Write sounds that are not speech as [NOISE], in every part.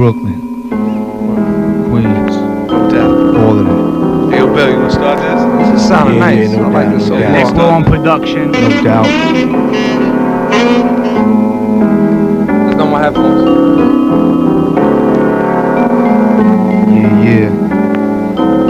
Brooklyn, Queens, Damn. all of it. Hey, yo, Bill, you wanna start this? This is sounding Yeah, nice. yeah, no I like doubt, this so no far. doubt. Nick Dawn production. No doubt. There's no more headphones. Yeah, yeah.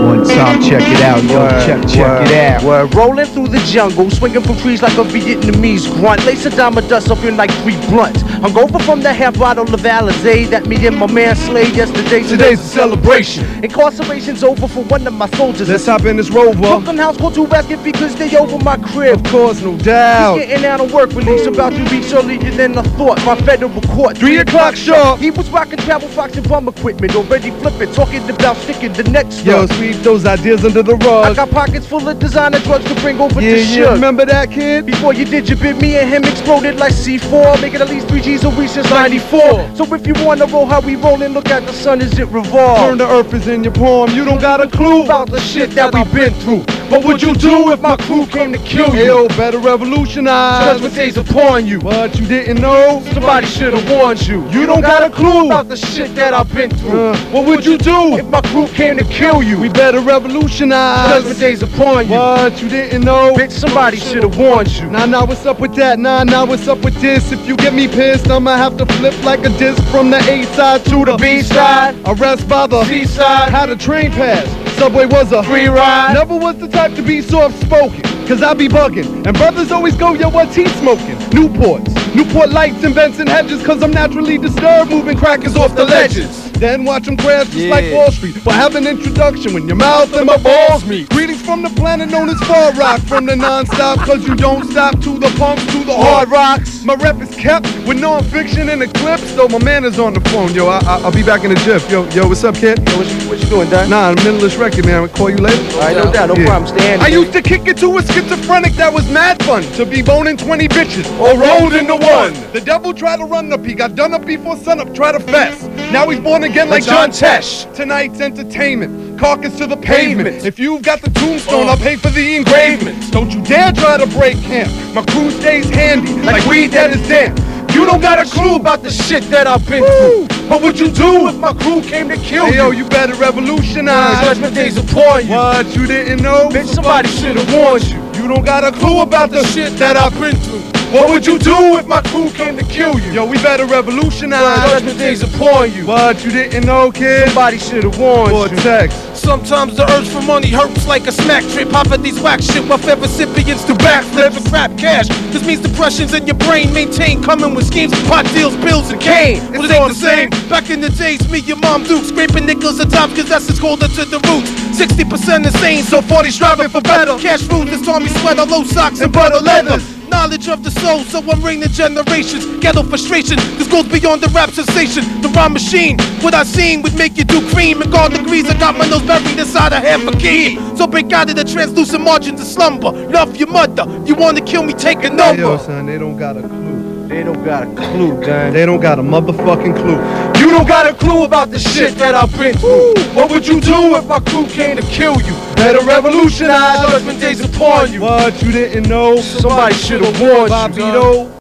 One time, check it out, yo. check, check it out. We're rolling through the jungle, swinging from trees like a Vietnamese grunt. Lace a dime of dust up in like three blunts. I'm over from the half bottle of Alizé that me and my man slayed yesterday. Today's a celebration. Incarceration's over for one of my soldiers. Let's hop in this rover. Brooklyn House called two basket because they over my crib. Of course, no doubt. He's getting out of work release, about to reach earlier than I thought. My federal court. Three o'clock sharp. He was rocking travel fox and bomb equipment, already flipping, talking about sticking the next Yo, sweep those ideas under the rug. I got pockets full of designer drugs to bring over Yeah, to yeah, Suge. remember that kid? Before you did your bit, me and him exploded like C4, making at least three G's a week since '94. So if you wanna roll how we rollin', look at the sun as it revolves. Turn the earth is in your palm. You don't got a clue About the shit that we've been through. What would you do if my crew came to kill you? Yo, better revolutionize. Judgment days upon you. But you didn't know? Somebody should have warned you. You don't got a clue. about the shit that I've been through. Uh, what would you do? If my crew came to kill you, We better revolutionize. judgment days upon you. What you didn't know? Bitch, somebody should have warned you. Nah, nah, what's up with that? Nah, nah, what's up with this? If you get me pissed, I'ma have to flip like a disc from the A side to the B side, Arrest by the C side, Had a train pass. Subway was a free ride. Never was the type to be soft spoken, cause I be bugging. And brothers always go, yo, what's he smoking? Newports, Newport lights and Benson hedges, cause I'm naturally disturbed, moving crackers off the ledges. Then watch them crash just like Wall Street. But have an introduction when your mouth and my balls meet. Greetings from the planet known as Far Rock, from the non-stop, cause you don't stop to the punks, to the hard rocks. My rep is kept with Non Phixion and eclipse, though my man is on the phone. Yo, I, I, I'll be back in a jiff. Yo, yo, what's up, kid? What you, what you doing, Don? Nah, I'm middle of this record, man. I'll call you later. All right, no doubt, no Yeah. problem. Stand. I used to kick it to a schizophrenic that was mad fun. To be boning 20 bitches or rolled into one. The devil tried to run up, he got done up before sunup, try to fest. Now he's born again like, John Tesh. Tonight's entertainment, carcass to the pavement. If you've got the tombstone, I'll pay for the engravements. Don't you dare try to break camp. My crew stays handy, like weed that is damp. You don't got a clue about the shit that I've been through. What would you do if my crew came to kill Hey, you? yo, you better revolutionize. Judgment days upon you. What you didn't know? Bitch, somebody should have warned you. You don't got a clue about the shit that I've been through. What would you do if my crew came to kill you? Yo, we better revolutionize. Judgment days upon you. But you didn't know, kid? Somebody should have warned you. Vortex. Sometimes the urge for money hurts like a smack trip. Hop at these whack shit while fair recipients do backflips and crap cash. This means depressions in your brain maintain coming with schemes, pot deals, bills, and cane. Well, it ain't the same. Back in the days, me, your mom, Duke, scraping nickels at times, cause that's as colder to the roots. 60% insane, so 40 striving for better. Cash rules, this army sweater, low socks, and butter leather. Knowledge of the soul, so I'm reigning generations. Ghetto frustration, this goes beyond the rap sensation. The rhyme machine, what I seen would make you do cream. In God degrees, I got my nose buried inside a half a key. So break out of the translucent margins of slumber. Love your mother, you wanna kill me, take a number. Yo, son, they don't got a clue. They don't got a clue, Don. They don't got a motherfucking clue. You don't got a clue about the shit that I've been through. What would you do if my crew came to kill you? Better revolutionize. Judgment days upon you. What you didn't know? Somebody should have warned you. Don.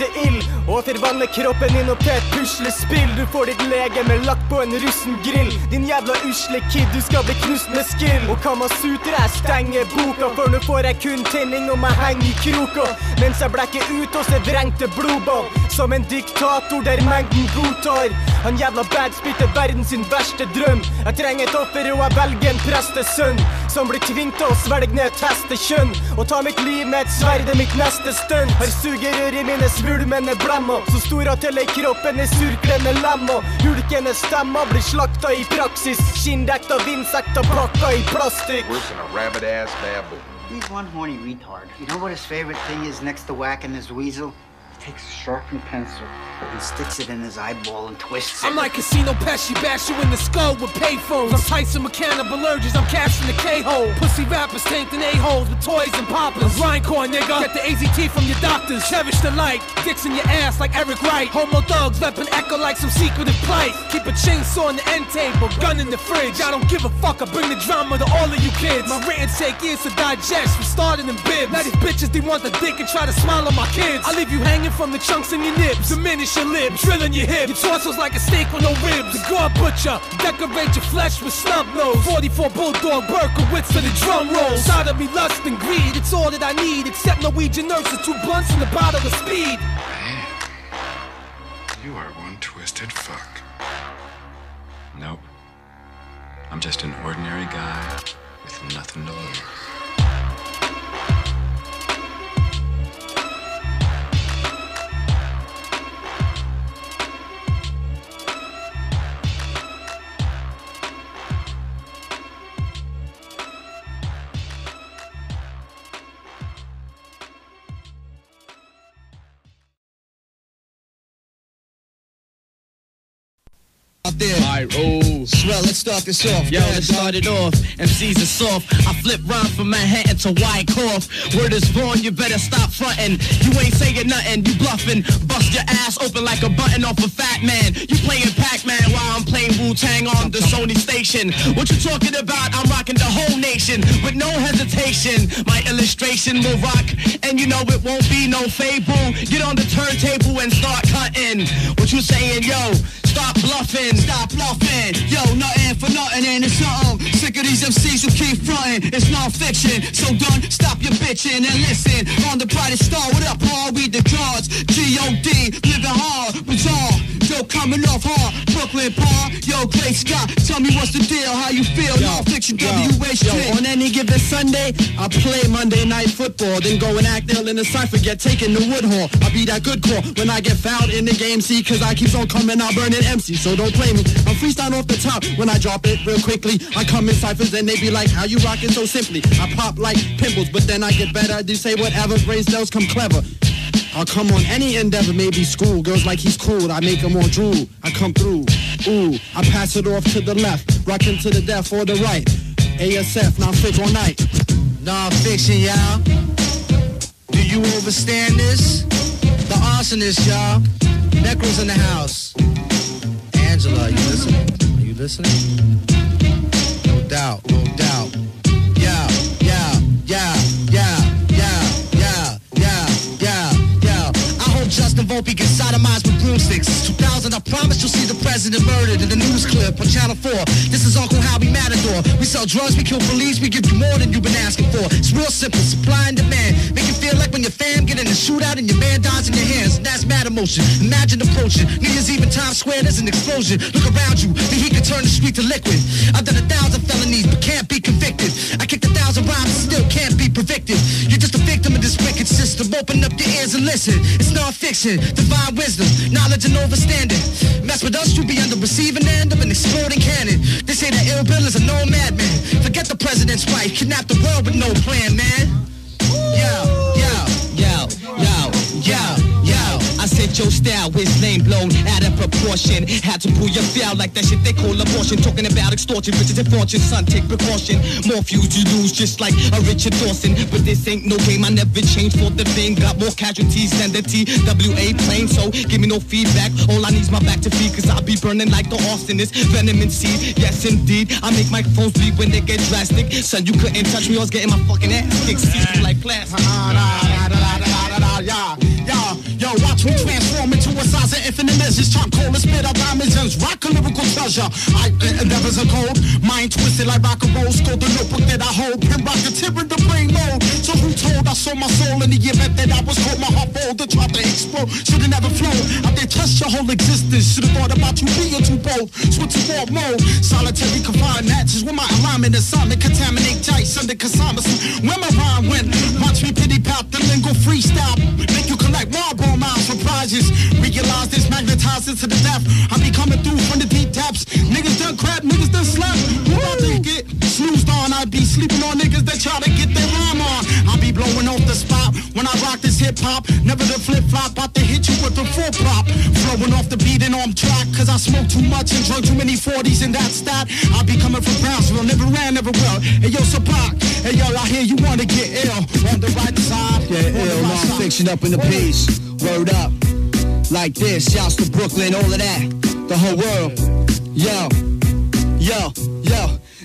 Mens ild, og forvandler kroppen din opp til et puslespill. Du får ditt legeme lagt på en russen grill. Din jævla usle kid, du skal bli knust med skill. Og Kamasutra, jeg stenger boka, for nå får jeg kun tenning om jeg henger i kroka. Mens jeg blekker ut hos det vrengte blodbånd. Som en diktator der mengden godtar. Han jævla bad spytter verden sin verste drøm. Jeg trenger et offer, og jeg velger en prestesønn. Som blir tvunget til å svelge ned testekjønn. Og ta mitt liv med et sverd er mitt neste stund. Har sugerør i mine svulmende blemmer, så stor at hele kroppen er surklende lemmer. Hulkende stemmer blir slakta i praksis. Skinndekt av insekter pakka i plastikk. He's one horny retard. You know what his favorite thing is next to whacking his weasel? Takes a sharpened pencil and sticks it in his eyeball and twists it. I'm like Casino Pesci, bash you in the skull with payphones. I'm Tyson McCannibal urges, I'm cashing the K-hole. Pussy rappers tainting A-holes with toys and poppers. I'm grindcore, nigga. Get the AZT from your doctors. Cherish the light. Dicks in your ass like Eric Wright. Homo thugs, weapon echo like some secretive plight. Keep a chainsaw on the end table, gun in the fridge. I don't give a fuck, I bring the drama to all of you kids. My written take years to digest, we started in bibs. Now these bitches, they want the dick and try to smile on my kids. I leave you hanging from the chunks in your nips. Diminish your lips, drilling your hips. Your torso's like a steak with no ribs. The guard butcher, decorate your flesh with snub nose. 44 bulldog Berkowitz to the drum roll. Side of me, lust and greed. It's all that I need, except Norwegian nurses, two blunts and a bottle of speed. You are one twisted fuck. Nope. I'm just an ordinary guy with nothing to lose. Out there. Swell, let's start this off. Yo, let's start it off. MCs are soft. I flip rhymes from Manhattan to Wyckoff. Word is born, you better stop frontin'. You ain't saying nothing, you bluffing. Bust your ass open like a button off a fat man. You playing Pac-Man while I'm playing Wu-Tang on the Sony station. What you talking about? I'm rocking the whole nation with no hesitation. My illustration will rock, and you know it won't be no fable. Get on the turntable and start cutting. What you saying, yo? Stop bluffing. Stop bluffing. Yo, nothing for nothing and it's something. Sick of these MCs who keep frontin'. It's Non Phixion. So done, stop your bitching and listen. On the brightest star, what up, Paul? Read the cards. G-O-D, living hard, bizarre. Yo, coming off hard. Brooklyn, Paul. Yo, Great Scott, tell me what's the deal? How you feel? Non Phixion, WH Yo, on any given Sunday, I play Monday night football, then go and act ill in the cipher, get taken to Woodhull. I be that good call when I get fouled in the game, see, cause I keeps on coming out burning MC, so don't play me. I'm freestyling off the top when I drop it real quickly. I come in ciphers and they be like, how you rockin' so simply? I pop like pimples, but then I get better. I do say whatever, brain cells come clever. I'll come on any endeavor, maybe school. Girls like he's cool, I make them all drool. I come through, ooh, I pass it off to the left, rockin' to the left or the right. ASF, now fix all night. Non Phixion, y'all. Do you understand this? The arsonist, y'all. Necro's in the house. Angela, are you listening? Are you listening? No doubt, no doubt. Hope Justin won't be get sodomized with broomsticks. 2000, I promise you'll see the president murdered in the news clip on Channel 4. This is Uncle Howie Matador. We sell drugs, we kill police, we give you more than you've been asking for. It's real simple, supply and demand. Make you feel like when your fam get in a shootout and your man dies in your hands. That's mad emotion. Imagine approaching New Year's Eve in Times Square, there's an explosion. Look around you, the heat can turn the street to liquid. I've done a thousand felonies, but can't be convicted. I kicked a thousand rhymes, and still can't be convicted. You're just a victim of this wicked system. Open up your ears and listen. It's Non Phixion, divine wisdom, knowledge and understanding. Mess with us, you'll be on the receiving end of an exploding cannon. They say that Ill Bill is a known madman. Forget the president's wife, kidnap the world with no plan, man. Yo, your style, his name blown out of proportion. Had to pull your foul like that shit they call abortion. Talking about extortion, riches and fortune, son, take precaution. More fuse you lose, just like a Richard Dawson. But this ain't no game, I never change for the thing. Got more casualties than the TWA plane, so give me no feedback. All I need's my back to feed, cause I'll be burning like the arsonist. Venom and seed, yes indeed. I make microphones bleed when they get drastic. Son, you couldn't touch me, I was getting my fucking ass kicked. Like plastic. Yo, watch me transform into a size of infinite measures. Cold and spit out dimensions. Rock a lyrical treasure. I uh, endeavors are cold. Mind twisted like rock and roll. Scold the notebook that I hold. Pin rock a tip in the brain mode. So who told I sold my soul in the event that I was cold? My heart folded, tried to explode. Should've never flown. Out there, touched your whole existence. Should've thought about you being too bold. Switch to war mode. Solitary confined matches with my the summit, contaminate dice under Kasama. When my rhyme went, watch me pity pop the lingo freestyle. Make you collect marble miles for prizes. Realize this magnetized into the death. I be coming through from the deep depths. Niggas done crap, niggas done slept. Who about to get snoozed on? I be sleeping on niggas that try to get their rhyme on. I be blowing off the spot when I rock this hip hop. Never the flip flop, about to hit you with the full prop. Flowing off the beat and on track, cause I smoke too much and drunk too many 40s and that's that. I be coming from Brownsville, never ran, never will. Hey yo, Sabac, hey yo, I hear you wanna get ill. On the right side, Yeah, ill, right Non Phixion up in the piece. Word up. Like this, shouts to Brooklyn, all of that. The whole world. Yo, yo,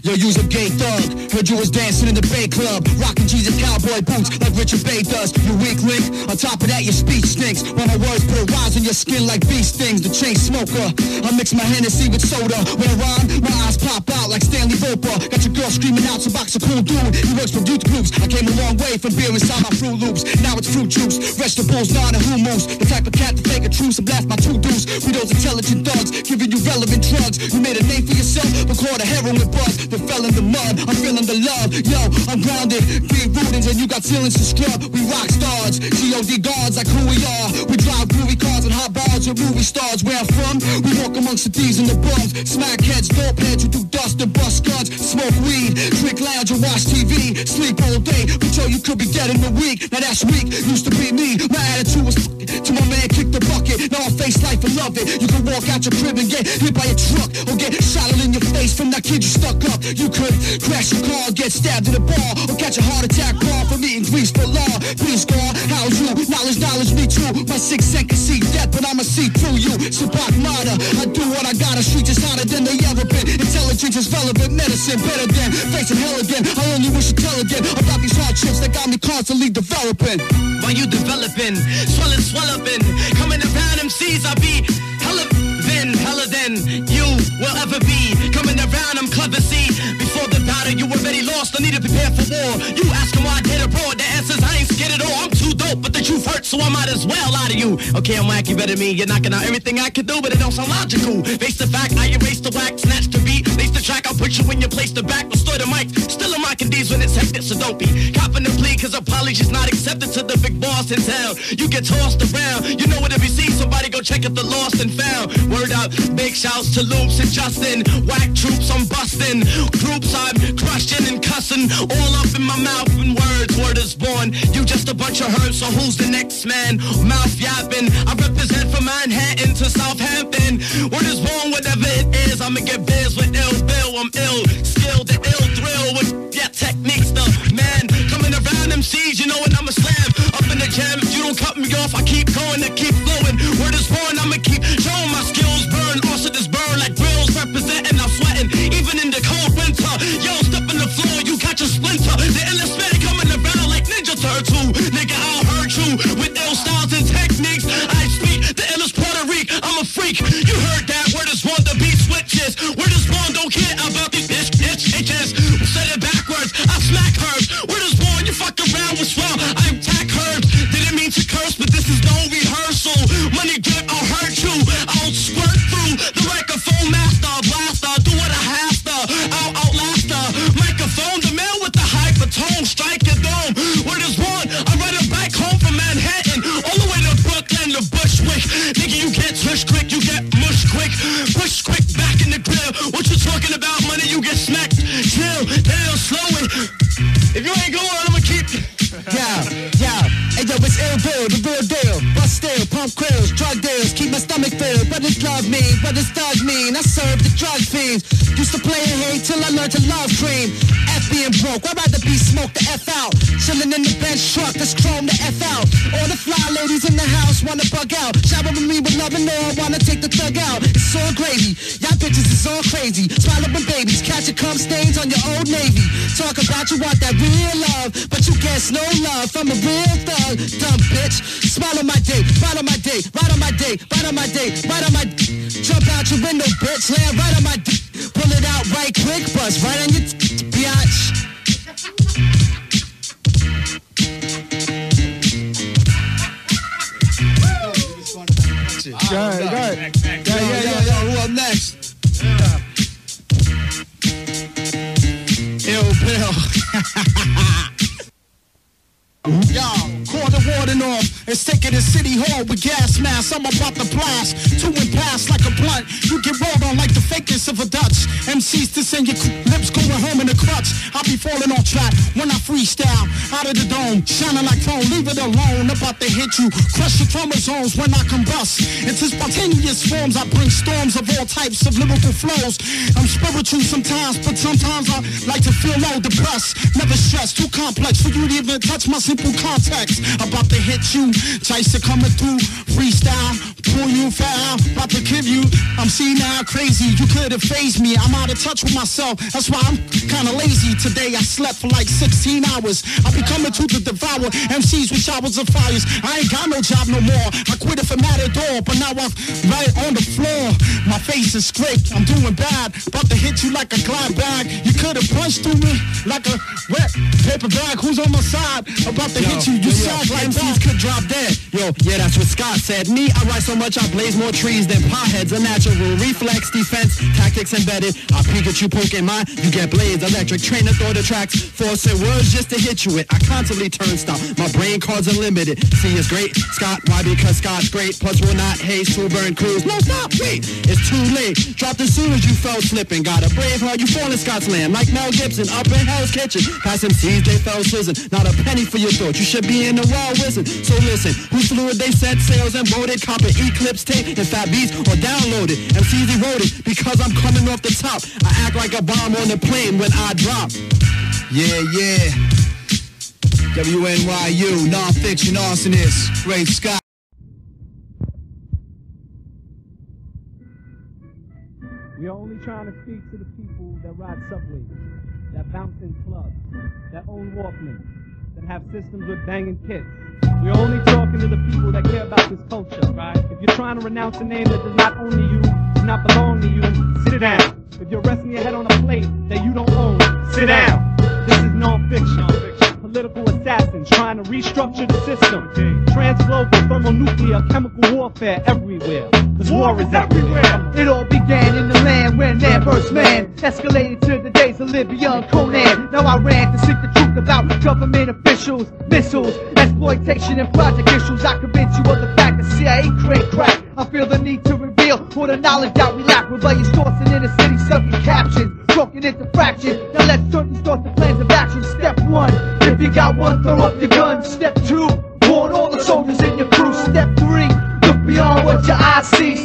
yo. Yo, you's a gay thug. Heard you was dancing in the Bay Club. Rocking and cowboy boots like Richard Bay does. You weak link. On top of that, your speech stinks. When my words put a rise on your skin like bee stings. The chain smoker. I mix my Hennessy with soda. When I rhyme, my eyes pop out like Stanley Roper. Got your girl screaming out to box a cool dude. He works for youth groups. I came a long way from beer inside my Fruit Loops. Now it's fruit juice. Vegetables, non and hummus. The type of cat to fake a truce and blast my two dudes. We those intelligent thugs, giving you relevant drugs. You made a name for yourself, but caught a heroin buzz. Then fell in the mud. I'm feeling the love. Yo, I'm grounded. Big rooted and you got ceilings to scrub. We rock stars. G.O.D. guards like who we are. We drive groovy cars and hot bars with movie stars. Where I'm from, we walk amongst the thieves and the bums. Smack heads, dope heads who do dust and bust guns. Smoke weed, drink lounge and watch TV. Sleep all day, but yo, you could be dead in a week. Now that's weak. Used to be me. My attitude was. To my man, kick the bucket. Now I face life and love it. You can walk out your crib and get hit by a truck or get shot in your face from that kid you stuck up. You could crash your car, get stabbed in a bar, or catch a heart attack bar from eating grease for law. Please, God, how's you? Knowledge, knowledge, me too. My six sense can see death, but I'ma see through you. Sabac Mata, I do what I gotta. Streets is hotter than they ever been. Intelligence is relevant, medicine better than facing hell again. I only wish to tell again about these hardships that got me constantly developing. While you developing, swelling, swelloping, coming around MCs, I be hella then, hella then, you will ever be. Coming around, I'm clever, see. Before the battle, you already lost, I need to prepare for war. You asking why I did abroad, the answer's I ain't scared at all. I'm too dope, but the truth hurts, so I might as well lie to you. Okay, I'm whack, you better me. You're knocking out everything I can do, but it don't sound logical. Face the fact, I erase the whack, snatch the beat, lace the track, I'll put you in your place, the back, restore the mic. Still a mic and D's when it's hectic, so don't be copping the plea, cause apologies not accepted to the big boss in town. You get tossed around, you know what if you see somebody go check if the lost and found. Word up, big shouts to Loops and Justin. Whack troops, I'm busting. Groups, I'm crushing and cussing. All up in my mouth and words, word is born. You just a bunch of herbs, so who's the next man? Mouth yapping. I represent from Manhattan to Southampton. Word is born, whatever it is. I'ma get biz with ill bill. I'm ill, skilled, the ill thrill with yeah techniques. The man coming around them MCs, you know when I'm a slam. Up in the jam, if you don't cut me off, I keep going and keep flowing. Word is born, I'ma keep showing my skills. Freak. You heard that? Word is one the beat switches. Word is one don't care about these bitch, bitch, bitches. Said it backwards, I smack herbs. Word is one you fuck around with swell. I attack herbs. Didn't mean to curse, but this is no rehearsal. Money grip, I'll hurt you. I'll squirt through the microphone master, blaster. Do what I have to. I'll outlast the microphone. The man with the hypertone, strike your dome. Word is born, I ride a bike home from Manhattan, all the way to Brooklyn to Bushwick. Nigga, you get tush quick. Push quick back in the grill. What you talking about? Money, you get smacked. Chill, down, slow it. If you ain't going, I'ma keep. Yeah, yeah. Hey yo, it's ill bill, the real deal. Still, pump krills, drug deals, keep my stomach filled. What does love mean? What does thug mean? I serve the drug fiends. Used to play and hate till I learned to love cream. F being broke, I'd rather be smoked the F out. Chilling in the bench truck, that's chrome the F out. All the fly ladies in the house wanna bug out. Shower with me with love and all, wanna take the thug out. It's all gravy, y'all bitches is all crazy. Swallowing babies, catching cum stains on your old navy. Talk about you want that real love, but you guess no love from a real thug. Dumb bitch, swallow my dick, right on my day, right on my day, right on my day, right on my Jump out your window, bitch, land right on my dick. Pull it out right quick, bust right on your t- biatch. Go ahead, go ahead. Yeah, yeah, yeah, yeah. Who up next? real. Yo, [LAUGHS] call the warden off and stick it City Hall with gas masks. I'm about to blast, two and pass like the of a Dutch. MCs to send your lips going home in a crutch. I'll be falling on track when I freestyle out of the dome, shining like chrome. Leave it alone, about to hit you. Crush your chromosomes when I combust. Into spontaneous forms, I bring storms of all types of lyrical flows. I'm spiritual sometimes, but sometimes I like to feel low, depressed. Never stressed, too complex for you to even touch my simple context. About to hit you, Chaser coming through, freestyle, pull you foul, about to give you. I'm seeing now crazy, you could have phased me. I'm out of touch with myself, that's why I'm kinda lazy. Today I slept for like 16 hours. I be coming to the devour MCs with showers of fires. I ain't got no job no more. I quit it for Matador, but now I'm right on the floor. My face is scraped, I'm doing bad. About to hit you like a glide bag. You could have punched through me like a wet paper bag. Who's on my side? About to hit you, you yo, sound like MCs could drop dead. Yo, yeah, that's what Scott said. Me, I write so much I blaze more trees than potheads. A natural reflex, defense, tactics embedded. I Pikachu Pokemon, you get blades, electric trainer, throw the tracks, forcing words just to hit you with. I constantly turnstile. My brain cards unlimited. See, it's great. Scott, why? Because Scott's great. Plus, we're not haste to burn crews. No, stop, wait. It's too late. Dropped as soon as you fell slipping. Got a brave heart, you fall in Scott's land. Like Mel Gibson, up in Hell's Kitchen. Past MCs, they fell sizzling. Not a penny for your thoughts, You should be in the wild wizard. So listen, who's fluid? They set sails and voted. Copy Eclipse tape and fat beats or downloaded. it. MCs eroded because I'm coming off the top. I act like a bomb on the plane when I drop. Yeah, yeah. WNYU, Non Phixion arsonist, Great Scott. We're only trying to speak to the people that ride subways, that bounce in clubs, that own Walkmans, that have systems with banging kids. We're only talking to the people that care about this culture, right? If you're trying to renounce a name that does not own to you, does not belong to you, sit down. If you're resting your head on a plate that you don't own, sit down. This is Non Phixion. Political assassins trying to restructure the system. Transglobal, thermonuclear, chemical warfare everywhere. This war is everywhere. It all began in the land when that first man escalated to the days of Libya and Conan. Now I ran to seek the truth about government officials, missiles, exploitation, and project issues. I convince you of the fact that CIA create crack. I feel the need to reveal all the knowledge that we lack. Rebellious thoughts in inner city subject captions, broken into fractions. Now let's turn these thoughts to plans of action. Step one, if you got one, throw up your gun. Step two, warn all the soldiers in your crew. Step three, look beyond what your eyes see.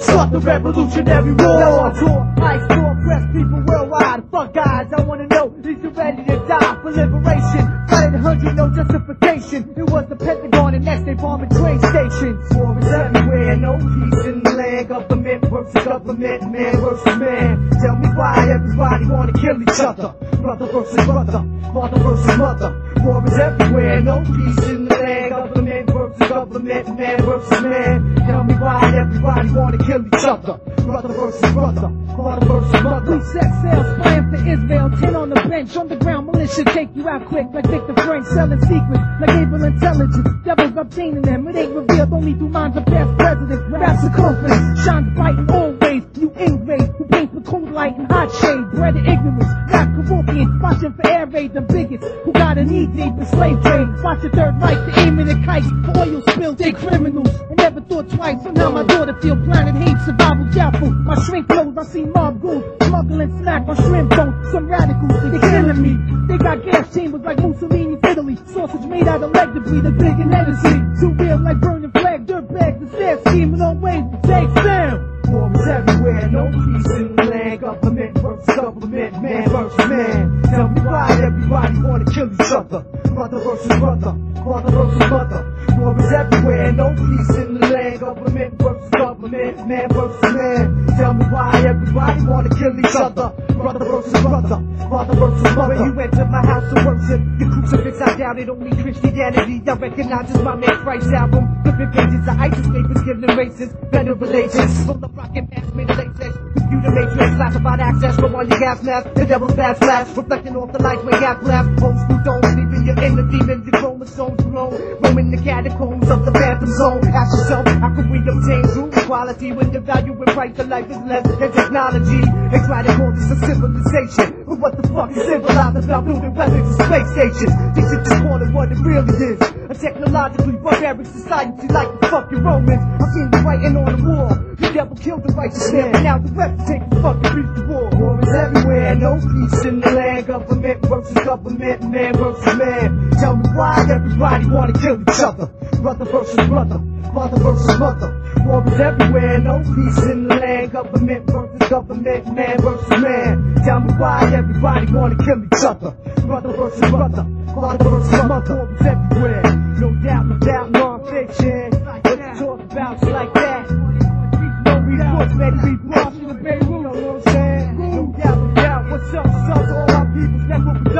Start the revolutionary war. Now on tour, I explore, press people worldwide. Fuck guys, I wanna know, is you ready to die for liberation? Fight a hundred, no justification. It was the Pentagon and next they bombing train stations. War is everywhere, no peace in the land. Government versus government, man versus man. Tell me why everybody wanna kill each other. Brother versus brother, father versus mother. War is everywhere, no peace in the government, man versus man. Tell me why everybody wanna kill each other. Brother versus brother, father versus mother. We set sail, flying for Israel, ten on the bench, underground militia take you out quick like Victor Frank, selling secrets like able intelligence. Devils obtaining them, it ain't revealed only through minds of past presidents. Rap circumference, shines bright in all You ingrate, who paint with cold light and hot shade, bred of ignorance. not Corinthians, watching for air raid, the biggest who got a knee deep in slave trade. Watch the third right, the aiming a kite for oil spill, they criminals. I never thought twice, now my daughter feel planet hate, survival doubtful. My shrink clothes, I see mob goons, smuggling snack on shrimp boats. Some radicals, they killing me. They got gas chambers like Mussolini's Italy. Sausage made out of leg debris, the big and Hennessy. Too real like burning flag, dirt bags, the sad scheming on ways to take sound. War everywhere, no peace in the land. Government versus government, man versus man. Tell me why everybody wanna kill each other. Brother versus brother, father versus mother. War is everywhere, no peace in the land. Government versus government, man versus man. Tell me why everybody wanna kill each other. Brother versus brother, father versus mother. When you enter my house to worship, the crucifix I doubt it only Christianity. I recognize it's my man Christ's album. Flipping pages of ISIS papers giving races better relations. Full of rocket mass, latex. Computer matrix, classified access from all your gas masks. The devil's bad flash, reflecting off the lights when gas blast. Old school don't sleeping, your inner demons, your chromosomes grown. Roaming the catacombs of the phantom zone. Ask yourself, how can we obtain true equality when the value and price of life is less than technology? They try to call this a civilization, but what the fuck is civilized about building weapons and space stations? This shit just call it what it really is. A technologically barbaric society like the fucking Romans. I've seen you writing on the wall. The devil killed the righteous man, now the reps take the fucking beat war. War is everywhere, no peace in the land. Government versus government, man versus man. Tell me why everybody wanna kill each other. Brother versus brother, mother versus mother. War is everywhere, no peace in the land. Government versus government, man versus man. Tell me why everybody wanna kill each other. Brother versus brother, father versus mother. War is everywhere, no doubt, no doubt, talk about, like that. No reports, in the our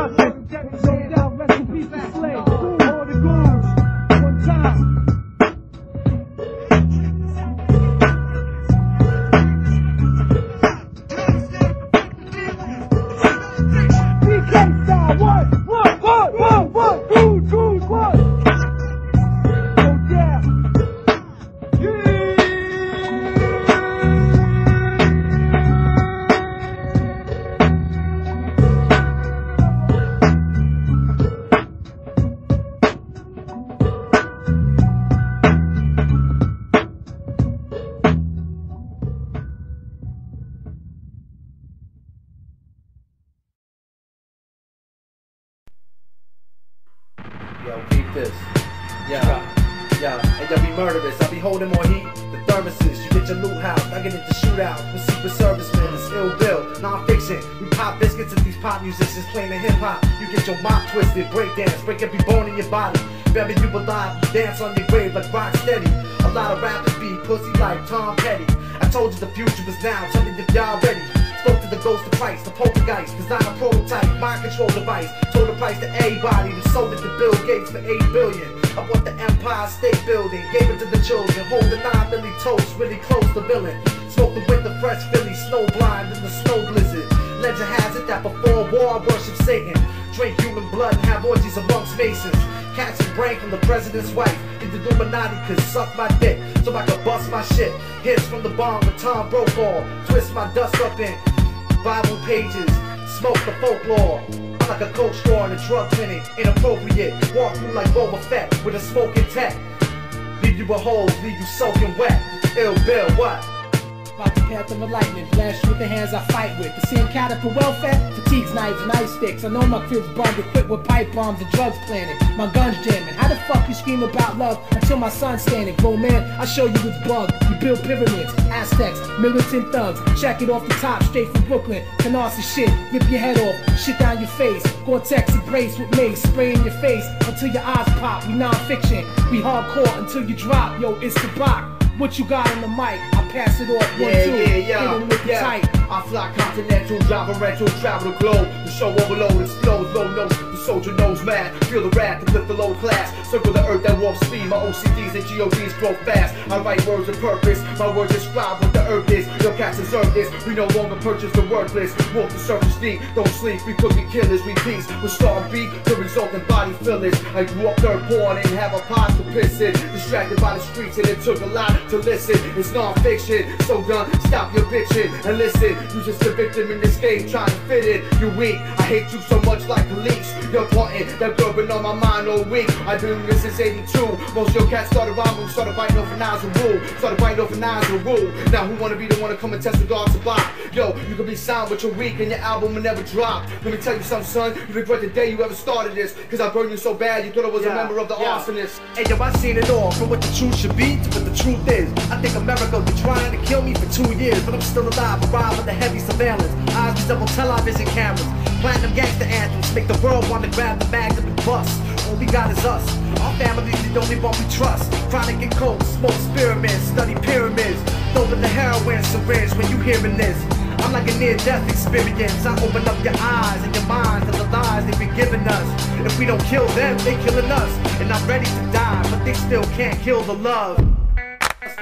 bombs and drugs planted. My gun's jamming. How the fuck you scream about love until my son's standing? Bro, man, I show you it's bug. You build pyramids, Aztecs, militant thugs. Check it off the top, straight from Brooklyn. Canarsie shit, rip your head off, shit down your face. Goretex embrace with mace, spray in your face until your eyes pop. We Non Phixion, we hardcore until you drop. Yo, it's the block. What you got on the mic? I pass it off one, Yeah, two. yeah, Hit yeah, with yeah. tight. I fly continental, drive a rental, travel the globe. The show overload explodes, low notes. Soldier knows mad. Feel the wrath to lift the low class. Circle the earth that warp speed. My OCDs and GODs grow fast. I write words of purpose. My words describe what the earth is. Your cats deserve this. We no longer purchase the worthless. Walk the surface deep. Don't sleep. We could be killers. We peace. With star beat. The resulting body fillers. I grew up third born and have a pot to piss in. Distracted by the streets and it took a lot to listen. It's Non Phixion. So done. Stop your bitching and listen. You just a victim in this game trying to fit in. You weak. I hate you so much like police. You're pointing. That girl been on my mind all week. I've been this since 82. Most of your cats started rhyming. Started biting over knives and rule. Started biting over knives and rule. Now who wanna be the one to come and test the God's supply? Yo, you can be signed but you're weak and your album will never drop. Let me tell you something, son. You regret the day you ever started this. Cause I burned you so bad you thought I was a member of the yeah. arsonists. Hey yo, I seen it all. From what the truth should be to what the truth is. I think America been trying to kill me for two years, but I'm still alive, arrived with the heavy surveillance. Eyes resemble television cameras. Platinum gangster anthems make the world want to grab the bags and bust. All we got is us. Our families the only one we trust. Chronic and cold, smoke experiments, study pyramids. Dope in the heroin syringe when you hearing this. I'm like a near-death experience. I open up your eyes and your minds to the lies they've been giving us. If we don't kill them, they killing us. And I'm ready to die, but they still can't kill the love.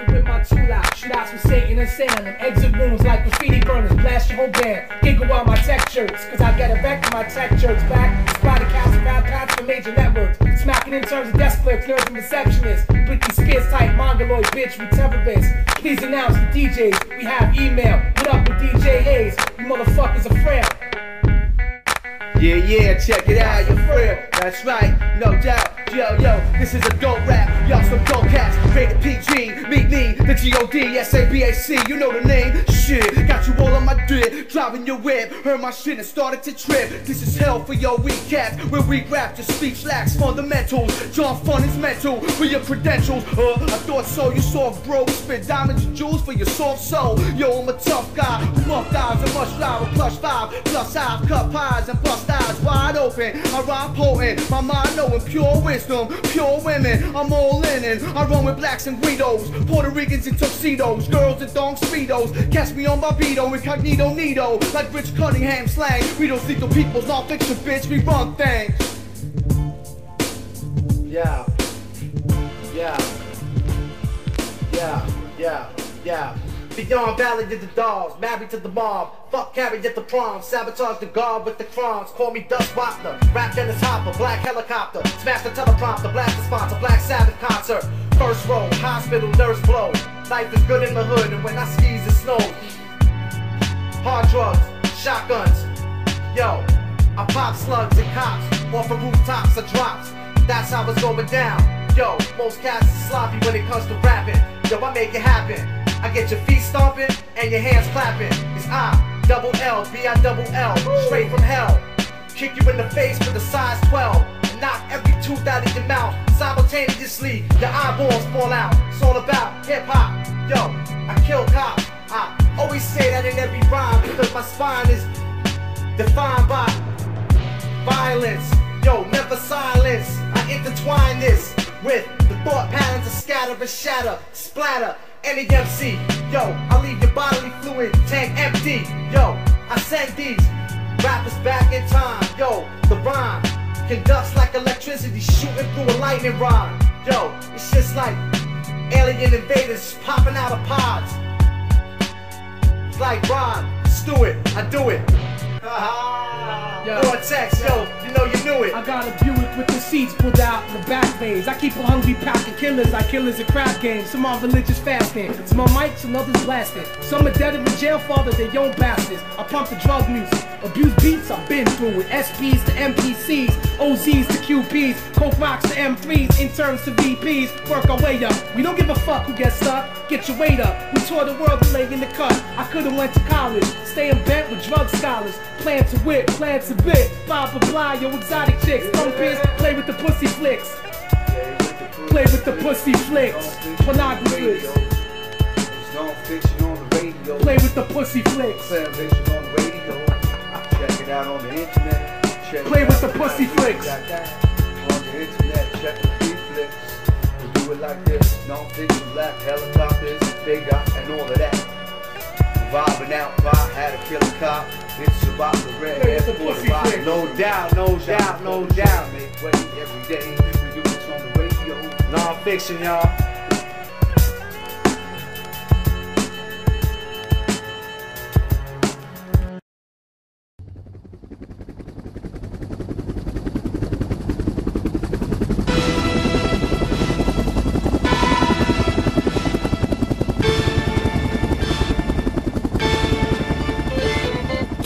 With my tool out, shoot outs with Satan and Sam. Exit rooms like graffiti burners, blast your whole band. Giggle out my tech shirts, cause I got a back from my tech shirts back. Spotted counts and paths for major networks. Smacking in terms of desk clerks, nerds and receptionists. Britney Spears type, mongoloid bitch, we terrorists. Please announce the DJs, we have email. What up with DJ Hayes? You motherfuckers are frail. Yeah, yeah, check it out, your friend. That's right, no doubt. Yo, yo, this is a dope rap. Y'all some dope cats. Rated PG. Meet me, the G-O-D, S-A-B-A-C. You know the name. Shit, got you all on my dick. Driving your whip. Heard my shit and started to trip. This is hell for your weak cats. Where we rap, your speech lacks fundamentals. John Fun is mental for your credentials. Uh, I thought so. You soft bro. Spit diamonds and jewels for your soft soul. Yo, I'm a tough guy. Muff eyes and much with plush five. Plus five, cut pies and bust eyes wide open. I rhyme potent. My mind knowing pure wisdom. Pure women. I'm all in and I run with blacks and guidos. Puerto Ricans in tuxedos. Girls in thong speedos. Catch me on Barbito. Incognito Nito. Like Rich Cunningham slang. We don't see the people's Non Phixion bitch. We run things. Yeah. Yeah. Yeah. Yeah. Yeah. Beyond Valley to the dogs, married to the mob. Fuck carry at the prom, sabotage the guard with the crumbs. Call me Dust Wapner, rap Dennis Hopper, black helicopter. Smash the teleprompter, blast the sponsor, Black Sabbath concert. First row, hospital, nurse blow. Life is good in the hood, and when I skis it snows. Hard drugs, shotguns. Yo, I pop slugs and cops. Off of rooftops, I drops. That's how it's going down. Yo, most cats is sloppy when it comes to rapping. Yo, I make it happen. I get your feet stomping and your hands clapping. It's I, double L, B I double L, straight from hell. Kick you in the face with a size 12. And knock every tooth out of your mouth. Simultaneously, your eyeballs fall out. It's all about hip hop. Yo, I kill cops. I always say that in every rhyme because my spine is defined by violence. Yo, never silence. I intertwine this with the thought patterns of scatter and shatter, splatter. Any MC, yo, I leave your bodily fluid tank empty. Yo, I send these rappers back in time. Yo, the rhyme conducts like electricity shooting through a lightning rod. Yo, it's just like alien invaders popping out of pods. It's like Ron, Stewart, I do it. Vortex, yo, you know you knew it. I got a Buick with the seats pulled out in the back veins. I keep a hungry pack of killers like killers at crap games. Some are religious fasting. Some are mics and others blasting. Some are dead in the jail father, they young bastards. I pump the drug music. Abuse beats, I've been through it. SPs to MPCs, OZs to QPs, Coke rocks to M3s, interns to VPs. Work our way up. We don't give a fuck who gets stuck. Get your weight up. We tore the world to lay in the cut. I could've went to college. Stay bent with drug scholars. Plan to whip, plan to bit. Blah blah blah, yo exotic chicks. Thumb piss, play with the pussy flicks. Play with the pussy flicks. Radio. Play with the pussy flicks. Check it out on the internet. Check Play with the pussy flicks. Got. On the internet, check the free flicks. We do it like this. Non Phixion, black helicopters, big eye, and all of that. Vibing out, vibe, had a killer cop. It's about the red Play with the for the pussy No doubt, no doubt, no doubt. Make way every day. We do this on the radio. Non Phixion, y'all.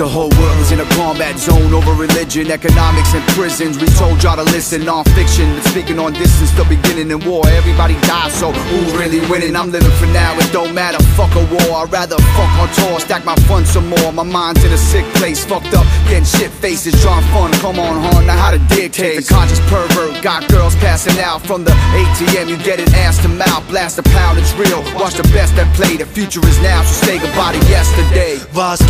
The whole world is in a combat zone over religion, economics, and prisons. We told y'all to listen, Non Phixion, speaking on distance, the beginning in war. Everybody dies, so who's really winning? I'm living for now, it don't matter. Fuck a war, I'd rather fuck on tour, stack my funds some more. My mind's in a sick place, fucked up, getting shit faces, drawing fun. Come on, hon, now how to dictate. The conscious pervert got girls passing out from the ATM. You get it ass to mouth, blast a pound, it's real. Watch the best that play, the future is now, so say goodbye to yesterday. Was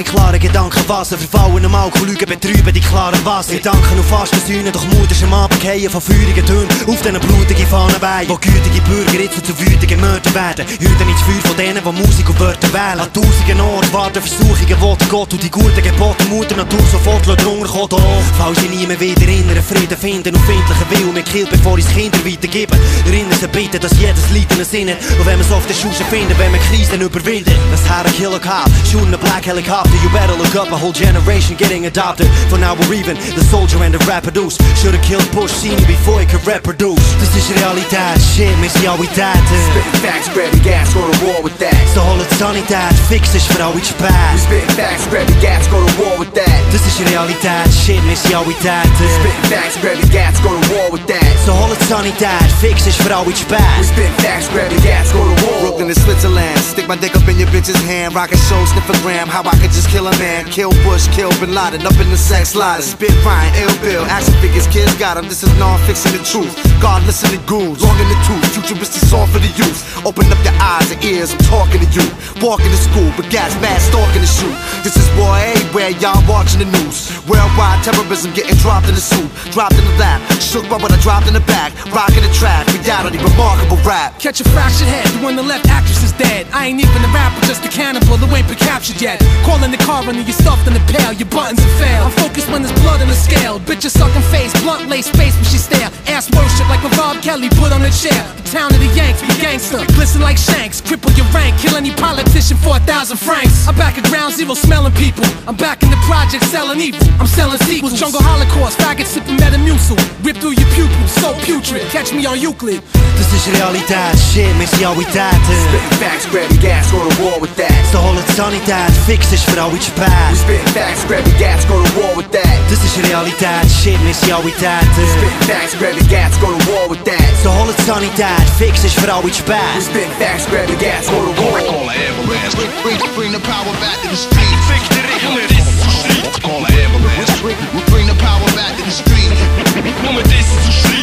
seit Klaren Gedanken, was Verfallen am Alkohol, Lügen, betrüben die klaren Wasser. Gedanken auf Fastensühnen, doch Mut ist am Abend fallen von feurigen Tönen Auf diesen blutigen Fahnenweihen, wo gütige Bürger jetzt zu wütigen Mörder werden. Hüten ins Feuer von denen, die Musik und Wörter wählen. An tausenden Orten warten Versuchungen, wo der Gott und die guten Gebote Mutter Natur sofort drunter Doch, falls ich nie mehr wieder inneren Frieden finden und findlichen Willen mit Kill, bevor ich Kinder weitergebe Erinnern sie bitte, dass jedes Lied einen Sinn hat. Und wenn man es auf den Schuhen findet, wenn man Krisen überwindet. Das Herr Killer Cop, Schuhen Black Helicopter you better look up, a whole generation getting adopted. For now we're even, the soldier and the rapper deuce. Should've killed Bush senior before he could reproduce. This is realiteit, shit, misrealiteit. Spitting facts, grabbing gas, go to war with that. Ze hollen het saniteit, fix is vooral iets We past. spitting facts, grabbing gas, go to war with that. Dit is realiteit, shit, misrealiteit. Spitting facts, grabbing gas, go to war with that. Ze hollen het saniteit, fix is vooral iets We past. spit facts, grabbing gas, go to war. Brooklyn to Switzerland. Stick my dick up in your bitch's hand. Rockin' show, sniff a gram. How I could just kill a man. Kill Bush, kill Bin Laden. Up in the sex line. Spit fine, ill bill. Action figures, kids got got 'em. This is Non Phixion, the truth. God, listen to goons. Long in the tooth. Futuristic song for the youth. Open up your eyes and ears. I'm talking to you. Walking to school, but gas bad stalking the shoe. This is war eh? everywhere. Y'all watching the news. Worldwide terrorism getting dropped in the soup. Dropped in the lap. Shook by what I dropped in the back. Rocking the track. Reality, remarkable rap. Catch a fractured head, the one the left actress is dead. I ain't even a rapper, just a cannibal who ain't been captured yet. Calling the car under you stuffed in the pail, your buttons have failed. I'm focused when there's blood on the scale. Bitch Bitches sucking face, blunt lace face when she stare. Ass worship like when Rob Kelly put on a chair. The town of the Yanks, we gangster. Glisten like shanks, cripple your rank, kill any politician for a thousand francs. I'm back at ground zero smelling people. I'm back in the project selling evil. I'm selling sequels. Jungle Holocaust, faggot sipping Metamucil. Rip through your pupils, so putrid. Catch me on Euclid. Dit is realiteit, shit, misrealiteit. Spitting facts, grabbing gas, go to war with that. Ze hollen het saniteit, fix is vooral iets We past. spitting facts, grabbing gas, go to war with that. Dit is realiteit, shit, misrealiteit. Spitting facts, grabbing gas, go to war with that. Ze hollen het saniteit, fix is vooral iets We past. spitting facts, grabbing gas, go to war. Bring, bring, bring the power back to the street. Fix the Call the ambulance. Bring, bring the power back to the street. Nummer this is the street.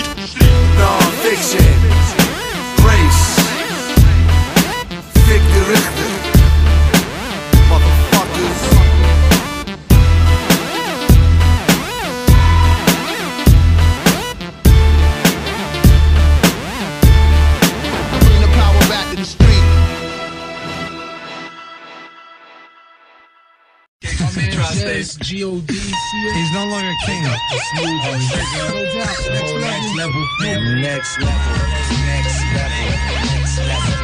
He's no longer king. No doubt. Next level. Next level. Next level. Next level.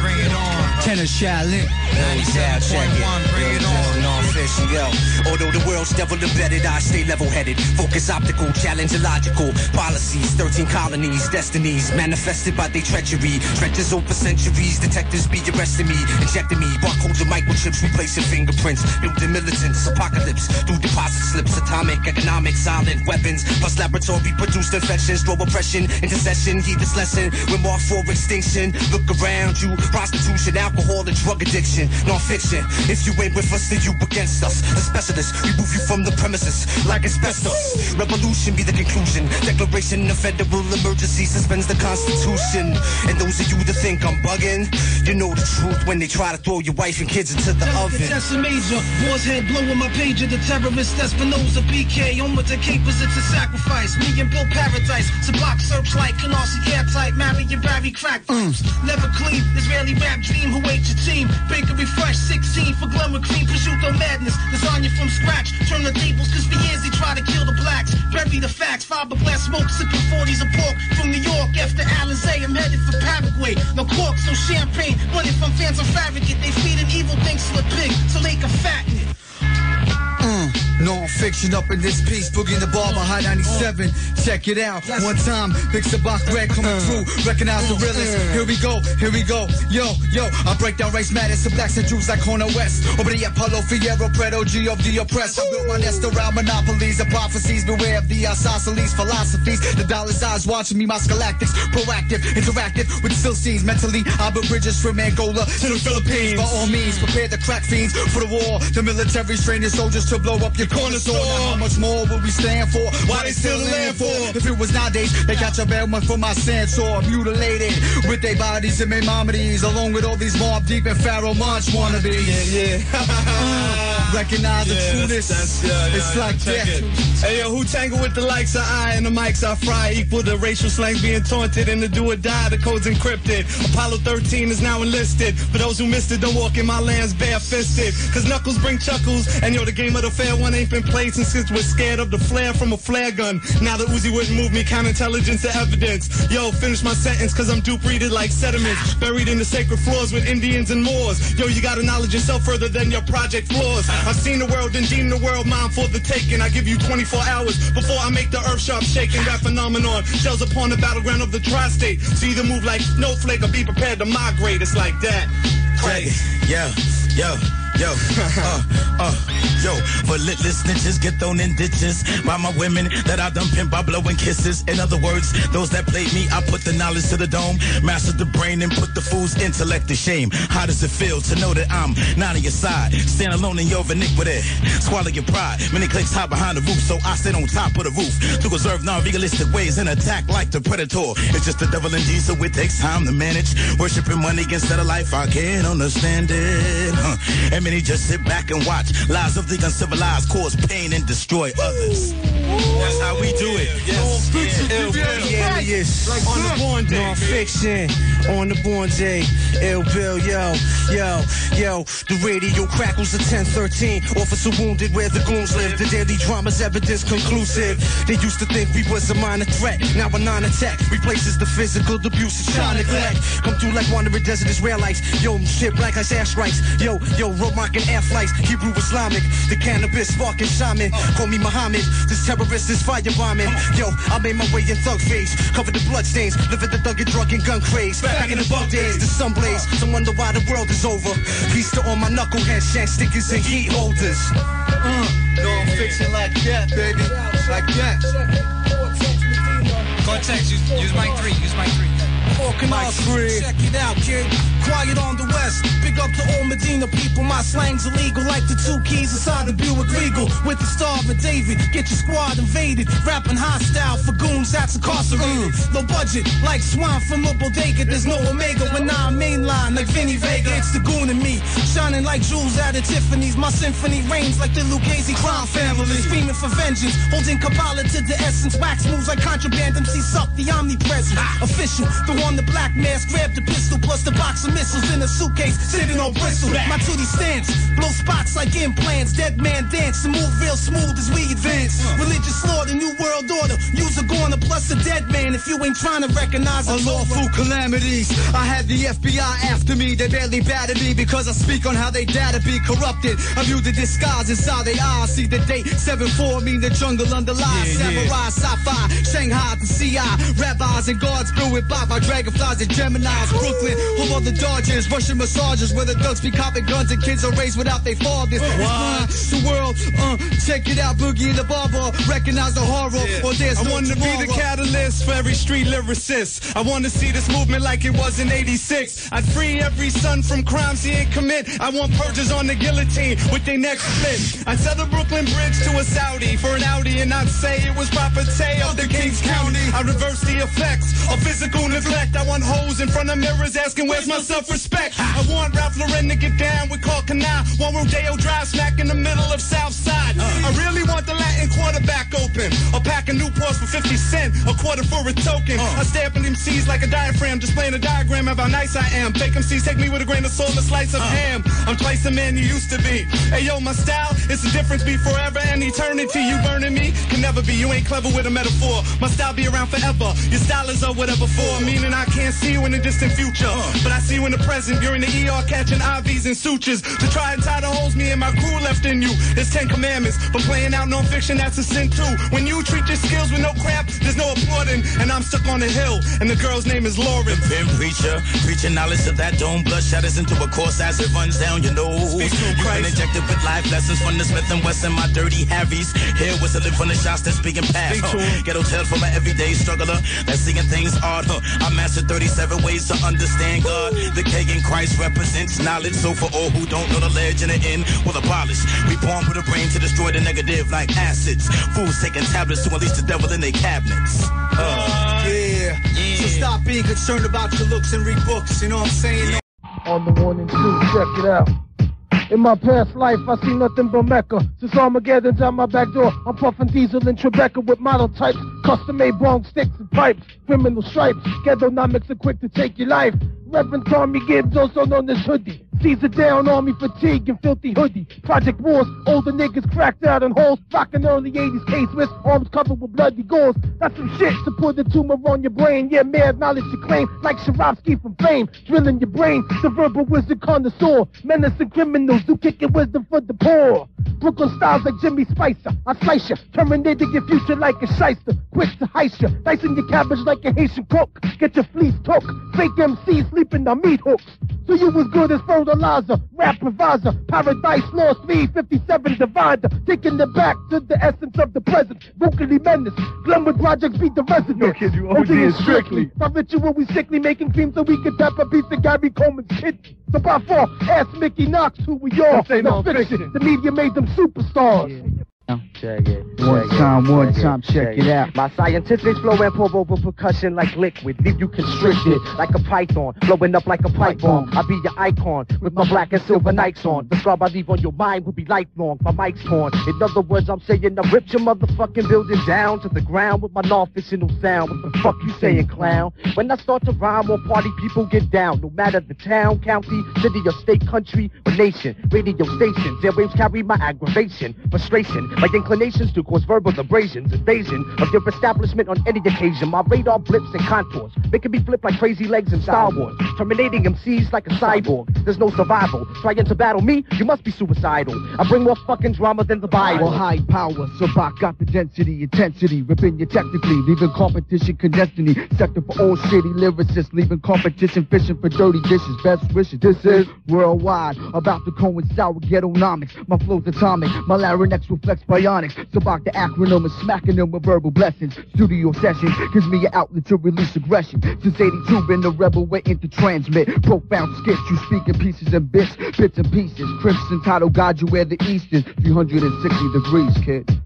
Bring it on. Tenor Shaolin. Bring it on. Although the world's devil embedded, I stay level-headed. Focus optical, challenge illogical. Policies, 13 colonies, destinies, manifested by their treachery. Trenches over centuries, detectives be arresting me, injecting me. Barcodes and microchips, replacing fingerprints. Building militants, apocalypse. Through deposit slips, atomic, economic, silent weapons. Plus laboratory produced infections, drove oppression, intercession. Heed this lesson, we're marked for extinction. Look around you, prostitution, alcohol, and drug addiction. Non-fiction, if you ain't with us, then you against us. The specialists, we move you from the premises like asbestos. Revolution be the conclusion. Declaration of federal emergency suspends the constitution. And those of you that think I'm bugging, you know the truth when they try to throw your wife and kids into the oven. That's a major. Boar's head blowing my pager. The terrorist Espinosa BK. On with the capers, it's a sacrifice. Me and Bill Paradise. Sabac searchlight. Canarsie airtight. Marion Barry crack vibes. Never clean. Israeli rap dream. Who ate your team? Bakery fresh. 16 for glamour cream. Prosciutto Lasagna from scratch. Turn the tables. Cause for years they try to kill the blacks. Bury the facts. Fiberglass smoke. Sipping 40s of pork. From New York. After Alizé. I'm headed for Paraguay. No corks. No champagne. Running from fans on Farragut. They feeding evil things to the pig. So they can fatten it. Non Phixion up in this piece, boogie in the bar behind 97. Check it out, one time, Big Sabac Red coming uh-huh. through. Recognize the realest. Uh-huh. Here we go, here we go. Yo, yo, I break down race matters to blacks and Jews like Cornel West. Over the a Paulo Freire, Predo, G of the oppressed. I built my nest around monopolies and prophecies. Beware of the isosceles philosophies. The dollar's eyes watching me, my galactics. Proactive, interactive with Philistines. Mentally, I built bridges from Angola to the Philippines. By all means, prepare the crack fiends for the war. The military training soldiers to blow up your corner store. Now, how much more will we stand for? Why they still land for? If it was nowadays, they got your bad one for my censor. Mutilated with their bodies and their mammodies, along with all these Mobb Deep and Pharoahe Monch wannabes. Yeah, yeah. [LAUGHS] Recognize the Yeah, trueness. that's- yeah, yeah, it's like check that. it. Hey yo, who tangle with the likes of I and the mics I fry equal to racial slangs being taunted and the do or die, the code's encrypted. Apollo 13 is now enlisted. For those who missed it, don't walk in my lands bare-fisted. Cause knuckles bring chuckles, and yo, the game of the fair one ain't been played since kids was scared of the flare from a flare gun. Now the Uzi wouldn't move me, count intelligence to evidence. Yo, finish my sentence cause I'm dupe readed like sediments. Buried in the sacred floors with Indians and Moors. Yo, you gotta knowledge yourself further than your project floors. I've seen the world and deemed the world mine for the taking. I give you 24 hours before I make the earth sharp shaking. Rap phenomenon shells upon the battleground of the tri-state. So either move like snowflake or be prepared to migrate. It's like that. Crazy. Yo, yo, yo, [LAUGHS] uh, uh, yo. For lit snitches get thrown in ditches by my women that I done pimp by blowing kisses. In other words, those that played me, I put the knowledge to the dome, mastered the brain and put the fool's intellect to shame. How does it feel to know that I'm not on your side? Stand alone in your iniquity, swallow your pride. Many clicks hide behind the roof, so I sit on top of the roof to observe non-legalistic ways and attack like the predator. It's just the devil in me, so it takes time to manage. Worshiping money instead of life, I can't understand it. Huh. And many just sit back and watch. Lives of the uncivilized cause pain and destroy others. That's how we do it. Yes. Ill Yeah. alias. On the born day. Non Phixion, on the born day, ill bill, yo, yo, yo, the radio crackles at 1013, officer wounded where the goons live, the daily drama's evidence conclusive, they used to think we was a minor threat, now a non-attack, replaces the physical abuse of child neglect, come through like wandering desert Israelites, yo, shit black as air strikes, yo, yo, road rocking air flights, Hebrew Islamic, the cannabis sparking shaman, call me Muhammad, this terrorist is firebombing, yo, I made my way in thug face, covered the bloodstains, living the thug and drug and gun craze, back in the bug days, the sun blaze, some wonder why the world is over, peace to all my knuckleheads, shank stickers and heat holders. Uh, Non Phixion like that, baby. Like that. Goretex, use, use mic three, use mic three. Mic three. Check it out, kid. Quiet on the west. Big up to all Medina people. My slang's illegal, like the two keys inside the Buick Regal. With the star of David, get your squad invaded. Rapping hostile for goons that's incarcerated. Mm. No budget, like swine from a bodega. There's no Omega when I'm mainline, like Vinny Vega. It's the goon in me, shining like jewels out of Tiffany's. My symphony reigns like the Lucchese crime family. Screaming for vengeance, holding Kabbalah to the essence. Wax moves like contraband. MC suck the omnipresent. Official, the one the black mask, grab the pistol, plus the box of missiles in a suitcase, sitting on Bristol. My tootie stance, blow spots like implants. Dead man dance and move real smooth as we advance. Religious law, the new world order. Use a corner plus a dead man if you ain't trying to recognize a Unlawful calamities. I had the FBI after me. They barely batted me because I speak on how they data be corrupted. I view the disguise inside their eyes. See the date 7-4 mean the jungle underlies. Yeah, yeah. Samurai, sci-fi, Shanghai to CI. Rabbis and guards blew it by my dragonflies and Geminis. Brooklyn, home of the Dodgers. Russian massages where the thugs be copping guns and kids are raised without their fathers. Mine, the world, uh, check it out. Boogie in the barber. Recognize the horror or there's I no want to be the catalyst for every street lyricist. I want to see this movement like it was in 86. I'd free every son from crimes he ain't commit. I want purges on the guillotine with their necks split. I'd sell the Brooklyn Bridge to a Saudi for an Audi and I'd say it was proper tay of the Kings County. I reverse the effects of physical neglect. I want hoes in front of mirrors asking where's my self-respect. I want Ralph Lauren to get down with Karl Kani. Want Rodeo Drive smack in the middle of Southside. I really want the Latin quarterback open. A pack of Newports for 50 cent, a quarter for a token. I stare up at MCs like a diaphragm, displaying a diagram of how nice I am. Fake MCs take me with a grain of salt a slice of ham. I'm twice the man you used to be. Hey yo, my style is the difference be forever and eternity. You burning me can never be. You ain't clever with a metaphor. My style be around forever. Your style is a whatever for. Meaning I can't see you in the distant future, but I see you in the present. You're in the ER catching IVs and sutures to try and tie the holes me and my crew left in you. It's Ten Commandments, but playing out non-fiction that's a sin too. When you treat your skills with no crap, there's no applauding. And I'm stuck on the hill, and the girl's name is Lauren. Pin preacher, preaching knowledge of that dome. Blood shatters into a course as it runs down your nose. You've been injected with life lessons from the Smith and Wesson, my dirty Harrys. Here whistling from the shots that's speaking past. Huh. Ghetto tales from an everyday struggler that's seeing things odd. Huh. I mastered 37 ways to understand God. The K in Christ represents knowledge. So for all who don't know the legend and the end, will abolish. We born with a brain to destroy the negative like acids. Fools taking tablets to unleash the devil in their cabinets. Uh, Yeah. So stop being concerned about your looks and read books. You know what I'm saying? On the one and two, check it out. In my past life, I see nothing but Mecca. Since Armageddon's down my back door, I'm puffing diesel in Tribeca with model types, custom made bong sticks and pipes, criminal stripes. Ghettonomics are quick to take your life. Reverend Tommy Gibbs, also known as Hoodie. Caesar down, army fatigue and filthy hoodie. Project Wars, older niggas cracked out in holes. Rockin' early 80s case with arms covered with bloody gauze. That's some shit to put the tumor on your brain. Yeah, mad knowledge to claim, like Shorofsky from fame. Drilling your brain, the verbal wizard connoisseur. Menacing criminals who kicking wisdom for the poor. Brooklyn styles like Jimmy Spicer. I slice ya, terminating your future like a shyster. Quick to heist ya, dicing your cabbage like a Haitian cook. Get your fleece took, fake MC sleeping on meat hooks. So you was good as fertilizer, rap provisor, paradise lost me, 57 divider, taking it back to the essence of the present. Vocally menace, Glenwood Projects beat the resident. Yo, kid, you OD is strictly. By ritual we sickly making cream so we can tap a piece of Gary Coleman's kidney. So by far, ask Mickey Knox who we are. This ain't No no fiction. fiction. The media made them superstars. Check it. One check time, it, one check time, check it out. My scientific flow and pour over percussion like liquid. Leave you constricted like a python. Blowing up like a pipe bomb. I'll be your icon with my black and silver Nikes on. The scar I leave on your mind will be lifelong. My mic's torn. In other words, I'm saying I ripped your motherfucking building down to the ground with my non-fictional sound. What the fuck you saying, clown? When I start to rhyme, all party people get down. No matter the town, county, city, or state, country, or nation. Radio stations, airwaves carry my aggravation, frustration, my inclinations to cause verbal abrasions, invasion of your establishment on any occasion. My radar blips and contours, making me flip like crazy legs in Star Wars, terminating MCs like a cyborg. There's no survival. Trying to battle me, you must be suicidal. I bring more fucking drama than the Bible. Well, high power, Sabac got the density, intensity, ripping you technically, leaving competition destiny. Sector for all shitty lyricists, leaving competition fishing for dirty dishes. Best wishes. This is worldwide, about to coincide with ghettonomics. My flow's atomic, my larynx reflects bionics. Sabac the acronym is smacking them with verbal blessings. Studio sessions gives me an outlet to release aggression. Since 82, been the rebel waiting to transmit profound skits. You speak in pieces and bits, bits and pieces. Crimson title, God, you where the east is. 360 degrees, kid.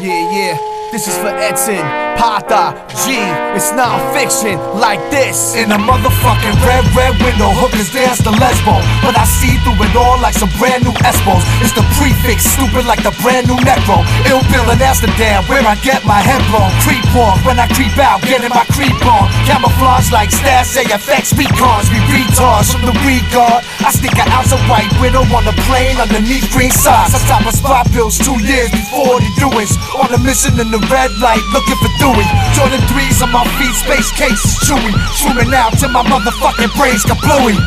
Yeah, yeah, this is for Edson, Patta, G. It's not fiction like this. In a motherfucking red, red window, hookers dance the lesbo. But I see through it all like some brand new Espos. It's the prefix, stupid like the brand new Necro. Ill Bill in Amsterdam, where I get my head blown. Creep on, when I creep out, getting my creep on. Camouflage like stats, AFX recons. We retards from the regard. I stick an ounce of white widow on the plane underneath green socks. I top of spot bills two years before the doings. On a mission in the red light, looking for doing. Jordan threes on my feet, space cases chewing. Shrooming out till my motherfucking brains kablooey.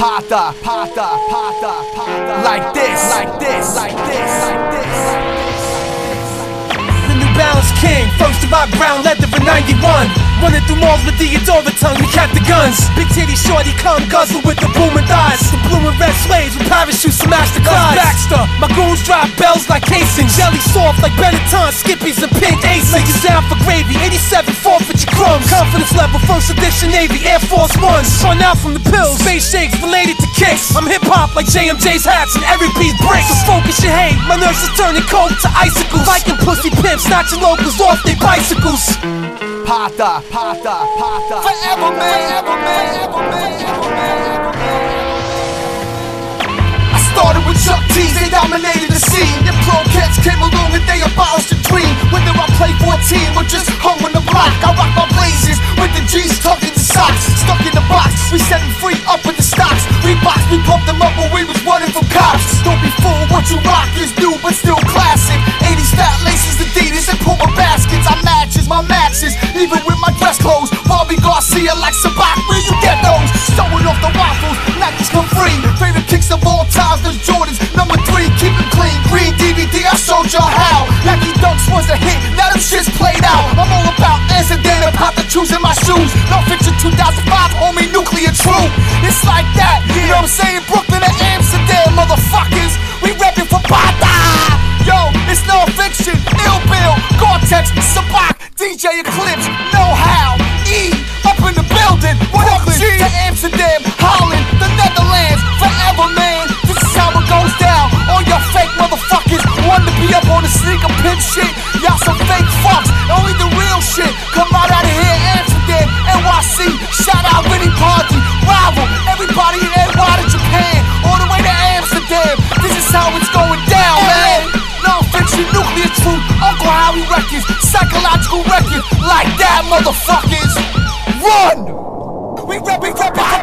Patta, Patta, Patta, Patta. Like this, like this, like this, like this. The New Balance King, first to rock brown leather in 91. Running through malls with Theodora tongue, we kept the guns. Big titty shorty come guzzle with the booming thighs. The blue and red suede with parachutes to master class. Baxter, my goons drop bells like casings. Jelly soft like Benetton, Skippies and pink aces. Make it down for gravy, 87 forfeit your crumbs. Confidence level, first edition Navy, Air Force Ones. Run out from the pills, space shakes related to kicks. I'm hip hop like JMJ's hats and every piece breaks. So focus your hate, my nerves is turning cold to icicles. Viking pussy pimps, snatching locals off their bicycles. Pata, pata, pata. Forever man, forever man, forever man, forever man. Started with Chuck T's, they dominated the scene. The pro cats came along and they abolished the dream. Whether I play for a team or just hung on the block, I rock my blazers with the G's tucked in the socks. Stuck in the box, we set them free up with the stocks. Reeboks, we pumped them up when we was running from cops. Don't be fooled, what you rock is new but still classic. 80s fat laces, Adidas, and Puma baskets. I matches my matches, even with my dress clothes. Bobbito Garcia like Sabac, where you get those? Showing off the waffles, Nikes come free. Favorite kicks of all times, Jordans. Number three, keep it clean. Green DVD, I showed y'all how. Nike Dunks was a hit, now them shits played out. I'm all about Amsterdam and pop the choosing my shoes. Non Phixion 2005, homie, nuclear true. It's like that, you know what I'm saying? Brooklyn and Amsterdam, motherfuckers. We reppin' for Patta. Yo, it's Non Phixion, ill bill, Goretex, Sabac, DJ Eclipse, know how. E, up in the building, Brooklyn to Amsterdam, Holland, the Netherlands, forever man. Goes down. All your fake motherfuckers want to be up on the sneaker pimp shit. Y'all some fake fucks. Only the real shit come out out of here, Amsterdam, NYC. Shout out Winnie Party, rival, everybody in NY to That's how it's going down, man. Non Phixion, nuclear truth, Uncle Howie Records, psychological record, like that, motherfuckers. Run! We reppin', reppin', Yo,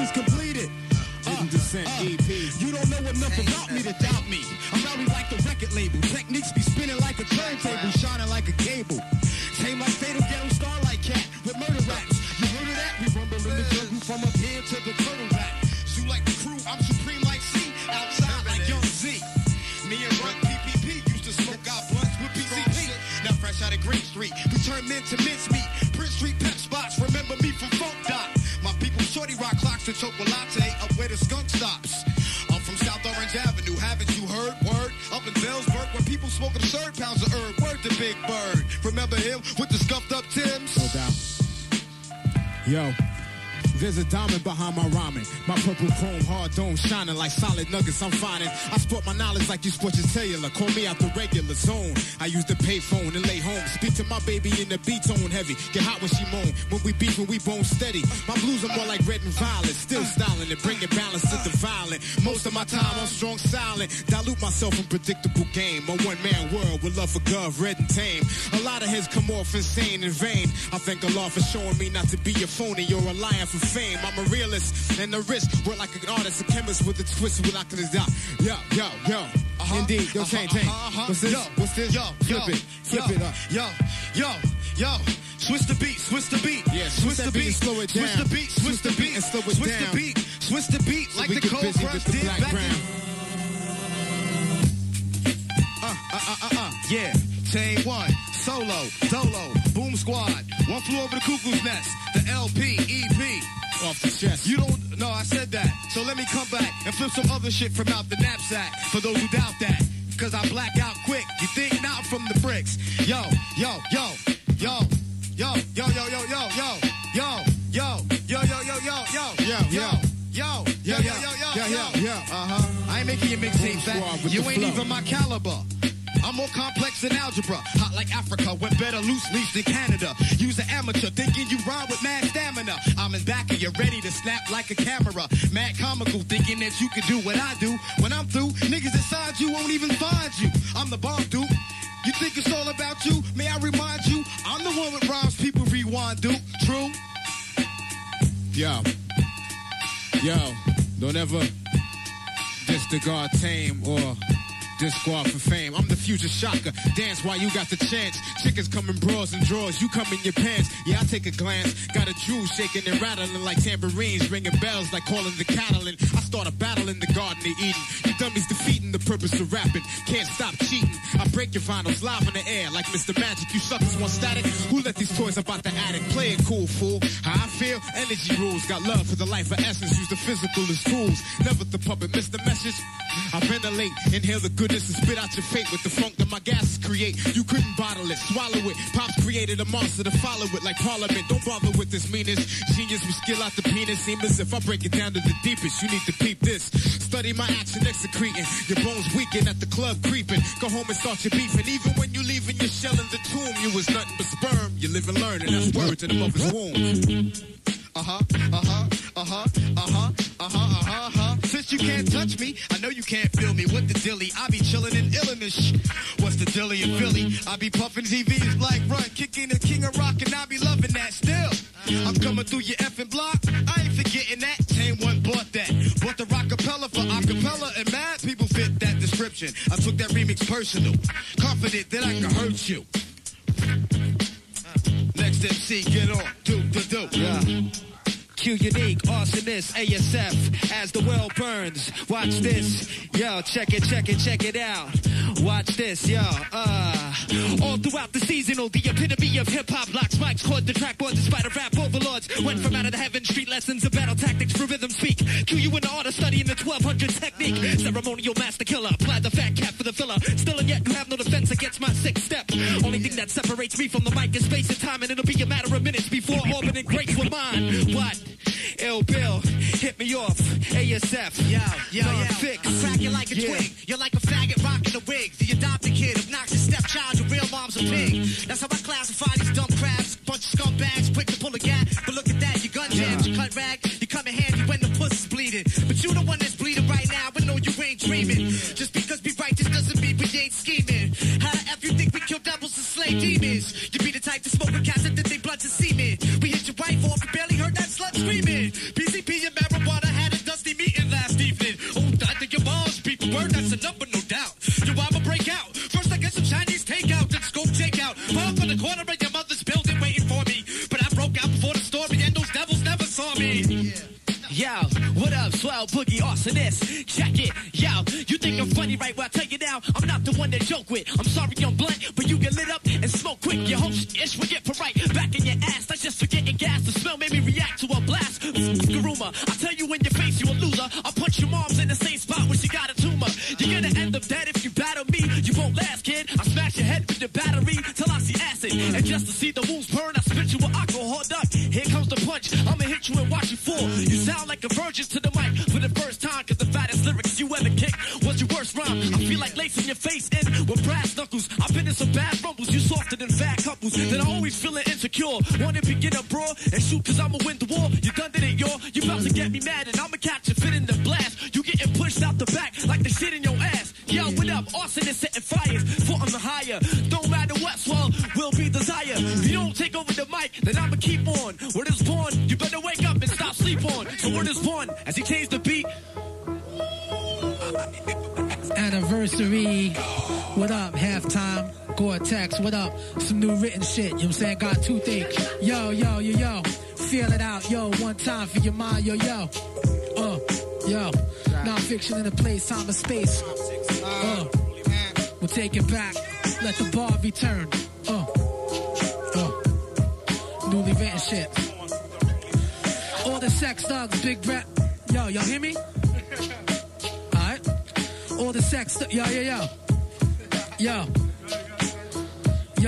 Is completed. Uh, uh, you don't know enough about me to doubt me. I'm rowdy like the record label. Techniques be spinning like a turntable, shining like a cable. Tame like fatal ghetto star like cat with murder raps. You heard of that? We rumble in the jungle from up here to the turtle rap. Shoot like the crew, I'm supreme like C. Outside like Young Z. Me and Run PPP used to smoke out blunts with PCP. Now fresh out of Green Street, we turn men to mincemeat. And chocolate up where the skunk stops. I'm from South Orange Avenue, haven't you heard? Word up in Vailsburg where people smoking third pounds of herb. Word to Big Bird. Remember him with the scuffed up Tims? No doubt. Yo. There's a diamond behind my rhyming. My purple chrome hard dome shining like solid nuggets I'm finding. I sport my knowledge like you sport your cellular. Call me out the regular zone. I use the payphone and lay home. Speak to my baby in the beat tone heavy. Get hot when she moan. When we beef when we bone steady. My blues are more like red and violet. Still styling and bringing balance to the violent. Most of my time I'm strong silent. Dilute myself in predictable game. A one man world with love for gov, red and tame. A lot of heads come off insane in vain. I thank Allah for showing me not to be a phony or a liar for fame. I'm a realist and a risk. Work like an artist, a chemist with a twist I could have Yo, yo, yo. Indeed, yo, change, change. What's this? Yo, What's this? Yo, flip yo, it, flip yo, it up. Yo, yo, yo. Switch the beat, switch the beat. Yeah, switch switch the beat beat, slow it down. switch the beat, switch the beat, and slow it switch down. the beat, switch the beat, So like the cold crush the did black back crown. Uh, uh, uh, uh, uh, yeah. Tame One, solo, dolo, boom squad. One flew over the cuckoo's nest. The LP, EP. Off the chest. You don't, no, I said that. So let me come back and flip some other shit from out the knapsack. For those who doubt that. Cause I black out quick. You think not from the bricks. Yo, yo, yo, yo, yo, yo, yo, yo, yo, yo, yo, yo, yo, yo, yo, yo, yo, Yo, yo, yo, yo, yo, yo, yo, yo, yo, yo. Uh-huh. I ain't making your mixtape fat. You ain't even my caliber. I'm more complex than algebra. Hot like Africa, with better loose leaves than Canada. Use an amateur, thinking you rhyme with mad stamina. I'm in back of you, ready to snap like a camera. Mad comical, thinking that you can do what I do. When I'm through, niggas inside you won't even find you. I'm the bomb dude. You think it's all about you? May I remind you, I'm the one with rhymes people rewind, dude. True? Yo. Yo. Don't ever disregard tame or disqual for fame. I'm the future shocker. Dance while you got the chance. Chickens come in bras and drawers. You come in your pants. Yeah, I take a glance. Got a jewel shaking and rattling like tambourines, ringing bells like calling the cattle. And I start a battle in the Garden of Eden. You dummies defeating the purpose of rapping. Can't stop cheating. I break your vinyls live in the air like Mr. Magic. You suckers want static? Who let these toys about the attic? Play it cool, fool. How I feel? Energy rules. Got love for the life of essence. Use the physical as tools. Never the puppet. Miss the message? I ventilate. Inhale the goodness and spit out your fate with the funk that my gases create. You couldn't bottle it, swallow it. Pops created a monster to follow it like Parliament. Don't bother with this meanness. Genius will skill out the penis. Seem as if I break it down to the deepest. You need to peep this. Study my action excreting. Your bones weaken at the club creeping. Go home and start your beefing. Even when you leaving your shell in the tomb, you was nothing but sperm. You live and learn, and that's word to the mother's womb. Uh-huh, uh-huh, uh-huh, uh-huh, uh-huh, uh-huh, uh-huh. Since you can't touch me, I know you can't feel me. What the dilly? I be chillin' in illness. What's the dilly in Philly? I be puffin' TVs like run, kicking the king of rock, and I be loving that still. I'm coming through your effing block. I ain't forgetting that. Tame one bought that. Bought the rockapella for acapella, and mad people fit that description. I took that remix personal, confident that I can hurt you. Next MC, get on, do the do. Yeah. Q unique, arsonist, ASF, as the world burns. Watch this, yo, check it, check it, check it out. Watch this, yo, uh. All throughout the seasonal, the epitome of hip hop locks mics, caught the track board despite of rap overlords. Went from out of the heaven, street lessons of battle tactics for rhythm speak. Q you in the art of studying the 1200 technique. Ceremonial master killer, apply the fat cap for the filler. Still and yet you have no defense against my sixth step. Only thing that separates me from the mic is space and time, and it'll be a matter of minutes before orbiting grace with mine. What? Ill Bill, hit me off. ASF, Yo, yo, yo. fix. I crack you like a Yeah. twig. You're like a faggot rocking the wig. The adopted kid, obnoxious stepchild, your real mom's a pig. That's how I classify these dumb crabs. Bunch of bags, quick to pull a gap. But look at that, your gun jams, you cut rag, you come in handy when the pussy's bleeding. But you the one that's bleeding right now, but no, you ain't dreaming. Just because we righteous doesn't mean we ain't scheming. How the F you think we kill devils and slay demons? You be the type to smoke a cat that they blood to semen. Screaming. PCP and marijuana had a dusty meeting last evening. Oh, I think your mom's the word, that's a number, no doubt. Your mama break out. First I get some Chinese takeout, then scope check out. Park on the corner of your mother's building waiting for me. But I broke out before the story and those devils never saw me. Yo, what up, swell boogie arsonist? Check it, yo. You think I'm funny, right? Well, I tell you now, I'm not the one to joke with. I'm sorry I'm blunt, but you get lit up and smoke quick. Your whole ish forget for right back in your always feeling insecure. Wanna begin a brawl and shoot cause I'ma win the war. You done did it, yo. You about to get me mad and I'ma catch you fit in the blast. You getting pushed out the back like the shit in your ass. Yo, what up? Arson is setting fires. Foot on the higher. Don't matter what, swell will be desire. If you don't take over the mic, then I'ma keep on. Word is born. You better wake up and stop sleep on. So word is born. As he changed the beat. Anniversary. Up? What up? Some new written shit. You know what I'm saying? Got toothache. Yo, yo, yo, yo. Feel it out. Yo, one time for your mind. Yo, yo. Uh, yo. Non Phixion in a place, time and space. Uh, we'll take it back. Let the bar return. Uh, uh. Newly written shit. All the sex thugs, big rep. Yo, y'all hear me? Alright. All the sex, th- yo, yo, yo. Yo.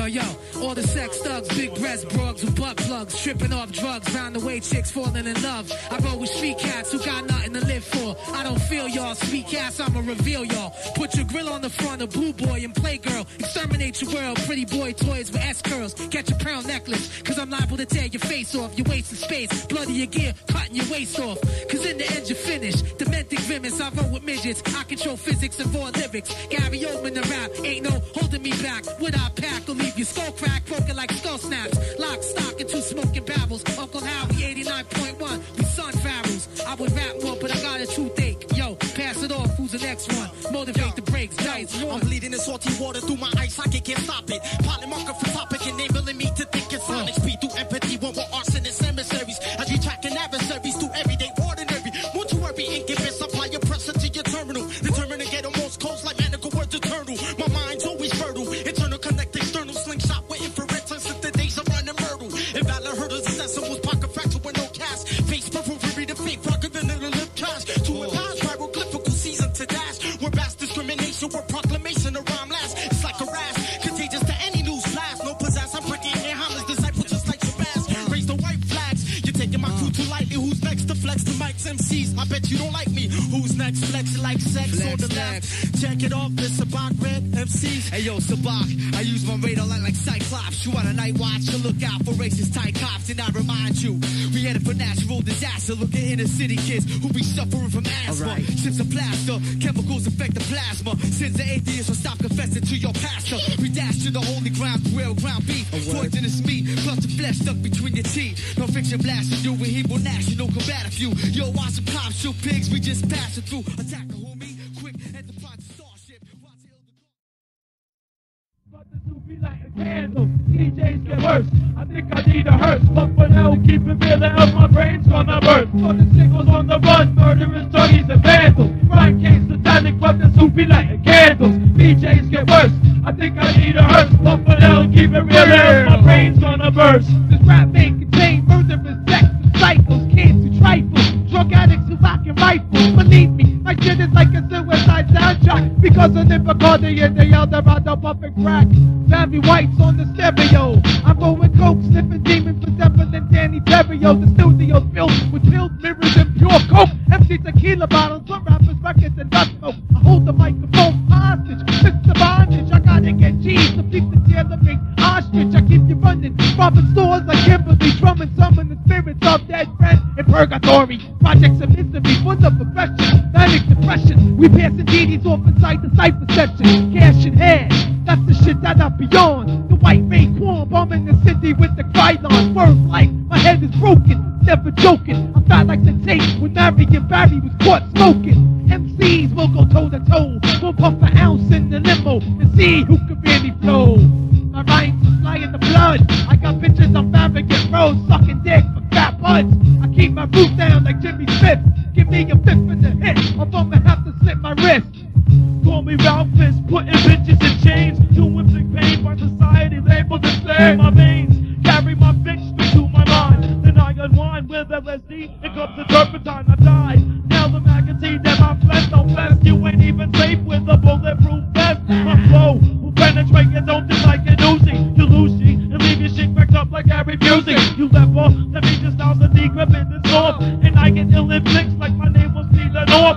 Yo, yo, all the sex thugs, big breast broads with butt plugs, tripping off drugs, round the way chicks falling in love. I roll with street cats who got nothing to live for. I don't feel y'all, sweet cats, I'ma reveal y'all. Put your grill on the front of Blue Boy and Playgirl. Exterminate your world, pretty boy toys with S curls. Catch a pearl necklace, cause I'm liable to tear your face off. You're wasting space, bloody your gear, cutting your waist off. Cause in the end you're finished. Demented grimace, I roll with midgets. I control physics and raw lyrics. Gary Oldman the rap, ain't no holding me back. What I pack will leave you skull crack, broken like skull snaps. Lock, stock, and two smoking barrels. Uncle Howie 89.1, we sun pharaohs. I would rap more, but I got a toothache. Yo, pass it off, who's the next one? Motivate the brakes, dice I'm one. bleeding in salty water through my ice I can't stop it. Pilot marker for topic, enabling me to think in sonic uh. speed through empathy when we're you don't like next? Flex like sex on the left. Check it off, it's about red MCs. Hey yo, Sabac, I use my radar light like Cyclops. You on a night watch to look out for racist tight cops. And I remind you, we headed for natural disaster. Look at inner city kids who be suffering from asthma. Ships of plaster, chemicals affect the plasma. Sins the atheists will stop confessing to your pastor. We dash to the holy ground, real ground beef. Poisonous meat, plus the flesh stuck between your teeth. Non Phixion blasting you with Hebrew national combative you. Yo, watch some cops shoot pigs, we just passing through. Attack a homie, quick, and the plot starship. Candle, DJs get worse. I think I need a hearse. But for now, keep it real else my brain's gonna burst. For the singles on the run, murderers, druggies, and vandals. Crime case, satanic weapons, who be lighting candles. DJs get worse. I think I need a hearse. But for now, keep it real else my brain's gonna burst. This rap may contain murderous sex and cycles, kids who trifle, drug addicts who rockin' rifles. Believe me, my shit is like a suicide soundtrack. Because of difficulty in the Eldorado pumping crack. Family whites on the stereo. I'm going coke, sniffing demons for Zeppelin and Danny Terrio. Oh, the studio's filled with filled mirrors and pure coke. Empty tequila bottles, some rappers, records, and dust smoke. I hold the microphone hostage. It's the bondage. I gotta get G's to beat the tail of me. Ostrich, I keep you running. Robbing stores like Kimberly, drumming, summon the spirits of dead friends in purgatory. Projects of misery, full of aggression, manic depression. We passing DDs off inside the cipher section. Cash in hand, that's the shit that I be on. The white Raekwon bombing the city with the Krylon. Word like my head is broken, never joking. I'm fat like the tape when Marion Barry was caught smoking. MCs will go toe to toe. We'll puff an ounce in the limo and see who can really flow. My rhymes is fly in the blood. I got bitches on Farragut Road sucking dick for fat buds. I keep my roof down like Jimmy Smith. Give me a fifth in the hit, I'm gonna have to slip my wrist. Call me Ralph Fist, putting bitches in chains. Doing big pain by society, labeled the same. My veins carry my fix to my mind. Then I unwind with LSD. It comes to turpentine, I die. Now the magazine that my flesh don't bless. You ain't even safe with a bulletproof vest. My flow will penetrate your don't just like an Uzi. You lose and leave your shit cracked up like Harry Music. You level, let me just down the degrip in the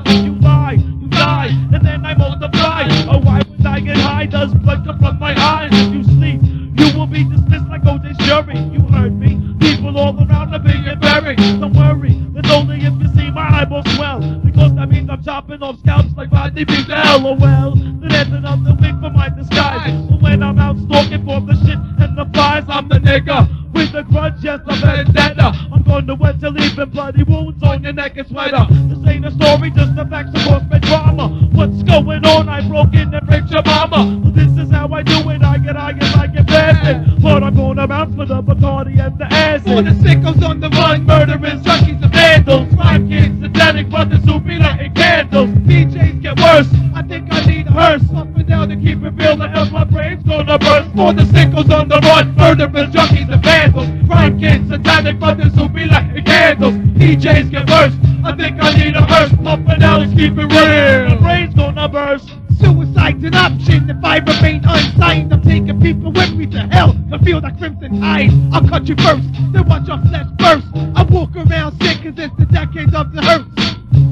Peter For the sickos on the run, murderers, junkies, and vandals. Crime kids, satanic brothers who be lighting candles. DJs get worse. I think I need a hearse. Up and down to keep it real, or else my brain's gonna burst. For the sickos on the run, murderers, junkies, and vandals. Crime kids, satanic brothers who be lighting candles. DJs get worse. I think I need a hearse. Up and down to keep it real. My brain's gonna burst. Suicide's an option if I remain unsigned. I'm taking people with me to hell feel the crimson tide. I'll cut you first, then watch your flesh burst. I walk around sick cause it's the decades of the hurts.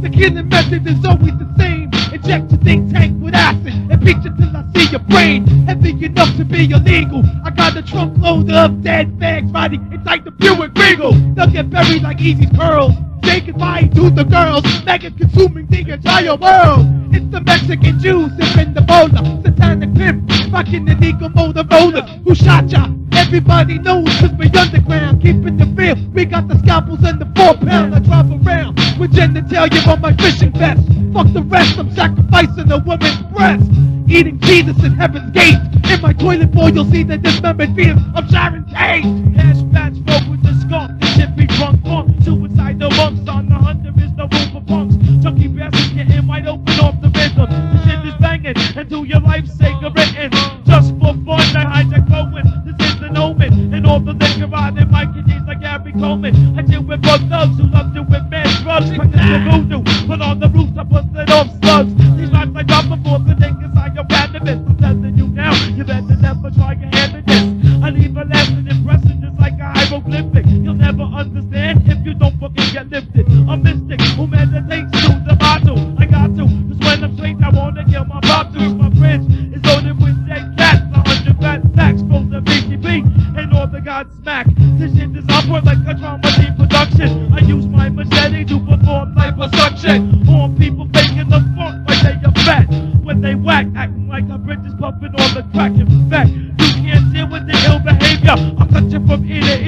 The killing method is always the same. Inject your think tank with acid you till I see your brain. Heavy enough to be illegal. I got a trunk load of dead bags riding inside the Buick Regal. They'll get buried like Easy's pearls. Say goodbye to the girls, mega consuming the entire world. It's the Mexican Jews sipping the bola, satanic pimp, fucking the Nico Motorola. Who shot ya? Everybody knows cause we underground, keeping the feel. We got the scalpels and the four pound. I drive around with genitalia on my fishing vest. Fuck the rest, I'm sacrificing a woman's breast. Eating Jesus in heaven's gate. In my toilet bowl, you'll see the dismembered fetus of Sharon Tate. Hash patch folk with the skunk, this shit be drunk funk. Suicidal monks on the hunt, there is no room for punks. Junkie bastards getting wide open off the rhythm. The shit is banging, and to your life's sake are written. Just for fun, I hijack going. This is an omen, and all the liquor out in my kidneys like Gary Coleman. I deal with bug thugs who love to with mad drugs. Practice the voodoo, but on the roof I busted off slugs. Your hand in this. I leave a lasting impression just like a hieroglyphic. You'll never understand if you don't fucking get lifted. A mystic who meditates to the bottle. I got to, cause when I'm straight, I wanna kill my pop dudes. My fridge is loaded with dead cats. A hundred fat sacks, frozen BTB, and all the gods smack. This shit is upward like a drama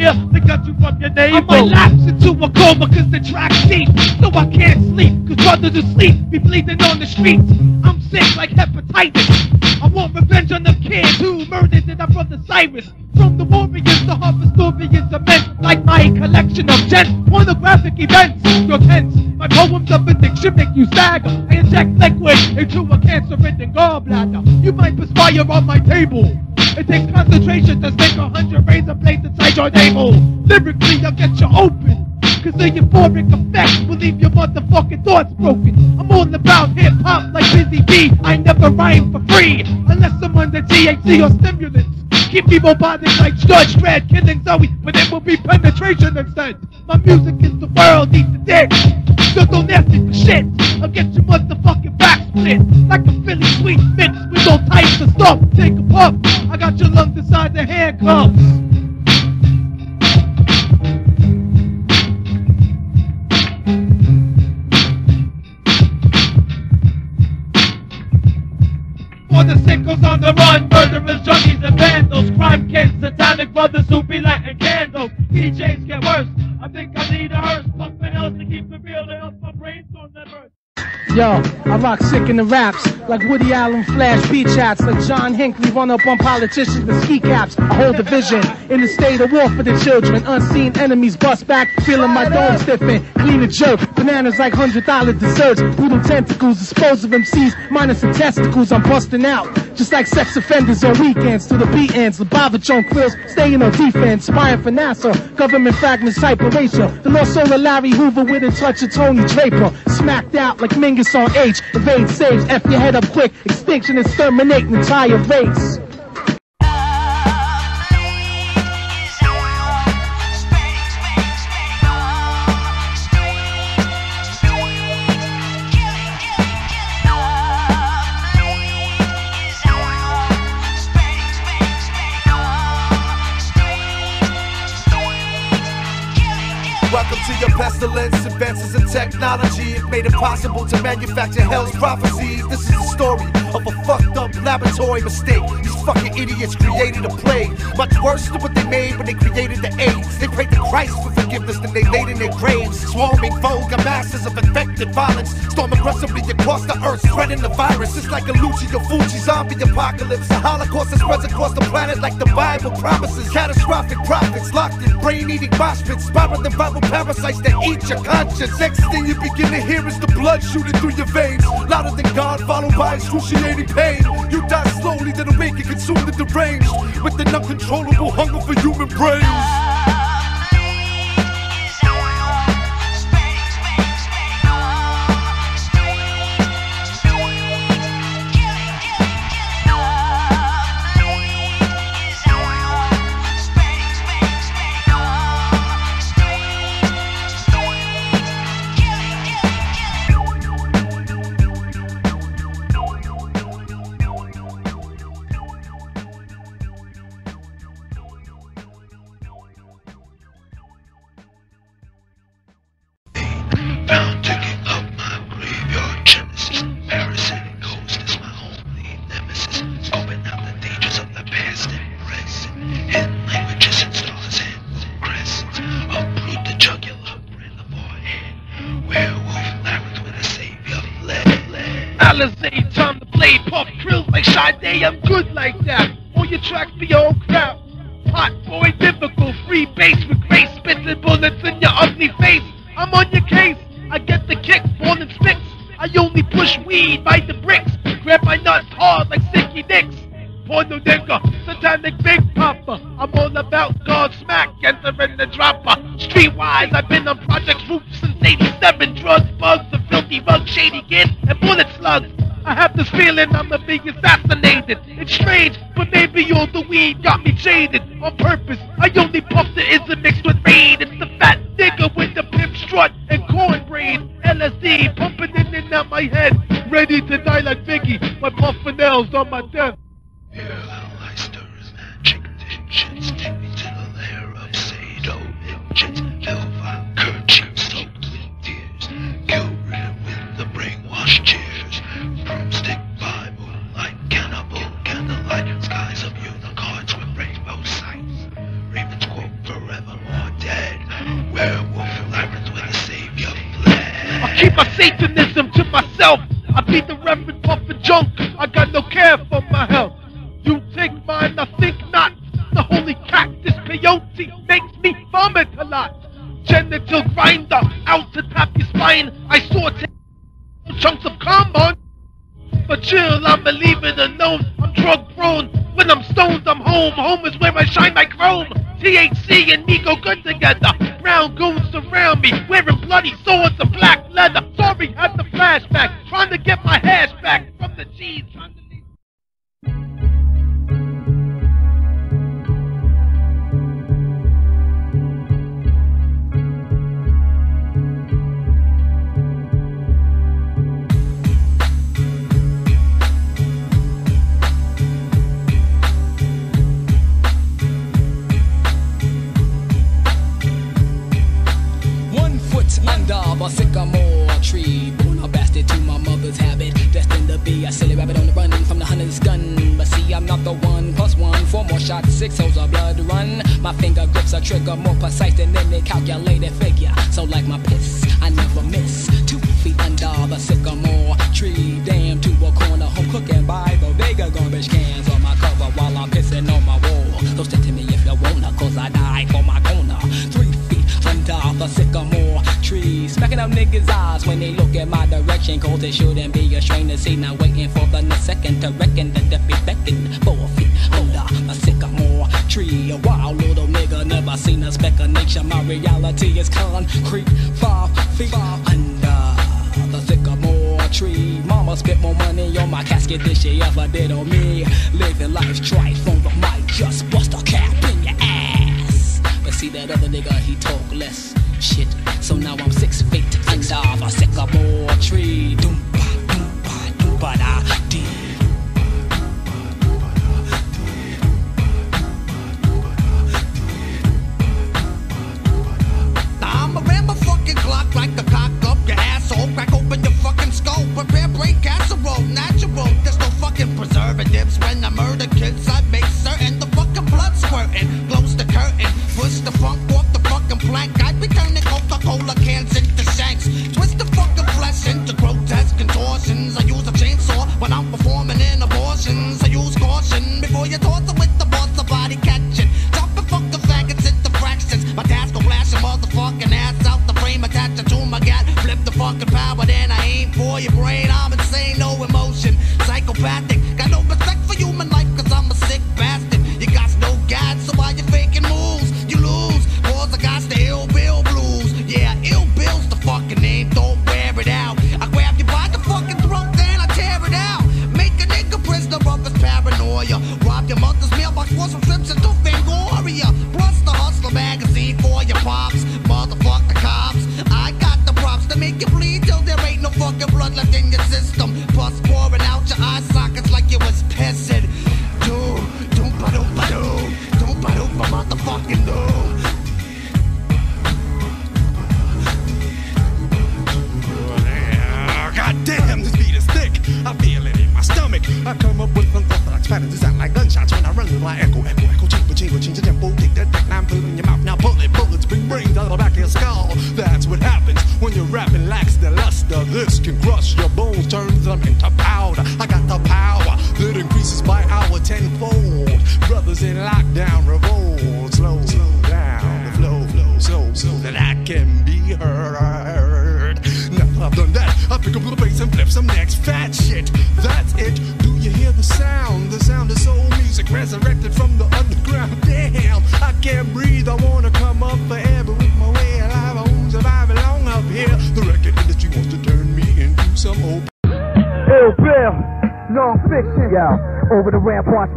ear to to you from your neighbor. I might lapse into a coma cause the track's deep. So I can't sleep, cause brothers asleep, be bleeding on the streets. I'm sick like hepatitis. I want revenge on the kids who murdered our brother Cyrus. From the warriors, the harvest immense. My collection of gent pornographic events. You're tense. My poems of addiction make you stagger. I inject liquid into a cancer-ridden gallbladder. You might perspire on my table. It takes concentration to stick a hundred razor blades inside your navel. Lyrically, I'll get you open. Cause the euphoric effect will leave your motherfucking thoughts broken. I'm all about hip hop like Busy B. I never rhyme for free unless I'm under THC or stimulants. Keep me robotic like Judge Dredd, killing Zoe, but it will be penetration instead. My music is the world, needs the dick. So don't ask me for shit. I'll get your motherfucking back split like a Philly sweet mix with no types of stuff. Take a puff. I got your lungs inside the handcuffs. for the sickles on the run, murderers, junkies, and vandals, crime kids, satanic brothers who be lighting candles. DJs get worse. I think I need a hearse, pumping else to keep the real. Yo, I rock sick in the raps, like Woody Allen flash beat chats, like John Hinckley run up on politicians with ski caps. I hold the vision in the state of war for the children. Unseen enemies bust back, feeling my dome stiffen, clean a jerk. Bananas like hundred dollar desserts, brutal tentacles dispose of MCs minus the testicles. I'm busting out, just like sex offenders on weekends to the beat ends. Lubavitch on quills, staying on defense, spying for NASA, government fragments type erasure. The lost soul of Larry Hoover with a touch of Tony Draper, smacked out like Mingus on H. Evade saves, F your head up quick. Extinction exterminate the entire race. Your pestilence, advances in technology. It made it possible to manufacture hell's prophecies. This is the story of a fucked up laboratory mistake. These fucking idiots created a plague. Much worse than what they made when they created the AIDS. They prayed to Christ for forgiveness, then they laid in their graves. Swarming vulgar masses of infected violence. Storm aggressively across the earth, spreading the virus. It's like a Lucio Fulci zombie apocalypse. A holocaust that spreads across the planet like the Bible promises. Catastrophic prophets locked in brain eating mosh pits, spiraling viral parasites that eat your conscience. Next thing you begin to hear is the blood shooting through your veins. Louder than God, followed by excruciating pain. You die slowly, then awake and consumed and deranged with an uncontrollable hunger for human brains. Got me under the sycamore tree. A wild little nigga, never seen a speck of nature. My reality is concrete. Five feet under the sycamore tree. Mama spent more money on my casket than she ever did on me. Living life's trife on the mic, just bust a cap in your ass. But see that other nigga, he talk less shit. So now I'm six feet under the sycamore tree. Doompa, doompa, doompa da dee. I'm fucking clock like a cock up your asshole. Crack open your fucking skull. Prepare break casserole. Natural. There's no fucking preservatives. When I murder kids, I make certain the fucking blood squirting. Close the curtain. Push the funk off the fucking plank.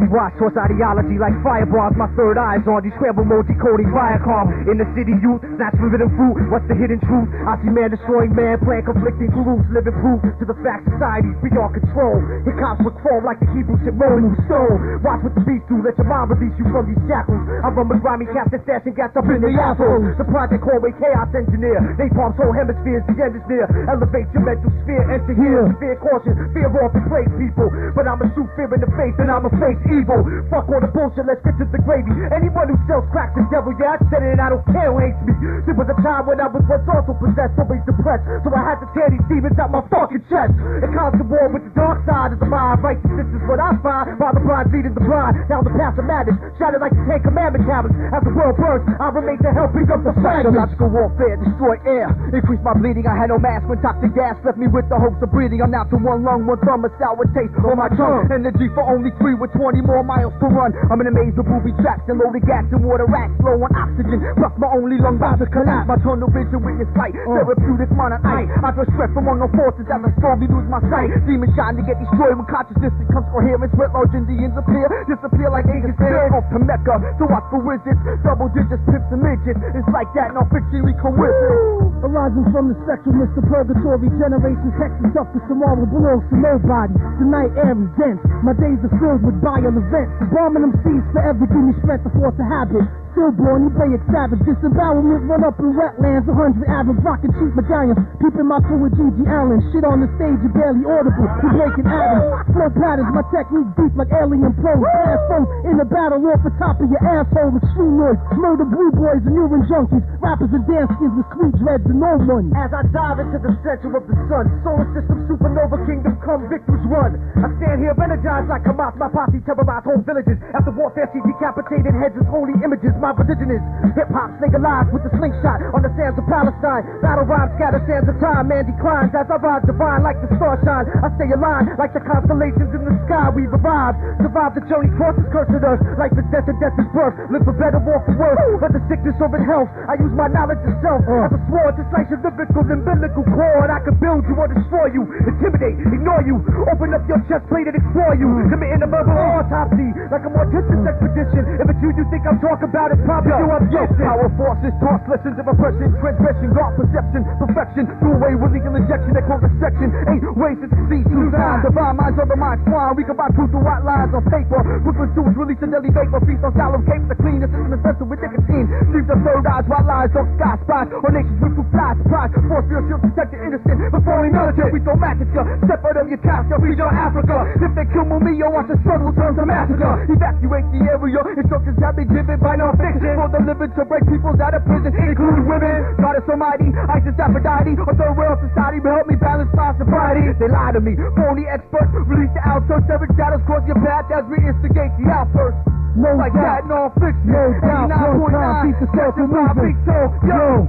Watch towards ideology like fireballs. My third eye's on these scramble mode decoding Viacom. In the city youth, snatch forbidden fruit. What's the hidden truth? I see man destroying man, playing conflicting gurus, living proof to the fact society's beyond control. Hit cops with fall like the Hebrews hit rolling stone. Watch what the beast do, let your mind release you from these shackles. I run with grimy captain stash and gas up in the asshole. The project hallway chaos engineer. They Napalm's whole hemispheres, the end is near. Elevate your mental sphere, enter here. Fear caution, fear off the place people. But I'ma shoot fear in the face and I'ma face evil. Fuck all the bullshit, let's get to the gravy. Anyone who sells crack the devil, yeah, I said it and I don't care who hates me. There was a time when I was once also possessed, always depressed. So I had to tear these demons out my fucking chest. It In constant war with the dark side of the mind. Righteousness is what I find. By the blind leading the blind. Now the path of madness. Shattered like the Ten Commandment tablets. As the world burns, I remain to help pick up the. Biological warfare, destroy air. Increase my bleeding. I had no mask when toxic gas left me with the hopes of breathing. I'm now to one lung, one thumb, a sour taste on my tongue. Energy for only three with 20 more miles to run. I'm in a maze of booby traps and loaded gas and water racks. Low on oxygen, plus my only lung about to collapse. My tunnel vision witness light. Therapeutic night. I draw strength on no forces as I slowly lose my sight. Demons shine to get destroyed when consciousness becomes coherence. Red large Indians appear, disappear like Asian stairs. Off to Mecca to watch for wizards. Double digits, pips and midgets. It's like that, Non Phixion, we come with it. Arising from the spectrum, Mr. Purgatory. Generations hexing stuff to tomorrow belongs to nobody. Tonight air is dense. My days are filled with violent events. Bombing them seas forever give me strength to force a habit. Stillborn, Hebraic savage, disembowelment, run up in wetlands, a hundred average, rocket cheap medallions, peeping my crew with G.G. Allen, shit on the stage, you barely audible, you breaking atoms, flow patterns, my technique deep like alien pros, ass foes, in the battle off the top of your asshole, extreme noise, murder blue boys and urine junkies, rappers and dance skins with sweet dreads and no money. As I dive into the center of the sun, solar system, supernova, kingdom come, victors run. I stand here energized like Hamas, my posse terrorize whole villages. After warfare, see decapitated heads as holy images. My religion is hip hop, snake alive with the slingshot on the sands of Palestine. Battle rhymes scatter sands of time, man declines as I rise divine like the star shine. I stay aligned like the constellations in the sky. We revive, survive the journey, crosses cursed earth. Life is death and death is birth. Live for better, walk for worse. The sickness or in health, I use my knowledge of self uh. as a sword to slice your lyrical and biblical cord. I can build you or destroy you, intimidate, ignore you. Open up your chest plate and explore you. Mm. Committing a verbal autopsy like a mortician's expedition. If it's you you think I'm talking about, it's probably you I'm Yo, dissing. power forces, toss lessons of oppression, transgression, God perception, perfection, through away with legal injection, they call the section. Eight ways to see two times. Divine minds over mind swine. We combine truth through white lines on paper. Brooklyn Jews release a deadly vapor, feast on sour cape, the cleanest system infested with nicotine. Dreams of third eyes, white lies, on sky spies, or nations with two fly surprise. Force fear shield, protect the innocent. Before we military, we throw magic out of your reach on Africa. If they kill Mumia, watch the struggle turn to massacre. Evacuate the area. Instructions have been given by Non Phixion. For the living to break peoples out of prison, including women. God is almighty, ISIS, Aphrodite. A third world society will help me balance my sobriety. They lie to me. Phony experts release the outburst. Seven shadows cross your path as we instigate the outburst. No like doubt. that, Non Phixion. No doubt, no time, keep the circle moving. Yo,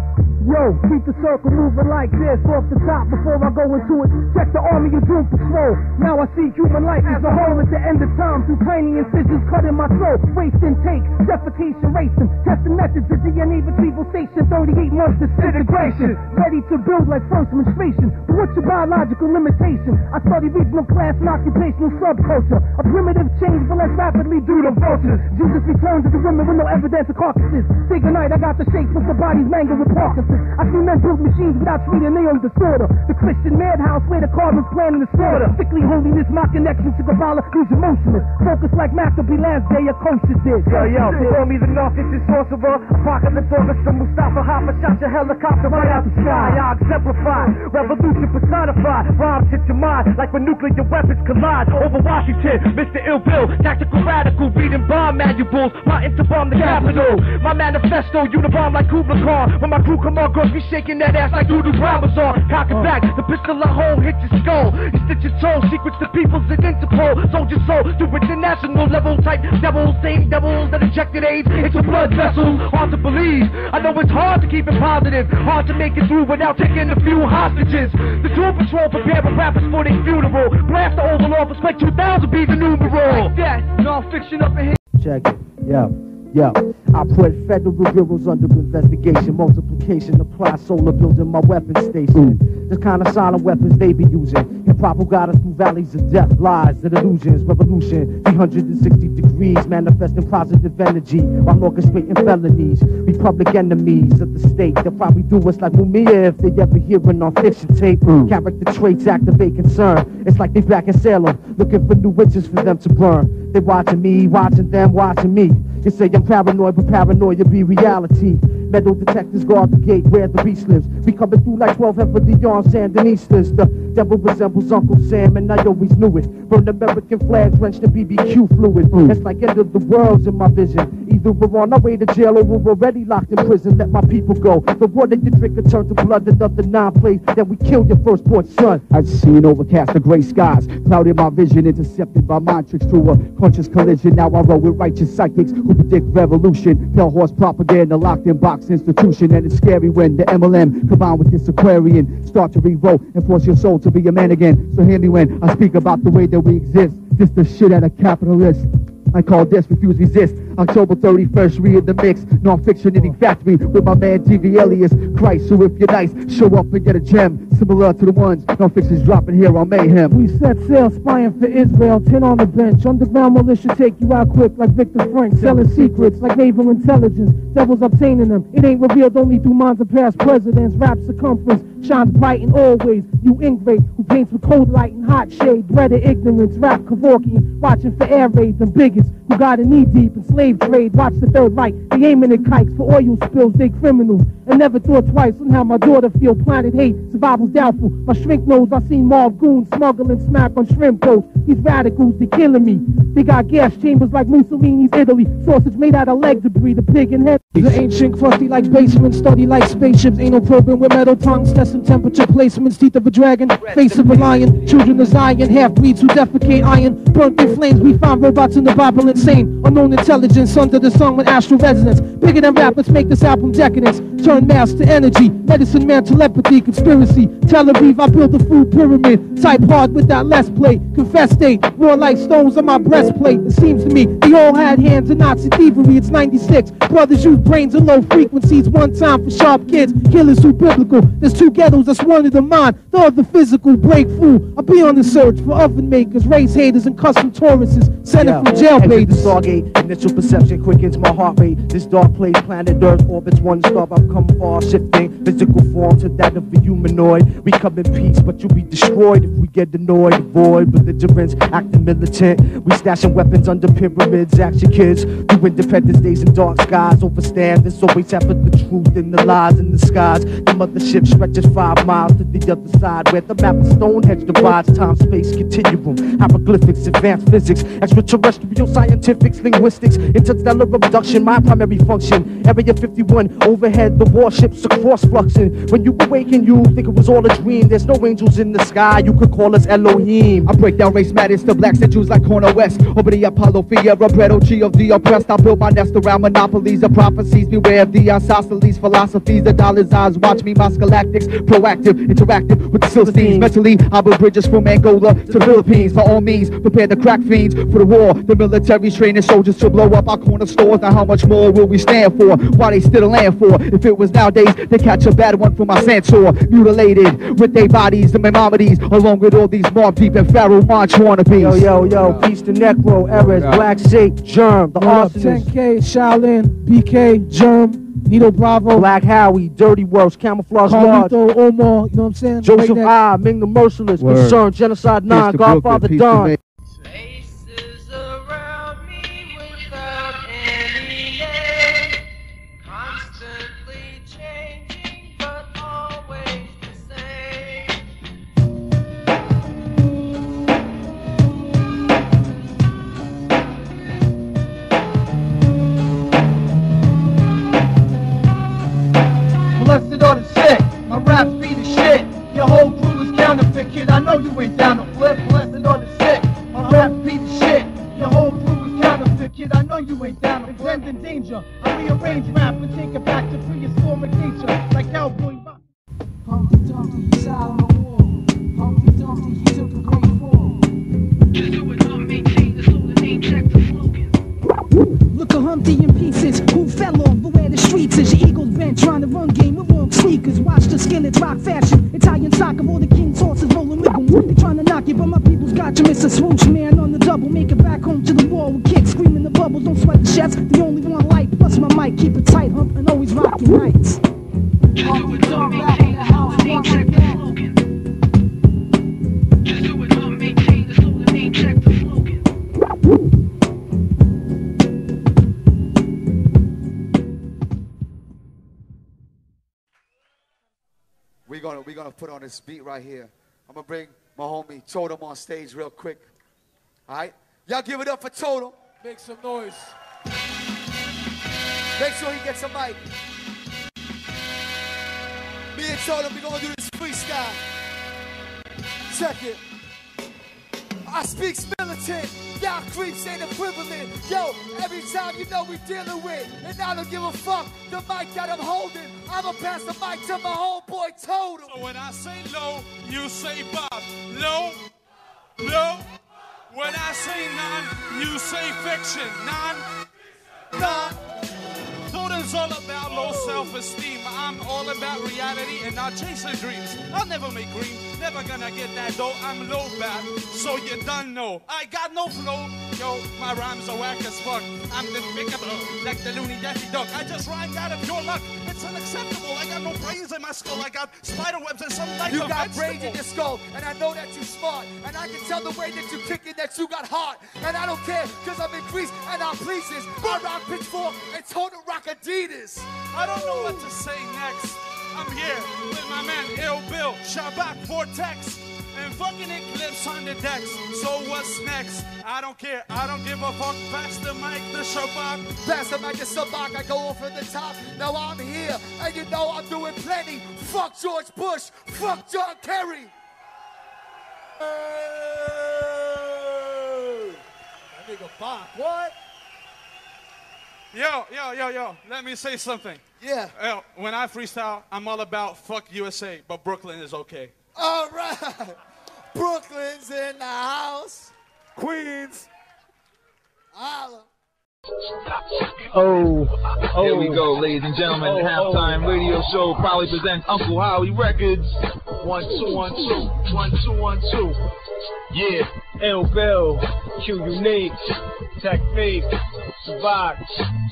yo, keep the circle moving like this off the top before I go into it. Check the army of doom patrol. Now I see human life as a whole at the end of time through tiny incisions cutting my throat. Waste intake, defecation, racing, testing methods of DNA retrieval station. 38 months disintegration, ready to build like first menstruation. But what's your biological limitation? I study regional class and occupational subculture. A primitive change, but less rapidly due to vultures. Jesus returns to the women with no evidence of carcasses. Say goodnight, I got the shakes with the bodies mangled with Parkinson's. I see men build machines without treating their own disorder. The Christian madhouse where the carbon's planning the slaughter. Sickly holiness, my connection to Kabbalah is emotionless. Focus like Maccabee last day, a coach is this. Yo, yo, call me the narcissist sorcerer. Apocalypse orchestra, Mustafa Hoffa shot your helicopter right out the sky. I exemplify, revolution personified. Rhymes hit your mind like when nuclear weapons collide. Over Washington, Mr. Ill Bill, tactical radical, reading bomb manuals, plotting to bomb the Capitol. My manifesto, unibomb like Kubla Khan. When my crew come on, girls be shaking that ass like Doodoo Ramazan. Cock it back, the pistol I hold hit your skull. You stitch your toe, secrets to peoples in Interpol. Soldier soul to international level type devils, same devils that injected AIDS into blood vessels. Hard to believe. I know it's hard to keep it positive, hard to make it through without taking a few hostages. The Doom Patrol prepare for rappers for their funeral. Blast the Oval Office, like 2000 be the numeral. Like that, Non Phixion up in here. Check it. Yeah. Yeah, I put federal bureaus under investigation, multiplication, apply solar building my weapon station. Mm. The kind of silent weapons they be using. Hip hop us through valleys of death, lies and illusions, revolution, 360 degrees, manifesting positive energy while orchestrating felonies. We public enemies of the state. They'll probably do us like Mumia if they ever hear a Non Phixion tape. Mm. Character traits activate concern. It's like they back in Salem, looking for new witches for them to burn. They watching me, watching them, watching me. You say I'm paranoid, but paranoia be reality. Metal detectors guard the gate where the beast lives. We coming through like 12 heavily on Sandinistas. The devil resembles Uncle Sam, and I always knew it. Burn American flag drenched in BBQ fluid. Mm. It's like end of the world's in my vision. Either we're on our way to jail or we're already locked in prison. Let my people go. The water you drink will turn to blood. Another nine plays. Then we kill your firstborn son. I see an overcast of gray skies, clouded my vision, intercepted by mind tricks through a conscious collision. Now I roll with righteous psychics who predict revolution. Pale horse propaganda, locked in box institution, and it's scary when the MLM combined with this Aquarian start to revolt and force your soul to be a man again. So hear me when I speak about the way that we exist. This the shit at a capitalist. I call this refuse resist. October 31st, read the mix. Non Phixion in factory with my man TV Elias Christ. So if you're nice, show up and get a gem similar to the ones Non Phixion's dropping here on Mayhem. We set sail spying for Israel, 10 on the bench. Underground militia take you out quick like Victor Frank. Selling secrets like naval intelligence. Devils obtaining them. It ain't revealed only through minds of past presidents. Rap circumference shines bright in always. You ingrate who paints with cold light and hot shade. Bred of ignorance, rap cavorking. Watching for air raids and bigots who got a knee deep in slave Watch the third right. They aiming at kikes for oil spills. They criminals. And never thought twice on how my daughter feel. Planet hate. Survival's doubtful. My shrink knows I seen Marv goons smuggling smack on shrimp boats. These radicals, they killing me. They got gas chambers like Mussolini's Italy. Sausage made out of leg debris. The pig and head. The ancient crusty like basement. Study like spaceships. Ain't no probing with metal tongues. Testing temperature placements. Teeth of a dragon. Face of a lion. Children of Zion. Half breeds who defecate iron. Burnt in flames. We find robots in the Bible insane. Unknown intelligence under the sun with astral resonance. Bigger than rappers make this album decadence. Turn mass to energy. Medicine man telepathy. Conspiracy. Tel Aviv. I built a food pyramid. Type hard with that less play. Confess state. Raw like stones on my breastplate. It seems to me they all had hands in Nazi thievery. It's 96. Brothers use brains in low frequencies. One time for sharp kids. Killers who biblical. There's two ghettos. That's one of the mind. The other physical. Breakthrough. I'll be on the search for oven makers. Race haters and custom Tauruses. Sent it from jail the Stargate, initial perception quickens my heart rate. This dark place, planet Earth orbits one star. I've come far, shifting physical form to that of a humanoid. We come in peace, but you'll be destroyed if we get annoyed. Avoid belligerence, acting militant. We stashing weapons under pyramids. Action kids, through independence days and dark skies. Overstand this always happen the truth in the lies in the skies. The mothership stretches five miles to the other side, where the map of Stonehenge divides time space continuum. Hieroglyphics, advanced physics, extraterrestrial scientifics, linguistics, interstellar abduction, my primary function. Area 51, overhead, the warships are cross fluxing. When you awaken, you think it was all a dream. There's no angels in the sky, you could call us Elohim. I break down race matters to blacks and Jews like Cornel West. Over the a Paulo Freire, Bredo, G of the oppressed. I build my nest around monopolies of prophecies. Beware of the isosceles philosophies. The dollar's eyes watch me, my galactics. Proactive, interactive with the Philistines. Mentally, I build bridges from Angola to Philippines. By all means, prepare the crack fiends for the war. The military's training soldiers to blow up our corner stores. Now, how much more will we stand for? Why they still land for? If it was nowadays, they catch a bad one from my Santor. Mutilated with their bodies, the Maimonides, along with all these Mobb Deep and Pharoahe Monch wannabes. Yo, yo, yo, peace to Necro, Eris, Black Shake, Germ, the What up, arsonist. 10K, Shaolin, BK, Germ, Nito Bravo, Black Howie, Dirty Works, Camouflage Lodge, Carlito, Omar, you know what I'm saying? Joseph Redneck. I, ah, Ming the Merciless, Word. Concern, Genocide 9, Godfather Brooklyn, Don. Raps be the shit. Your whole crew is counterfeit, kid. I know you ain't down to flip. Blessed are the sick, my raps be the shit. Your whole crew is counterfeit, kid. I know you ain't down to flip. in danger. I rearrange rap and take it back to prehistoric nature, like cowboy rock. Humpty Dumpty, he's out on the wall. Humpty Dumpty, he took a great fall. Just do it, not maintain the slogan, name check the slogan. Look at Humpty in pieces. Who fell off? But where the streets is? Your eagle's bent trying to run game with wrong sneakers. Watch the skillets rock fashion. Italian soccer, all the king's horses rolling with them. They trying to knock you, but my people's got you. Mr. Swoosh, man on the double. Make it back home to the wall with kicks. Screaming the bubbles. Don't sweat the chefs. The only one light. Plus my mic. Keep it tight, hump, and always rock your nights. Gonna we're gonna put on this beat right here. I'm gonna bring my homie Totem on stage real quick. All right, y'all give it up for Totem. Make some noise. Make sure he gets a mic. Me and Totem, we gonna do this freestyle. Check it. I speak militant, y'all creeps ain't equivalent. Yo, every time you know we dealing with, and I don't give a fuck the mic that I'm holding. I'ma pass the mic to my homeboy Totem. So when I say low, you say Bob. Low, low. When I say none, you say fiction. Non, None, none. Totem's all about low self-esteem. I'm all about reality and not chasing dreams. I'll never make green, never gonna get that dough. I'm low bad, so you done know. I got no flow. Yo, my rhymes are whack as fuck. I'm despicable, like the loony daffy duck. I just rhymed out of pure luck. It's unacceptable. I got no brains in my skull. I got spider webs and some like You a got vegetable. brains in your skull, and I know that you smart. And I can tell the way that you kicking that you got heart. And I don't care, cause I'm in Greece and I'm pleases. I rock pitchfork and total rock Adidas. I don't know what to say next. I'm here with my man Ill Bill, Sabac Goretex, and fucking Eclipse on the decks. So what's next? I don't care. I don't give a fuck. Pass the mic to Sabac. Pass the mic to Sabac, I go off at the top. Now I'm here, and you know I'm doing plenty. Fuck George Bush, fuck John Kerry. That nigga Bach, what? Yo, yo, yo, yo. Let me say something. Yeah. Yo, when I freestyle, I'm all about fuck USA, but Brooklyn is okay. All right. [LAUGHS] Brooklyn's in the house. Queens. Holla. Oh, oh. Here we go, ladies and gentlemen. Oh, oh. Halftime oh. radio show probably presents Uncle Howie Records. One, two, one, two. One, two, one, two. Yeah. Ill Bill, Q Unique, Tech Faith, Sabac,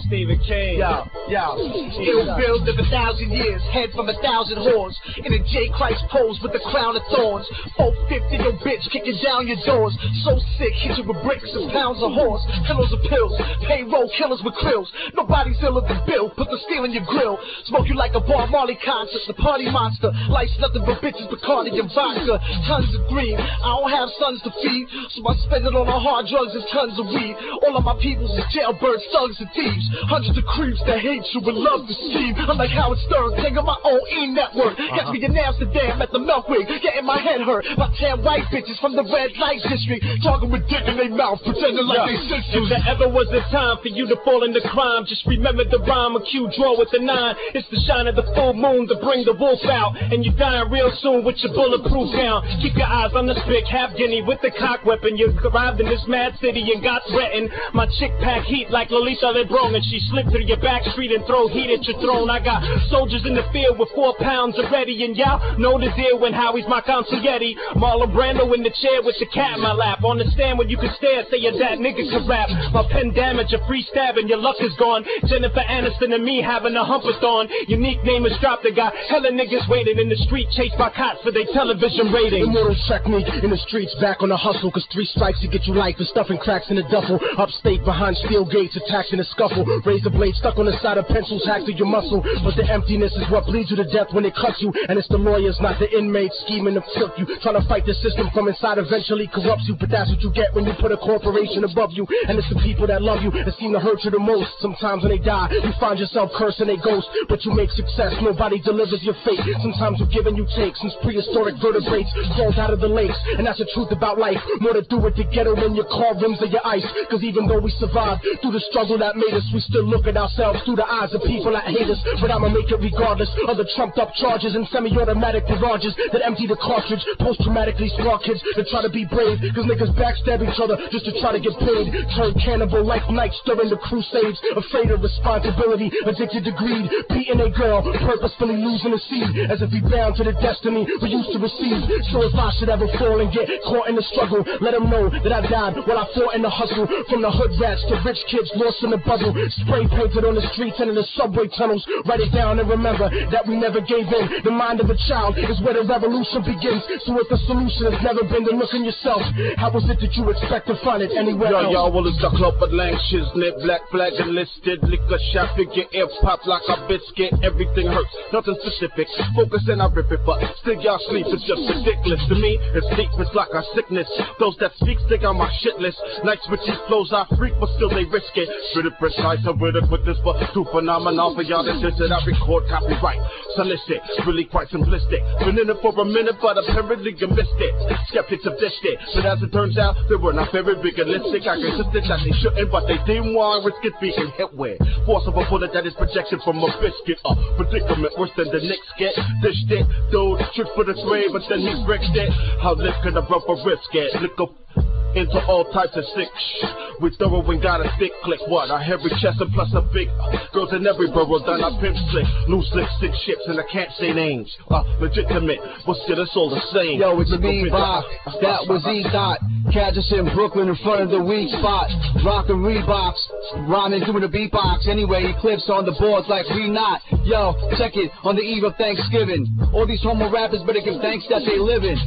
Stephen King. Yo, yo. Ill Bill live a thousand years, head from a thousand whores. In a J. Christ pose with a crown of thorns. 450, your bitch kicking down your doors. So sick, hit you with bricks and pounds of horse. Pillows of pills, payroll killers with krills. Nobody's iller than Bill, put the steel in your grill. Smoke you like a Bar Marley concert, the party monster. Life's nothing but bitches, Bacardi and vodka. Tons of green, I don't have sons to feed. So I spend it on the hard drugs and tons of weed. All of my peoples is jailbirds, thugs, and thieves. Hundreds of creeps that hate you and love to scheme. I'm like Howard Stern, taking my own E network. Got uh-huh. me in Amsterdam at the Melkweg, getting my head hurt by ten white bitches from the red light district. Talking with dick in their mouth, pretending like they sisters. If there ever was a time for you to fall into crime, just remember the rhyme. A Q draw with the nine. It's the shine of the full moon to bring the wolf out. And you're dying real soon with your bulletproof down. Keep your eyes on the spick, half guinea with the cock weapon. You arrived in this mad city and got threatened. My chick pack heat like Lolita Lebron, and she slipped through your back street and throw heat at your throne. I got soldiers in the field with four pounds already, and y'all know the deal when Howie's my consigliere. Marlon Brando in the chair with the cat in my lap. On the stand when you can stare, say your dad nigga can rap. My pen damage, a free stab, and your luck is gone. Jennifer Aniston and me having a humpathon. Unique name is dropped, they got hella niggas waiting in the street, chased by cops for their television ratings. Immortals check me in the streets, back on the hustle. Cause three strikes to get you life is stuffing cracks in the duffel. Upstate behind steel gates, attacks in a scuffle. Razor blade stuck on the side of pencils, hacked to your muscle. But the emptiness is what bleeds you to death when it cuts you. And it's the lawyers, not the inmates, scheming to flip you. Trying to fight the system from inside eventually corrupts you. But that's what you get when you put a corporation above you. And it's the people that love you that seem to hurt you the most. Sometimes when they die, you find yourself cursing a ghost. But you make success, nobody delivers your fate. Sometimes you give and you take since prehistoric vertebrates crawled out of the lakes. And that's the truth about life. More to do with the ghetto than your car rims or your ice. Cause even though we survived through the struggle that made us, we still look at ourselves through the eyes of people that hate us. But I'ma make it regardless of the trumped up charges and semi-automatic garages that empty the cartridge. Post-traumatically smart kids that try to be brave. Cause niggas backstab each other just to try to get paid. Turn cannibal like nights during the crusades. Afraid of responsibility, addicted to greed. Beating a girl, purposefully losing a seed. As if we bound to the destiny we used to receive. So if I should ever fall and get caught in the struggle, let them know that I died while I fought in the hustle. From the hood rats to rich kids lost in the bubble. Spray painted on the streets and in the subway tunnels. Write it down and remember that we never gave in. The mind of a child is where the revolution begins. So if the solution has never been to look in yourself, how was it that you expect to find it anywhere Yo, else? yo, well, it's the club at Lancashire, net black flag enlisted, liquor shop, get your ear pop like a biscuit, everything hurts, nothing specific, focus and I rip it, but still y'all sleep, it's just ridiculous to me, it's deep, it's like a sickness, those that speak stick on my shit list, nights with these flows I freak, but still they risk it, it precise, I'm with it with this, but too phenomenal for y'all diss it, I record copyright, solicit, really quite simplistic, been in it for a minute, but apparently you missed it, skeptics have dissed it, but as it turns out, they were not very realistic, I consisted that they shouldn't, but they didn't want risk it being hit with. Force of a bullet that is projection from a biscuit. A predicament worse than the Knicks get. Dished it, dude, trick for the three, but then he bricked it. How live could run for risk it? Look up. Into all types of sick shh. We thorough and got a thick click. What? A heavy chest and plus a big girls in every borough done a pimp slick. Loose lips, six ships, and I can't say names. Uh, legitimate, but still it's all the same. Yo, it's me, Bach. That was E Dot. Catch us in Brooklyn in front of the weak spot. Rockin' Reeboks. Rhyming doing the beatbox. Anyway, Eclipse on the boards like we not. Yo, check it on the eve of Thanksgiving. All these homo rappers better give thanks that they living.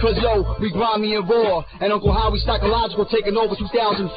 Cause yo, we grimy and raw. And Uncle Howie psychological taking over 2004.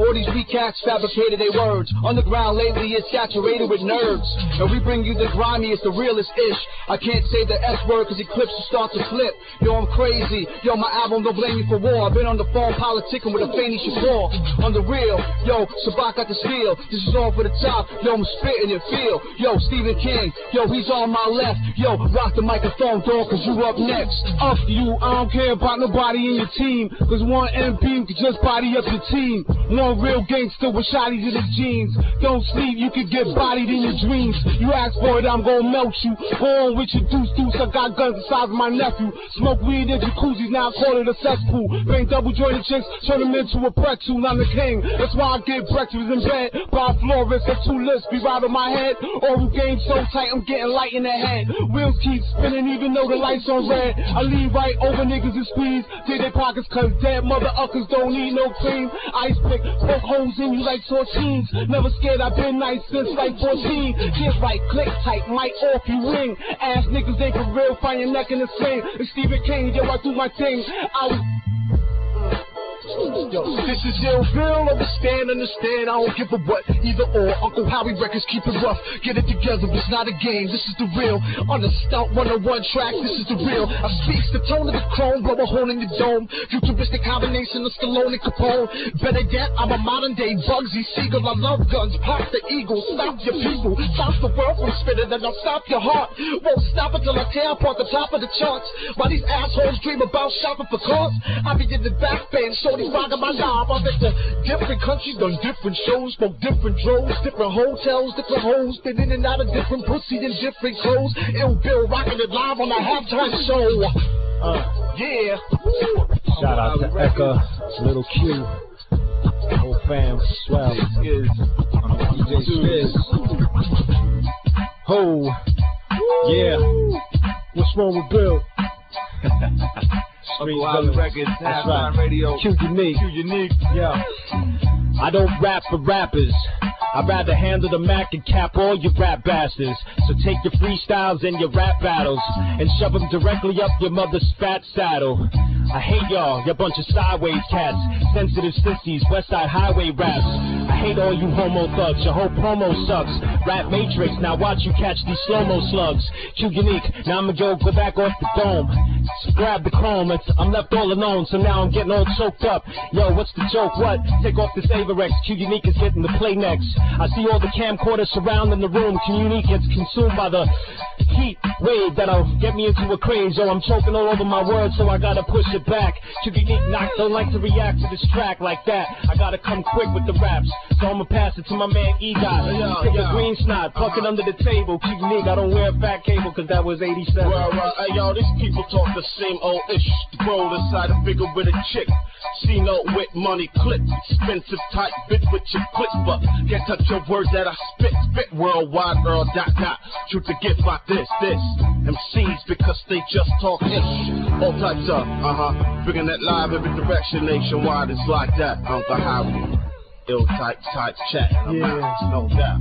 All these weak cats fabricated their words. Underground lately is saturated with nerds. And we bring you the grimiest, the realest ish. I can't say the S word cause Eclipse start to flip. Yo, I'm crazy. Yo, my album don't blame me for war. I've been on the phone politicking with Afeni Shakur. On the real, yo, Sabac got the steel. This is all for the top. Yo, I'm spitting it, feel. Yo, Stephen King. Yo, he's on my left. Yo, rock the microphone, dog, cause you up next. Up you, I don't care about nobody in your team. Cause one MP can just body up your team. One real gangster with shotties in his jeans. Don't sleep, you could get bodied in your dreams. You ask for it, I'm gonna melt you. Born with your deuce deuce, I got guns the size of my nephew. Smoke weed in jacuzzis, now I call it a cesspool. Bang double jointed chicks, turn them into a pretzel. I'm the king, that's why I get breakfast in bed. By Flores, the two lists be right on my head. Oral game so tight, I'm getting light in the head. Wheels keep spinning even though the lights on red. I lean right over niggas and squeeze. Take their pockets cause dead mother uckers don't need no cream. Ice pick, poke holes in you like tortines. Never scared, I've been nice since like 14. Get right, click tight, mic off, you ring. Ass niggas ain't for real, find your neck in the sling. It's Stephen King, yo, I do my thing. I was This is ill Bill, understand, understand, I don't give a what, either or, Uncle Howie Records keep it rough, get it together, it's not a game, this is the real, on the Stout 101 track, this is the real, I speaks the tone of the chrome, blow a hole in the dome, futuristic combination of Stallone and Capone, better yet, I'm a modern day Bugsy Siegel, I love guns, pop the eagle, stop your people, stop the world from spinning, and I'll stop your heart, won't stop until I tear apart the top of the charts, while these assholes dream about shopping for cars, I be in the back band, shorty rocking my knob. Been to different countries, done different shows, spoke different droves, different hotels, different hoes, been in and out of different pussy in different clothes. Ill Bill rocking it live on a halftime show. Uh, yeah. Shout out to Eka, Little Q, whole fam, swell. DJ Spiz. Ho, yeah. What's wrong with Bill? [LAUGHS] Street Uncle Village. Records, That's right. Radio. Q unique. Q unique. Yeah. I don't rap for rappers. I'd rather handle the Mac and cap all you rap bastards. So take your freestyles and your rap battles and shove them directly up your mother's fat saddle. I hate y'all, you bunch of sideways cats, sensitive sissies, West Side Highway raps. I hate all you homo thugs, your whole promo sucks. Rap Matrix, now watch you catch these slow-mo slugs. Q unique, now I'ma go go back off the dome. Grab the chrome, it's, I'm left all alone, so now I'm getting all choked up. Yo, what's the joke? What? Take off this Avirex, Q unique is hitting the play next. I see all the camcorders surrounding the room, unique gets consumed by the heat wave that'll get me into a craze. Yo, I'm choking all over my words, so I gotta push it back. Q unique knock, don't like to react to this track like that. I gotta come quick with the raps, so I'ma pass it to my man E Dot. Yeah, Take yeah. a green snot, uh-huh. tuck it under the table. Q unique, I don't wear a fat cable, cause that was 87. Well, well, hey, yo, these people talk the same old ish. Roll inside a figure with a chick. See no with money clip. Expensive type bitch with your clip, but can't touch your words that I spit. Spit worldwide, girl, dot, dot. Shoot the gift like this, this. MCs because they just talk ish. All types of, uh huh. Bringing that live every direction nationwide. It's like that. Uncle Howie. Ill type, type chat. Yeah. No doubt.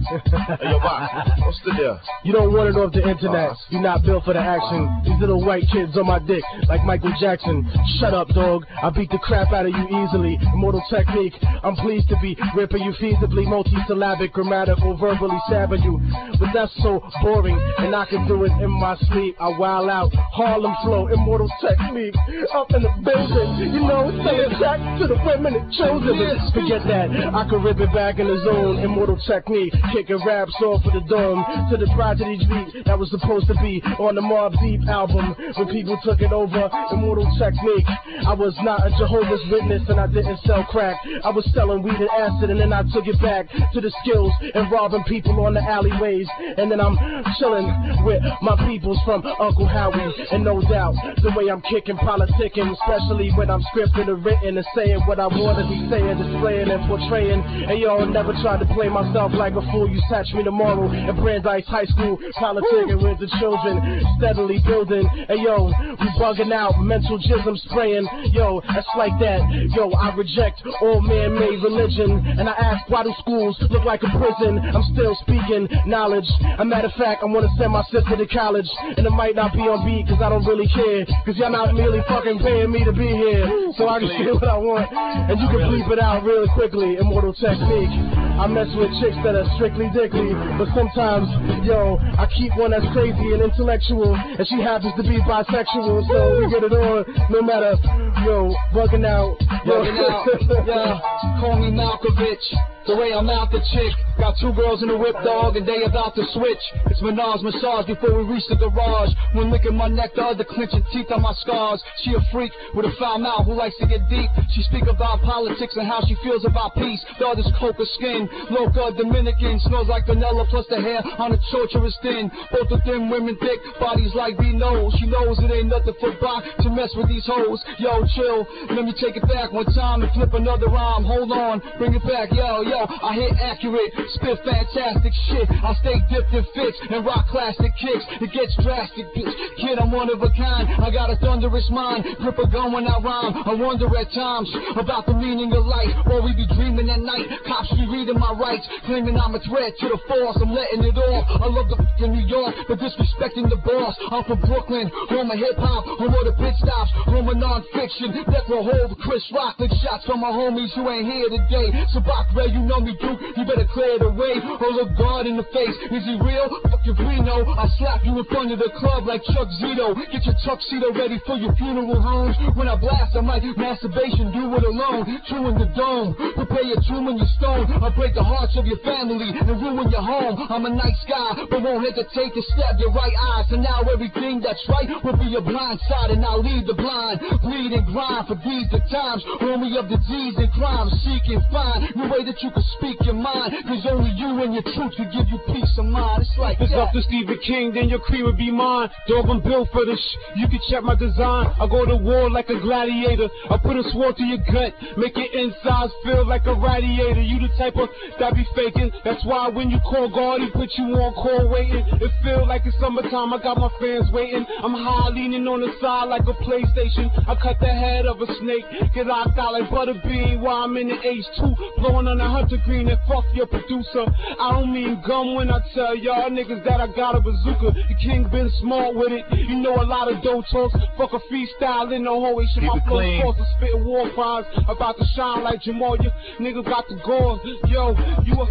hey, yo, Bob, what's the deal? You don't want it off the internet. You're not built for the action. These little white kids on my dick, like Michael Jackson. Shut up, dog. I beat the crap out of you easily. Immortal technique. I'm pleased to be ripping you feasibly, multisyllabic, grammatical, verbally stabbing you. But that's so boring, and I can do it in my sleep. I wild out. Harlem flow, immortal technique. Up in the building. You know, selling crack to the women and children. Forget that. I could rip it back in the zone. Immortal technique, kicking raps off of the dome to the tragedy beat that was supposed to be on the Mobb Deep album when people took it over. Immortal technique. I was not a Jehovah's Witness and I didn't sell crack. I was selling weed and acid and then I took it back to the skills and robbing people on the alleyways. And then I'm chilling with my peoples from Uncle Howie. And no doubt, the way I'm kicking, politicking, especially when I'm scripting and written and saying what I want to be saying, displaying and portraying. And yo, never tried to play myself like a fool. You catch me tomorrow at Brandeis High School, politicking with the children, steadily building. And yo, we bugging out, mental jism spraying. Yo, that's like that. Yo, I reject all man-made religion. And I ask, why do schools look like a prison? I'm still speaking knowledge. A matter of fact, I want to send my sister to college. And it might not be on beat, cause I don't really care. Cause y'all not merely fucking paying me to be here. So I can say what I want. And you can bleep it out really quickly. Immortal technique. I mess with chicks that are strictly dickly. But sometimes, yo, I keep one that's crazy and intellectual. And she happens to be bisexual. So we get it on no matter, yo, bugging out. Yo. Bugging out. Yeah, call me Malkovich. The way I'm out the chick. Got two girls in the whip dog and they about to switch. It's Menage massage before we reach the garage. When licking my neck, the other clenching teeth on my scars. She a freak with a foul mouth who likes to get deep. She speak about politics and how she feels about peace. The other's coca skin, loca Dominican, smells like vanilla plus the hair on the torturous thin. Both of them women thick, bodies like knows. She knows it ain't nothing for Bach to mess with these hoes. Yo, chill, let me take it back one time and flip another rhyme. Hold on, bring it back, yo, yo. I hit accurate, spit fantastic shit. I stay dipped in fits and rock classic kicks. It gets drastic, bitch. Kid, I'm one of a kind. I got a thunderous mind, grip a gun when I rhyme. I wonder at times about the meaning of life. While we be dreaming at night, cops be reading my rights, claiming I'm a threat to the force. I'm letting it off. I love the in New York, but disrespecting the boss. I'm from Brooklyn, home of hip hop, home of the pit stops, home of Non Phixion. Death hold Chris Rock, lick shots from my homies who ain't here today. Sabac where you know me, Duke. You better clear the way or look God in the face. Is he real? Fuck if we know. I slap you in front of the club like Chuck Zito. Get your tuxedo ready for your funeral homes. When I blast, I might masturbation, do it alone. Chewing the dome, prepare your tomb and your stone. I break the hearts of your family and ruin your home. I'm a nice guy, but won't hesitate to stab your right eye. So now everything that's right will be your blind side, and I'll leave the blind. Bleed and grind for these the times. Homie of disease and crime, seek and find the way that you can speak your mind. Cause only you and your truth can give you peace of mind. It's like It's that. up to Stephen King, then your cream would be mine. Dog, I'm built for this. sh- You can check my design. I go to war like a gladiator. I put a sword to your gut, make your insides feel like a radiator. You the type of that be faking. That's why when you call God, he put you on call waiting. It feel like it's summertime. I got my fans waiting. I'm high leaning on the side like a PlayStation. I cut the head of a snake, get locked out like butterbean while I'm in the H2, blowing on a hunter green and fuck your producer. I don't mean gum when I tell y'all niggas that I got a bazooka. The king been smart with it. You know a lot of dope talks. Fuck a freestyle in the hallway. Shit, my flow force to spit war crimes. About to shine like Jamal. You nigga got the gore. Yo, you a.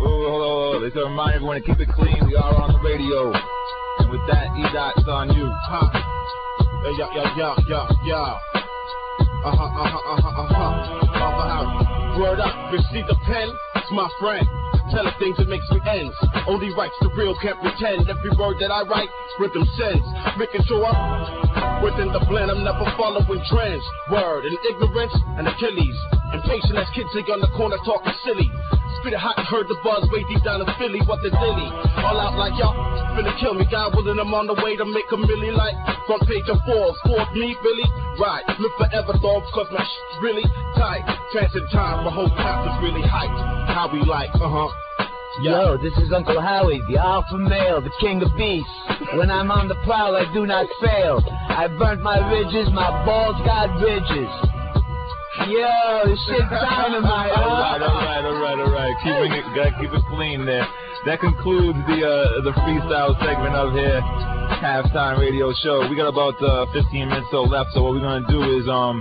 Oh, hold on, hold on. Let's remind everyone to keep it clean. We are on the radio. With that, E dot, it's on you. Huh. Yeah, yeah, yeah, yeah, yeah, yeah. Uh huh, uh huh, uh huh, uh huh. Word up, the pen. It's my friend. Telling things that makes me ends. Only writes the real can't pretend. Every word that I write, rhythm sends. Making sure I'm within the blend. I'm never following trends. Word and ignorance and Achilles. Impatient as kids they on the corner talking silly. Spit it hot, heard the buzz way deep down in Philly. What the dilly? All out like y'all finna kill me. God willing, I'm on the way to make a milli like front page of Forbes. Fourth me, Billy. Right, live forever, dog, cause my shit's really tight. Transit time, my whole is really hyped. How we like, uh huh. Yo, this is Uncle Howie, the alpha male, the king of beasts. When I'm on the prowl, I do not fail. I burnt my ridges, my balls got ridges. Yo, this shit [LAUGHS] dynamite, huh? right, all right, all right, all right. Keeping it, gotta keep it clean there. That concludes the uh, the freestyle segment of here, halftime radio show. We got about uh, 15 minutes so left. So what we're gonna do is um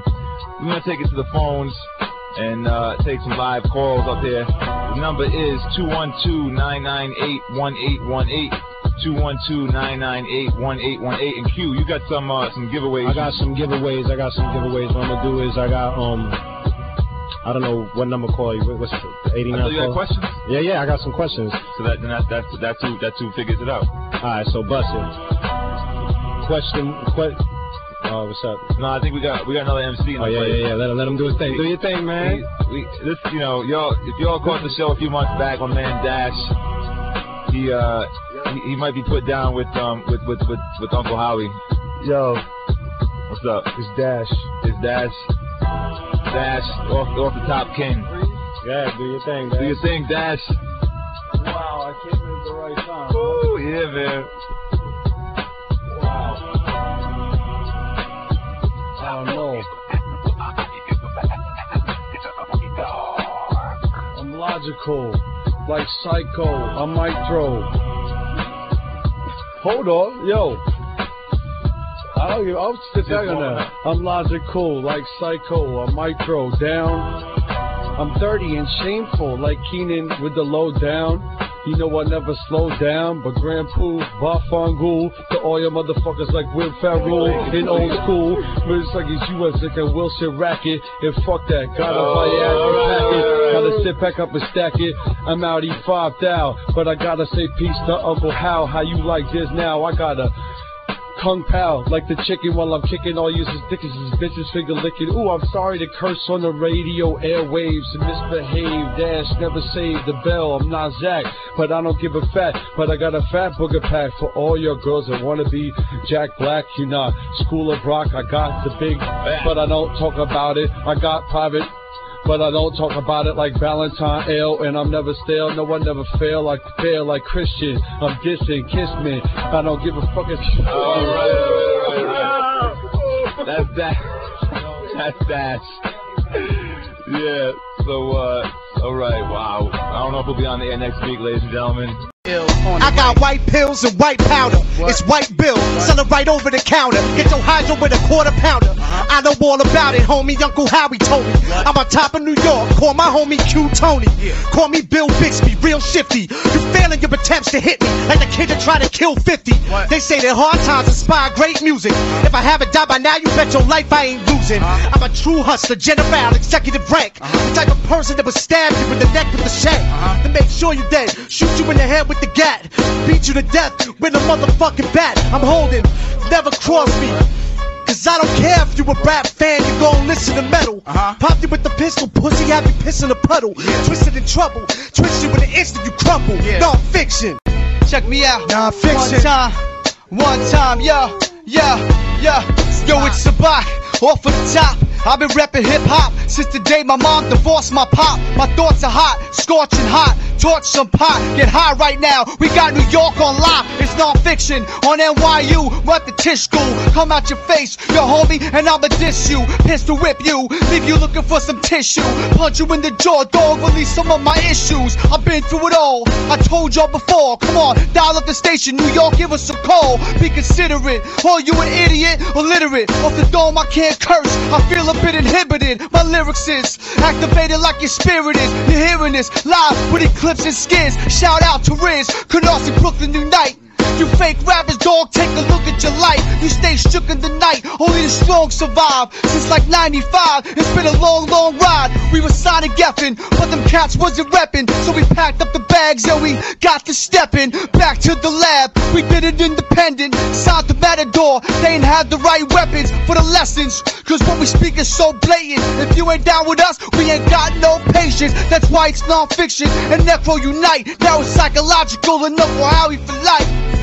we're gonna take it to the phones and uh, take some live calls up there. The number is 212-998-1818. 212-998-1818 and Q, you got some uh, some giveaways. I got some giveaways. I got some giveaways. What I'm gonna do is I got um I don't know what number call you. What's the 89 I you had questions? Yeah, yeah, I got some questions. So that that that that too that two figures it out. All right, so bust it. Question, que- Oh, what's up? No, I think we got we got another MC. In Oh yeah, place. yeah, yeah. Let him, let him do his thing. Do your thing, man. We, we, this, you know, y'all, if y'all caught the show a few months back, my man Dash, he uh, he, he might be put down with um with with with, with Uncle Howie. Yo, what's up? It's Dash. It's Dash. Dash off off the top king. Yeah, do your thing, Do your thing, Dash. Wow, I came in at the right time. Ooh, yeah, man. I don't know. I'm logical, like psycho. I'm micro. Hold on, yo. I don't give. I'll sit back on that. I'm logical, like psycho. I'm micro down. I'm dirty and shameful, like Keenan with the low down. You know I never slow down, but Grand Pooh, Bafangul, to all your motherfuckers like Will Ferrell in old school. But it's like it's US like a Wilson racket, and fuck that. Gotta buy a Viagra packet, gotta sit back up and stack it. I'm out E five out, but I gotta say peace to Uncle Hal. How you like this now? I gotta. Kung Pao, like the chicken while I'm kicking all uses dickens bitches finger licking. Ooh, I'm sorry to curse on the radio airwaves and misbehave. Dash never saved the bell. I'm not Zach, but I don't give a fat. But I got a fat booger pack for all your girls that wanna be Jack Black. You not School of Rock. I got the big, but I don't talk about it. I got private. But I don't talk about it like Valentine L, and I'm never stale. No, I never fail. like fail like Christian. I'm dissing, kiss me. I don't give a fuck. That's that. That's that. Yeah. So, uh, all right. Wow. I don't know if we'll be on the air next week, ladies and gentlemen. I got white pills and white powder. It's white bill. Sell it right over the counter. Get your hydro with a quarter pounder. I know all about it, homie. Uncle Howie told me. I'm on top of New York. Call my homie Q Tony. Call me Bill Bixby, real shifty. You failing your attempts to hit me like the kid that tried to kill 50. They say that hard times inspire great music. If I haven't died by now, you bet your life I ain't losing. I'm a true hustler, general, executive rank. The type of person that would stab you in the neck with a shank. To make sure you're dead, shoot you in the head with the gat. Beat you to death with a motherfucking bat. I'm holding, never cross me. Cause I don't care if you a rap fan, you gon' listen to metal. Uh-huh. Pop you with the pistol, pussy, have you piss in a puddle. Twisted in trouble, twist you in an instant, you crumble. Non Phixion. Check me out. Non Phixion. One time, one time, yo, yo, yo. Yo, it's Sabac, off of the top. I've been repping hip hop since the day my mom divorced my pop. My thoughts are hot, scorching hot. Torch some pot, get high right now. We got New York on lock. It's Non Phixion on NYU. Run the Tisch school, come out your face, your homie, and I'ma diss you. Pistol whip you, leave you looking for some tissue. Punch you in the jaw, dog. Release some of my issues. I've been through it all. I told y'all before. Come on, dial up the station, New York. Give us a call. Be considerate. Oh, you an idiot, illiterate. Off the dome, I can't curse. I feel a bit inhibited. My lyrics is activated like your spirit is. You're hearing this live with eclipse skins. Shout out to Riz, Canarsie, Brooklyn unite. You fake rappers, dog, take a look at your life. You stay shook in the night, only the strong survive. Since like 95, it's been a long, long ride. We were Sonic Geffen, but them cats wasn't reppin'. So we packed up the bags and we got to steppin'. Back to the lab, we did it independent. Signed the Matador, they ain't had the right weapons for the lessons. Cause what we speak is so blatant. If you ain't down with us, we ain't got no patience. That's why it's Non Phixion and Necro unite. Now it's psychological and Uncle Howie for life.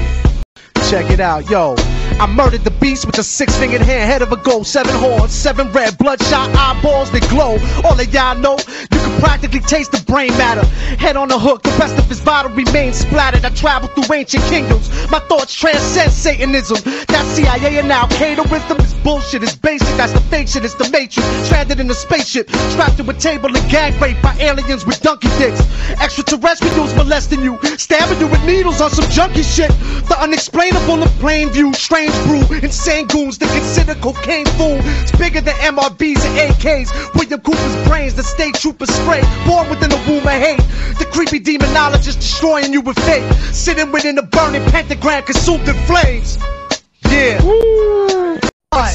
Check it out, yo. I murdered the beast with a six-fingered hand, head of a gold, seven horns, seven red, bloodshot eyeballs that glow. All of y'all know you can practically taste the brain matter. Head on the hook, the rest of his body remains splattered. I travel through ancient kingdoms. My thoughts transcend Satanism. That CIA and Al Qaeda wisdom is bullshit. It's basic. That's the fake shit. It's the matrix. Stranded in a spaceship, strapped to a table and gang raped by aliens with donkey dicks. Extraterrestrials molesting you, stabbing you with needles on some junkie shit. The unexplainable in plain view, strange brew, insane goons that consider cocaine food. It's bigger than MRBs and AKs. William Cooper's brains, the state troopers spray. Born within the womb of hate. The creepy demonologist destroying you with fate. Sitting within the burning pentagram consumed in flames. Yeah.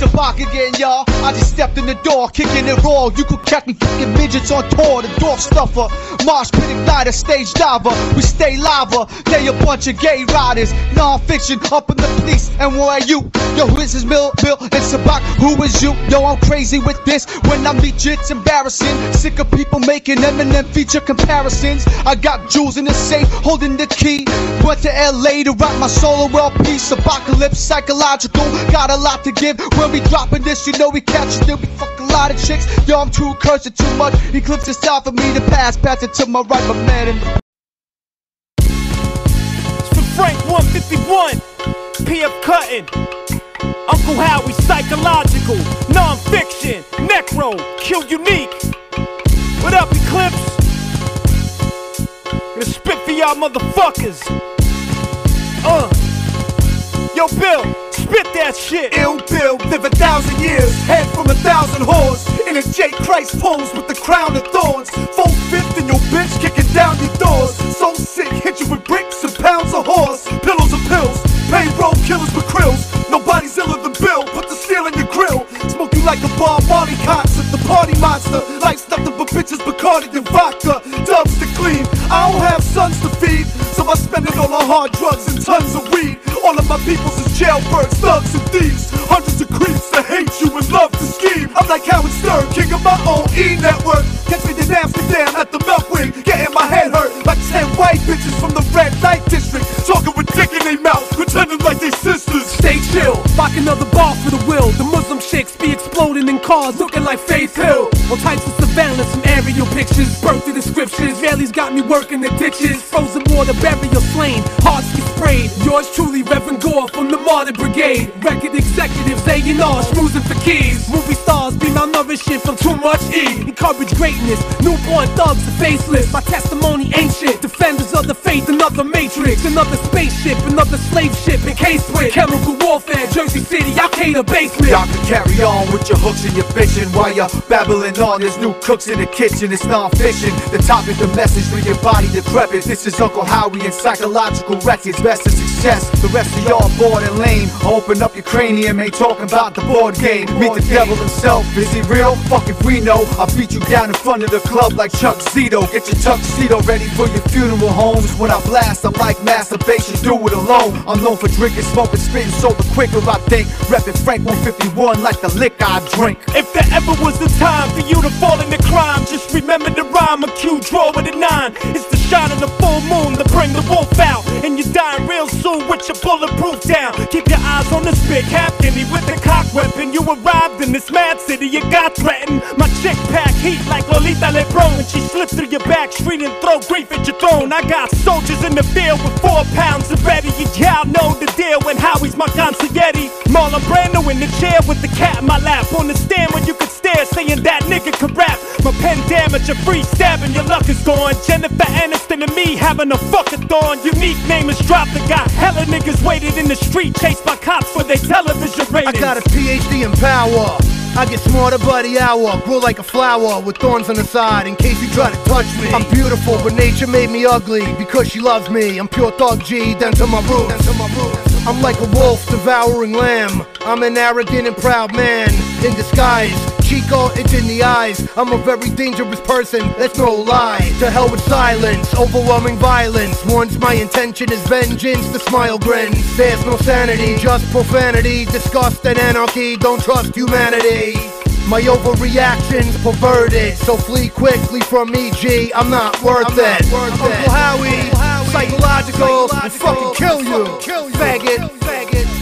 Sabac again, y'all. I just stepped in the door, kicking it raw. You could catch me fucking midgets on tour. The dwarf stuffer, marsh pit igniter, stage diver. We stay lava. They a bunch of gay riders. Non Phixion, up in the police. And where are you? Yo, this is Bill, Bill, and Sabac. Who is you? Yo, I'm crazy with this. When I meet you, it's embarrassing. Sick of people making Eminem feature comparisons. I got jewels in the safe, holding the key. Went to LA to rock my solo LP. Apocalypse, psychological. Got a lot to give. When we dropping this, you know we catch it. We fuck a lot of chicks. Yo, I'm too cursed, too much. Eclipse is south for me to pass. Pass it to my right, my man. in the Frank 151, PF Cuttin, Uncle Howie Psychological, Non Phixion, Necro, Kill Unique. What up, Eclipse? Gonna spit for y'all motherfuckers. Uh. Yo, Bill, spit that shit. Ill Bill, live a thousand years, head from a thousand whores. In a J. Christ pose with the crown of thorns. Full fifth in your bitch, kicking down your doors. So sick, hit you with bricks and pounds of horse. Pillows and pills, payroll killers with krills. Nobody's iller than Bill, put the steel in your grill. Smoke you like a Bob Marley party monster. Life's nothing but bitches, Bacardi and vodka. Dubs to clean, I don't have sons to feed. So I spend it all on hard drugs and tons of weed. All of my peoples is jailbirds, thugs and thieves. Hundreds of creeps that hate you and love to scheme. I'm like Howard Stern, king of my own E network. Catch me in Amsterdam at the Melkweg, getting my head hurt like 10 white bitches from the red light district. Talking with dick in their mouth, pretending like they sisters. Cars looking like Faith Hill. All types of surveillance from aerial pictures, birthday descriptions. Israelis got me working the ditches. Frozen water, burial slain, hearts get sprayed. Yours truly, Reverend Gore from the Martyr Brigade. Record executives, A&R, schmoozing for keys. Movie stars be malnourishing from too much E. Encourage greatness, newborn thugs are faceless. My testimony ancient, defenders of the faith, another matrix, another spaceship, another slave ship encased with chemical warfare. Jersey City, Al Qaeda basement. Y'all can carry on with your hooks and your bitching while you're babbling on. There's new cooks in the kitchen, it's Non Phixion. The topic, the message, leave your body decrepit. This is Uncle Howie and psychological records. Best of success, the rest of y'all bored and lame. Open up your cranium, ain't talking about the board game. Meet the devil himself, is he real? Fuck if we know. I'll beat you down in front of the club like Chuck Zito. Get your tuxedo ready for your funeral homes. When I blast, I'm like masturbation, do it alone. I'm known for drinking, smoking, spitting sober quicker, I think. Reppin' Frank 151 like the liquor I drink. If there ever was a time for you to fall into crime, just remember the rhyme. A Q draw with a nine. It's the shine of the full moon to bring the wolf out. And you're dying real soon with your bulletproof down. Keep your eyes on this big half guinea with the cock weapon. You arrived in this mad city, you got threatened. My chick pack heat like Lolita Lebron. And she slipped through your back street and throw grief at your throne. I got soldiers in the field with four pounds of. You y'all know the deal when Howie's my consigliere. Marlon Brando in the chair with the cat in my lap. On the stand when you could stare, saying that nigga could rap. My pen damage, a free stabbing, your luck is gone. Jennifer Aniston and me having a fucking thorn. Unique name is dropped. I got hella niggas waited in the street, chased by cops for their television ratings. I got a PhD in power. I get smarter by the hour, grow like a flower with thorns on the side in case you try to touch me. I'm beautiful, but nature made me ugly because she loves me. I'm pure thug G, down to my roots. I'm like a wolf devouring lamb. I'm an arrogant and proud man in disguise. Chico, it's in the eyes. I'm a very dangerous person, that's no lie. To hell with silence, overwhelming violence. Once my intention is vengeance, the smile grins. There's no sanity, just profanity, disgust and anarchy. Don't trust humanity. My overreaction's perverted, so flee quickly from me, G. I'm not worth it. Uncle Howie, psychological, and fucking kill you, faggot. faggot.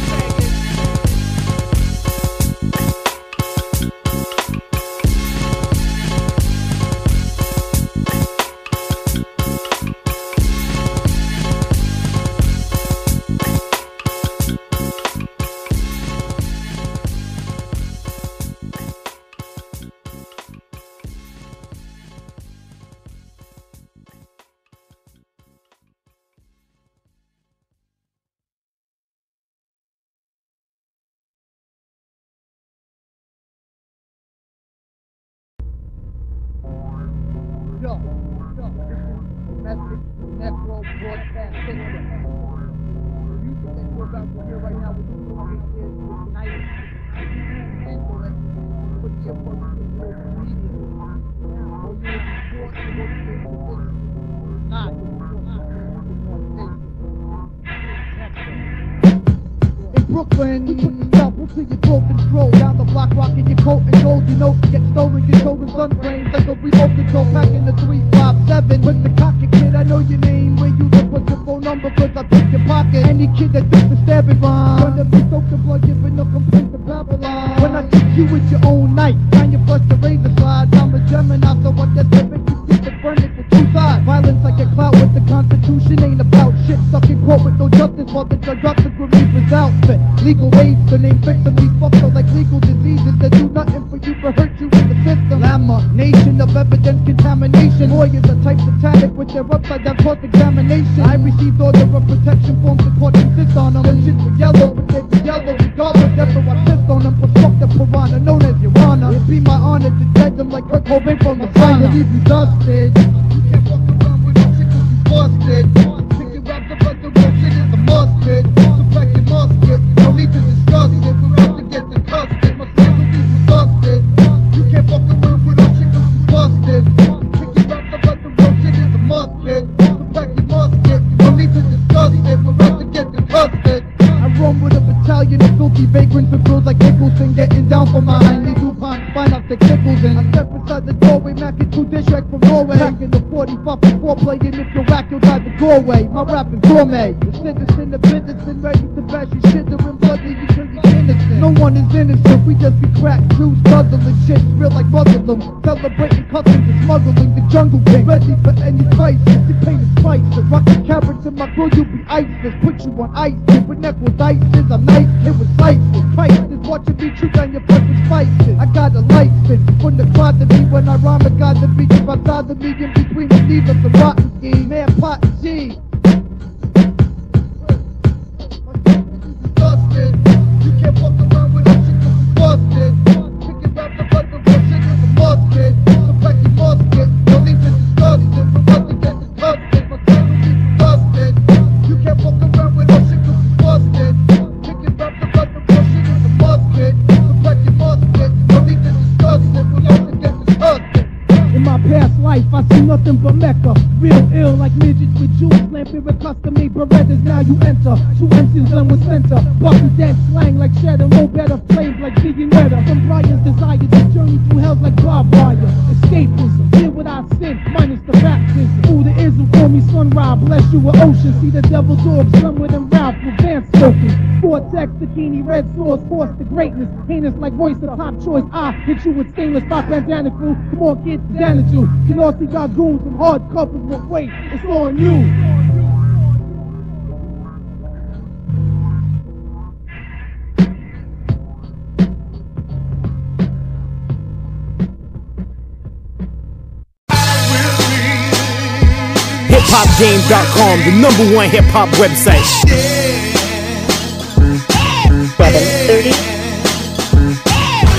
Gourmet. The the business, and ready to bash in innocent. No one is innocent, we just be crack juice, guzzling shit. Real like Muslims, celebrating customs and smuggling the jungle king. Ready for any crisis, the pain is priceless. Rockin' carrots in my grill, you'll be iceless. Put you on ice, with neck with ices. I'm nice, it was priceless. Priceless, watching me chew down your fucking spices. I got a license from the crowd to me when I rhyme. I got the beat if I saw the medium between the leaves of the rotten ski. Man, pot and cheese. Nothing but Mecca. Real ill like midgets with jewels, lamping with custom made berettas. Now you enter. Two MCs done with center. Bucky dance slang like shadow, no better flames like Ziggy Retta. From Brian's desire to journey through hells like barbed wire. Escapism, without sin, minus the baptism. Ooh, the ism, call me sunrise, bless you with ocean. See the devil's orb, somewhere than Ralph with Vance smoking. Vortex, bikini, red swords, force to greatness. Heinous like voice, the top choice. I hit you with stainless stock bandana crew. Come on, kids, damage you. Can all see got goons and hard covers, but wait, it's on you. HipHopGame.com, the number one hip hop website. 730.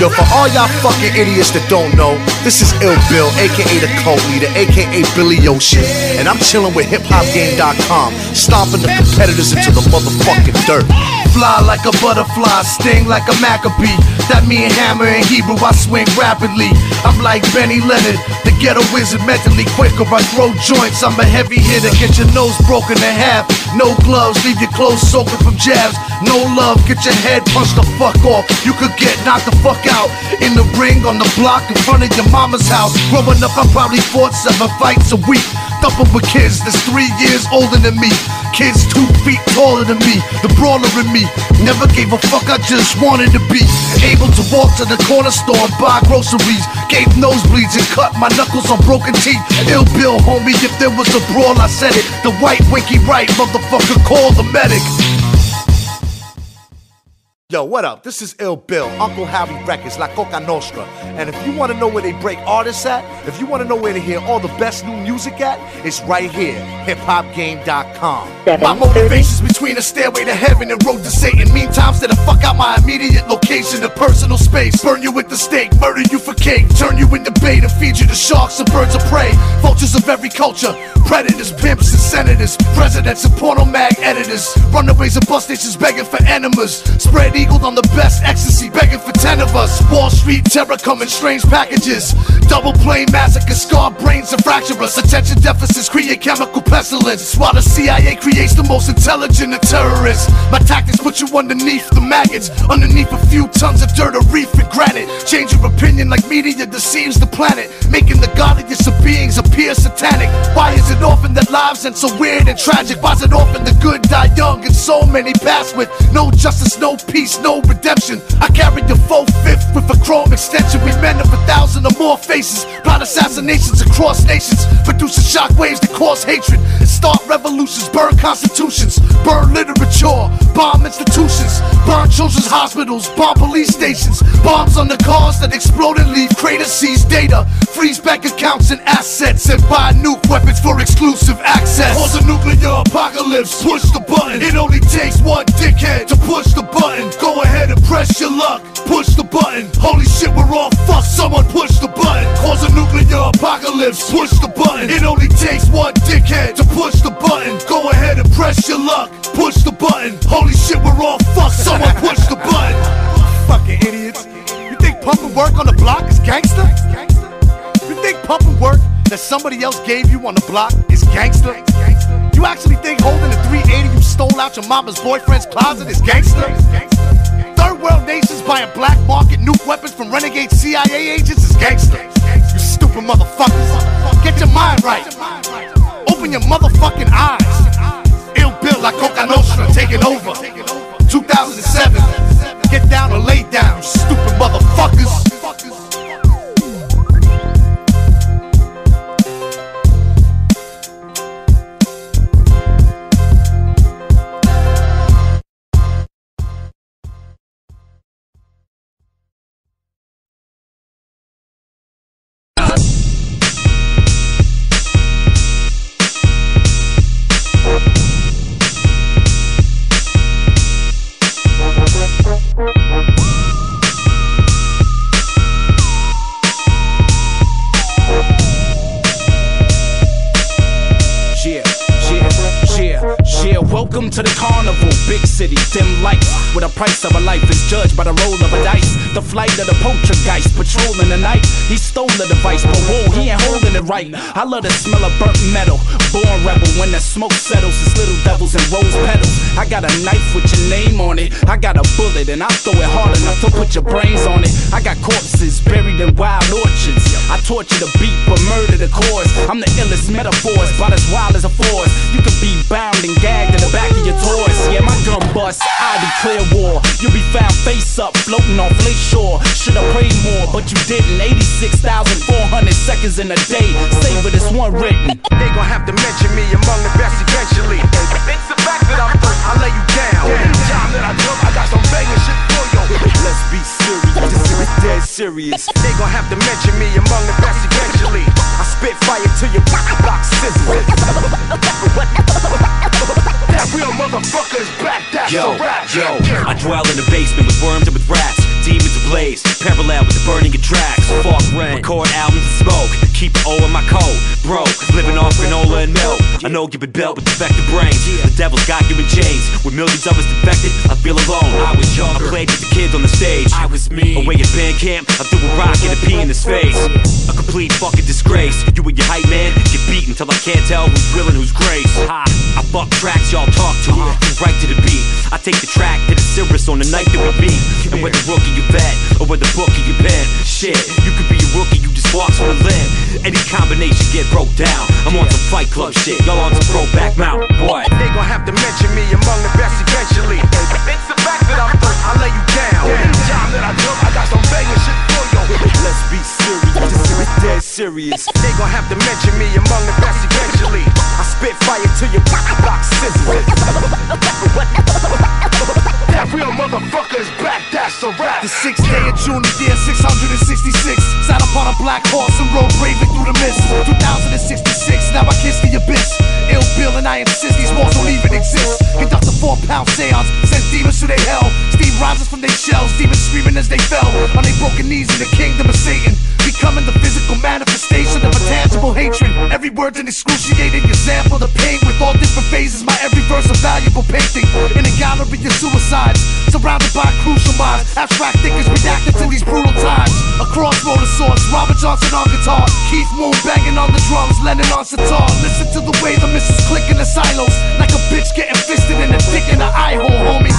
Yo, for all y'all fucking idiots that don't know, this is Ill Bill, aka the cult leader, aka Billy Ocean, and I'm chilling with hiphopgame.com, stomping the competitors into the motherfucking dirt. Fly like a butterfly, sting like a Maccabee. That mean Hammer in Hebrew, I swing rapidly. I'm like Benny Leonard, the ghetto wizard, mentally quicker. I throw joints, I'm a heavy hitter. Get your nose broken in half. No gloves, leave your clothes soaking from jabs. No love, get your head punched the fuck off. You could get knocked the fuck out. In the ring, on the block, in front of your mama's house. Growing up, I probably fought seven fights a week. Thumping with kids that's three years older than me. Kids two feet taller than me. The brawler in me. Never gave a fuck, I just wanted to be able to walk to the corner store and buy groceries. Gave nosebleeds and cut my knuckles on broken teeth. Ill Bill, homie, if there was a brawl, I said it. The white winky right, motherfucker, call the medic. Yo, what up? This is Ill Bill, Uncle Harry Records, La Coka Nostra. And if you want to know where they break artists at, if you want to know where to hear all the best new music at, it's right here, hiphopgame.com. My motivation's between a stairway to heaven and road to Satan. Meantime, stay the fuck out my immediate location, the personal space. Burn you with the stake, murder you for cake, turn you into bait and feed you to sharks and birds of prey. Vultures of every culture, predators, pimps and senators, presidents and porno mag editors, runaways and bus stations begging for enemas. Spread eagled on the best ecstasy, begging for ten of us. Wall Street terror come in strange packages. Double plane massacre, scar brains and fracture us. Attention deficits create chemical pestilence. While the CIA creates the most intelligent of terrorists. My tactics put you underneath the maggots, underneath a few tons of dirt or reef and granite. Change your opinion like media deceives the planet, making the godliest of beings appear satanic. Why is it often that lives end so weird and tragic? Why is it often the good die young and so many pass with no justice, no peace, no redemption? I carry the full fifth with a chrome extension. We men of a thousand or more faces, plot assassinations across nations, producing shockwaves that cause hatred and start revolutions, burn constitutions, burn literature, bomb institutions, burn children's hospitals, bomb police stations, bombs on the cars that explode and leave craters, seize data, freeze bank accounts and assets, and buy nuke weapons for exclusive access. Cause a nuclear apocalypse, push the button. It only takes one dickhead to push the button. Go ahead and press your luck, push the button. Holy shit, we're all fucked. Someone push the button. Cause a nuclear apocalypse, push the button. It only takes one dickhead to push the button. Go ahead and press your luck, push the button. Holy shit, we're all fucked. Someone push the button. [LAUGHS] Fucking idiots. You think pumping work on the block is gangster? You think pumping work that somebody else gave you on the block is gangster? You actually think holding a 380 you stole out your mama's boyfriend's closet is gangster? Third world nations buying black market nuke weapons from renegade CIA agents is gangster. You stupid motherfuckers. Get your mind right. Open your motherfucking eyes. He stole right. I love the smell of burnt metal. Born rebel when the smoke settles. It's little devils and rose petals. I got a knife with your name on it. I got a bullet and I'll throw it hard enough to put your brains on it. I got corpses buried in wild orchards. I torture the beat but murder the cause. I'm the illest metaphors, about as wild as a force. You could be bound and gagged in the back of your toys. Yeah, my gun bust, I declare war. You'll be found face up, floating off Lake Shore. Should've prayed more, but you didn't. 86,400 seconds in a day. Savor this one written. They gon' have to mention me among the best eventually. It's the fact that I'm first, I lay you down. Anytime that I jump, I got some banging shit for you. [LAUGHS] Let's be serious, this is dead serious. They gon' have to mention me among the best eventually. I spit fire to your block scissors. That real motherfucker is back, that's Yo, a rap. yo, I dwell in the basement with worms and with rats. Demons ablaze, parallel with the burning of tracks. Fuck rent, record albums and smoke. Keep the O in my coat. Broke, living off granola and milk. I know you've been built with defective brains. The devil's got you in chains. With millions of us defected, I feel alone. I was younger. I played with the kids on the stage. I was me. Away at band camp, I threw a rock and a pee in his face. A complete fucking disgrace. You and your hype man get beat until I can't tell who's real and who's grace. Ha! I fuck tracks y'all talk to. You uh-huh. right to the beat. I take the track to the serious on the night that we beat. And with the rookie you vet or whether bookie you pen, shit, you could be a rookie, you just walks with a limb. Any combination get broke down. I'm on some fight club shit, y'all on some pro back mountain. What? They gon' have to mention me among the best eventually. It's the fact that I'm first, I lay you down. Anytime that I jump, I got some banging shit for you. Let's be serious, this is dead serious. They gon' have to mention me among the best eventually. I spit fire to your block scissors. That real motherfucker is back, that's a rap. The sixth day of June, the year 666. Sat upon a black horse and rode bravely through the mist. 2066, now I kiss the abyss. Ill Bill and I insist these walls don't even exist. Conduct a four pound seance, send demons to their hell. Steam rises from their shells, demons screaming as they fell. On their broken knees in the kingdom of Satan. Becoming the physical manifestation of a tangible hatred. Every word's an excruciating example of pain with all different phases. My every verse a valuable painting in a gallery of suicides. Surrounded by crucial minds, abstract thinkers redacted to these brutal times. Across roller swords, Robert Johnson on guitar, Keith Moon banging on the drums, Lennon on sitar. Listen to the way the missus click in the silos, like a bitch getting fisted in the dick in the eye hole, homie.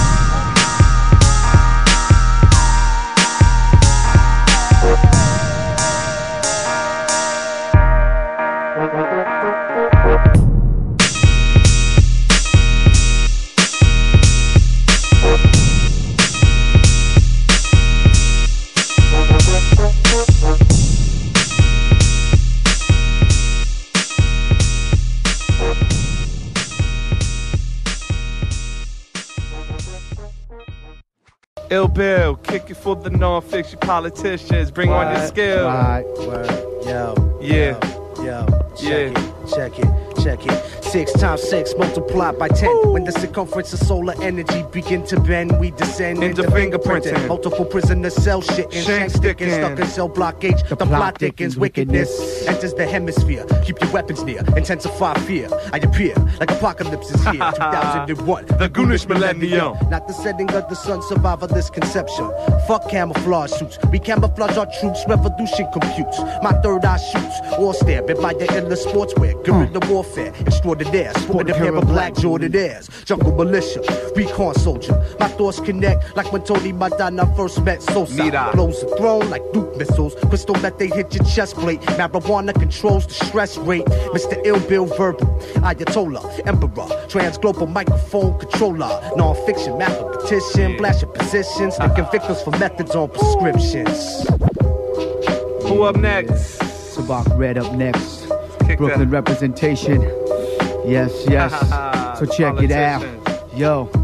Ill Bill, kick it for the Non Phixion politicians. Bring on your. Word, word, yo. Yeah. Yo, check it, check it, check it. Six times six multiplied by ten. When the circumference of solar energy begin to bend, we descend Into into, fingerprinting. fingerprinting. Multiple prisoner cell shit and Shank sticking, stuck in cell blockage. The, plot thickens, wickedness enters the hemisphere. Keep your weapons near, intensify fear. I appear like apocalypse is here. [LAUGHS] 2001, The Goonish millennium. Not the setting of the sun, survivalist conception. Fuck camouflage suits. We camouflage our troops, revolution computes. My third eye shoots, been by the endless sportswear. Guerrilla warfare, extraordinaire. Sporting a pair of black Jordanaires. Jungle militia, recon soldier. My thoughts connect like when Tony Montana first met Sosa. Mira. Blows the throne like Duke missiles. Crystal that they hit your chest plate. Marijuana controls the stress rate. Mr. Ill Bill Verbal, Ayatollah, Emperor, trans global microphone controller, Non Phixion mathematician, blast your positions, thinking victims for methods on prescriptions. Who up next? Sabac Red up next. Kick Brooklyn that. representation. Yes, yes. [LAUGHS] so check it out. Yo.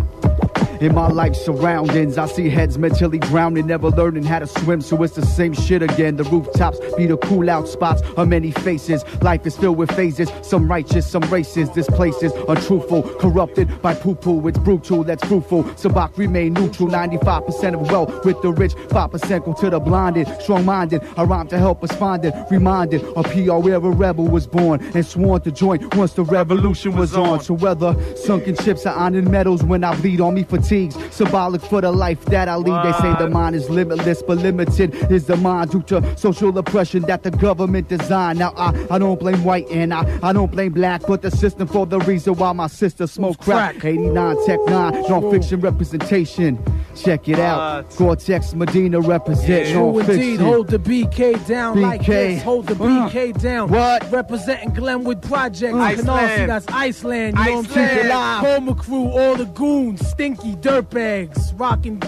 In my life surroundings, I see heads mentally drowning, never learning how to swim, so it's the same shit again. The rooftops be the cool out spots of many faces. Life is filled with phases, some righteous, some racist. This place is untruthful, corrupted by poo poo. It's brutal, that's fruitful. Sabac remain neutral, 95% of wealth with the rich, 5% go to the blinded, strong minded. I rhyme to help us find it, reminded of PR where a rebel was born and sworn to join once the revolution was on. So whether sunken ships or iron metals when I bleed on me fatigues, symbolic for the life that I lead. They say the mind is limitless, but limited is the mind due to social oppression that the government designed. Now I, I don't blame white and I, I don't blame black, but the system for the reason why my sister smoke crack. 89 Tech 9, Non Phixion representation. Check it out. Goretex Medina represent True indeed, hold the BK down like this. Hold the BK down. What? Representing Glenwood Project. Uh. You can all see Iceland. that's Iceland. You know what I'm saying? Coma crew, all the goons, stinky dirtbags, rocking.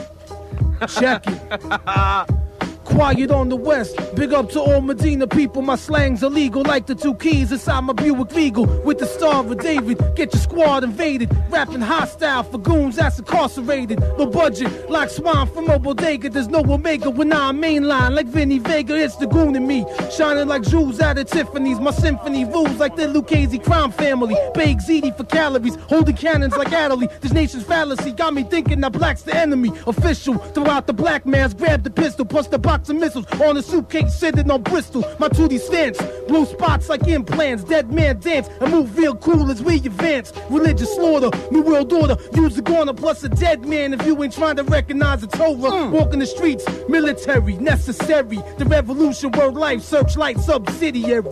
Check it. [LAUGHS] Quiet on the west. Big up to all Medina people. My slang's illegal like the two keys inside my Buick Regal. With the star of David. Get your squad invaded. Rapping hostile for goons that's incarcerated. No budget like swine from a bodega. There's no Omega when I'm mainline like Vinny Vega. It's the goon in me. Shining like jewels out of Tiffany's. My symphony rules like the Lucchese crime family. Big ZD for calories. Holding cannons like Adderley. This nation's fallacy got me thinking that black's the enemy. Official. Throughout the black man's grab the pistol. Plus the box of missiles on a suitcase sitting on Bristol. My 2D stance. Blue spots like implants. Dead man dance. And move real cool as we advance. Religious slaughter. New world order. Use the corner plus a dead man if you ain't trying to recognize the hmm. Torah. Walking the streets. Military. Necessary. The revolution. Word life. Searchlight subsidiary.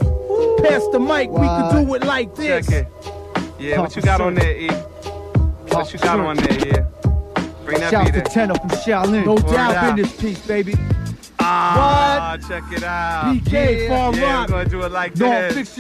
Pass the mic. We can do it like this. Check it. Yeah, what you got on there, E? What you got on there, yeah? Bring that Shout beat to. Tenor from Shaolin. No doubt. In this piece, baby. Ah, check it out. BK, yeah, Farm yeah, Rock. we're gonna do it like live. this.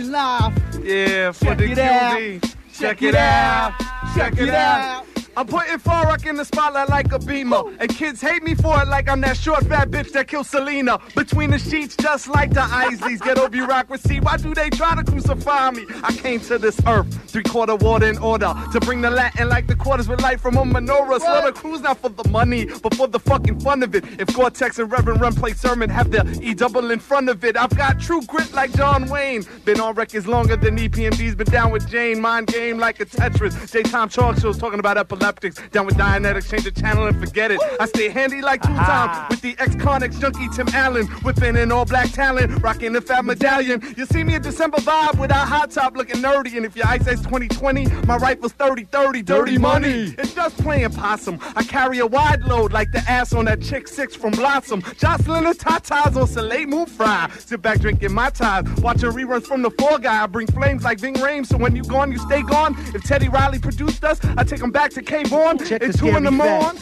Yeah, for Check the it out. QB. Check Check it out. Check it out. I'm putting Farrock in the spotlight like a beamer. And kids hate me for it like I'm that short fat bitch that killed Selena. Between the sheets, just like the Isleys. Ghetto bureaucracy. Why do they try to crucify me? I came to this earth, three quarter water in order. To bring the Latin like the quarters with light from a menorah. Slaughter crews not for the money, but for the fucking fun of it. If Goretex and Reverend Run play sermon, have the E double in front of it. I've got true grit like John Wayne. Been on records longer than EPMD's been down with Jane. Mind game like a Tetris. Daytime talk shows talking about epilepsy. Down with Dianetics, change the channel and forget it. I stay handy like two time with the ex-Connex junkie Tim Allen. Whipping an all black talent, rocking the fat medallion. You see me in December vibe with a hot top looking nerdy. And if your ice says 2020, my rifle's 30 30, dirty money. It's just playing possum. I carry a wide load like the ass on that chick six from Blossom. Jocelyn and tatas on Soleil Moon Frye. Sit back drinking my ties, watching reruns from the Fall Guy. I bring flames like Ving Rhames, so when you gone, you stay gone. If Teddy Riley produced us, I take him back to K-Born. It's two in the morning.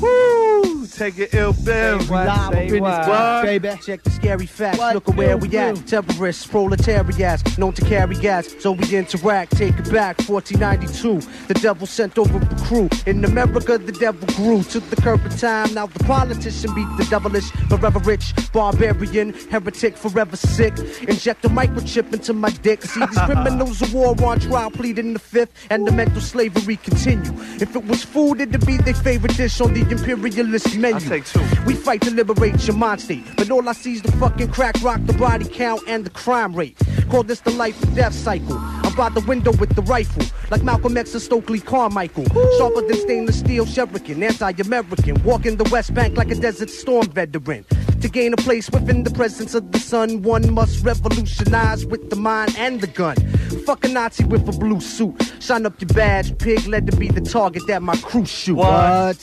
Woo! Take it ill, Bill. Live up in this bitch, baby. Check the scary facts. Look at where we at. Terrorists, proletariats, known to carry gas. So we interact. Take it back. 1492. The devil sent over a crew. In America, the devil grew. Took the curb of time. Now the politician beat the devilish. Forever rich, barbarian, heretic, forever sick. Inject a microchip into my dick. See these [LAUGHS] criminals of war on trial, pleading the fifth, and the mental slavery continue. If it was food, it'd be their favorite dish on the imperialist menu. We fight to liberate your mind state, but all I see is the fucking crack rock, the body count, and the crime rate. Call this the life and death cycle. I'm by the window with the rifle, like Malcolm X and Stokely Carmichael. Sharper than stainless steel shuriken, anti-American. Walking the West Bank like a desert storm veteran. To gain a place within the presence of the sun, one must revolutionize with the mind and the gun. Fuck a Nazi with a blue suit. Shine up your badge, pig, let it be the target that my crew shoot. What?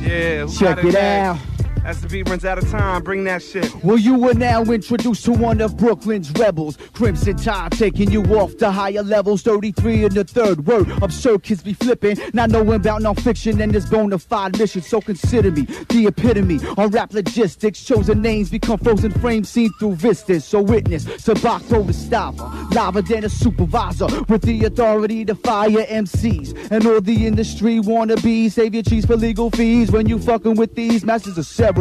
Yeah, Check it next? out. As the beat runs out of time, bring that shit. Well, you are now introduced to one of Brooklyn's rebels. Crimson Tide taking you off to higher levels. 33 in the third word. Absurd kids be flipping. Not knowing about Non Phixion and this bona fide mission. So consider me the epitome on rap logistics. Chosen names become frozen frames seen through vistas. So witness Sabako the stopper. Lava than a supervisor with the authority to fire MCs. And all the industry wanna be. Save your cheese for legal fees when you fucking with these masters of ceremony.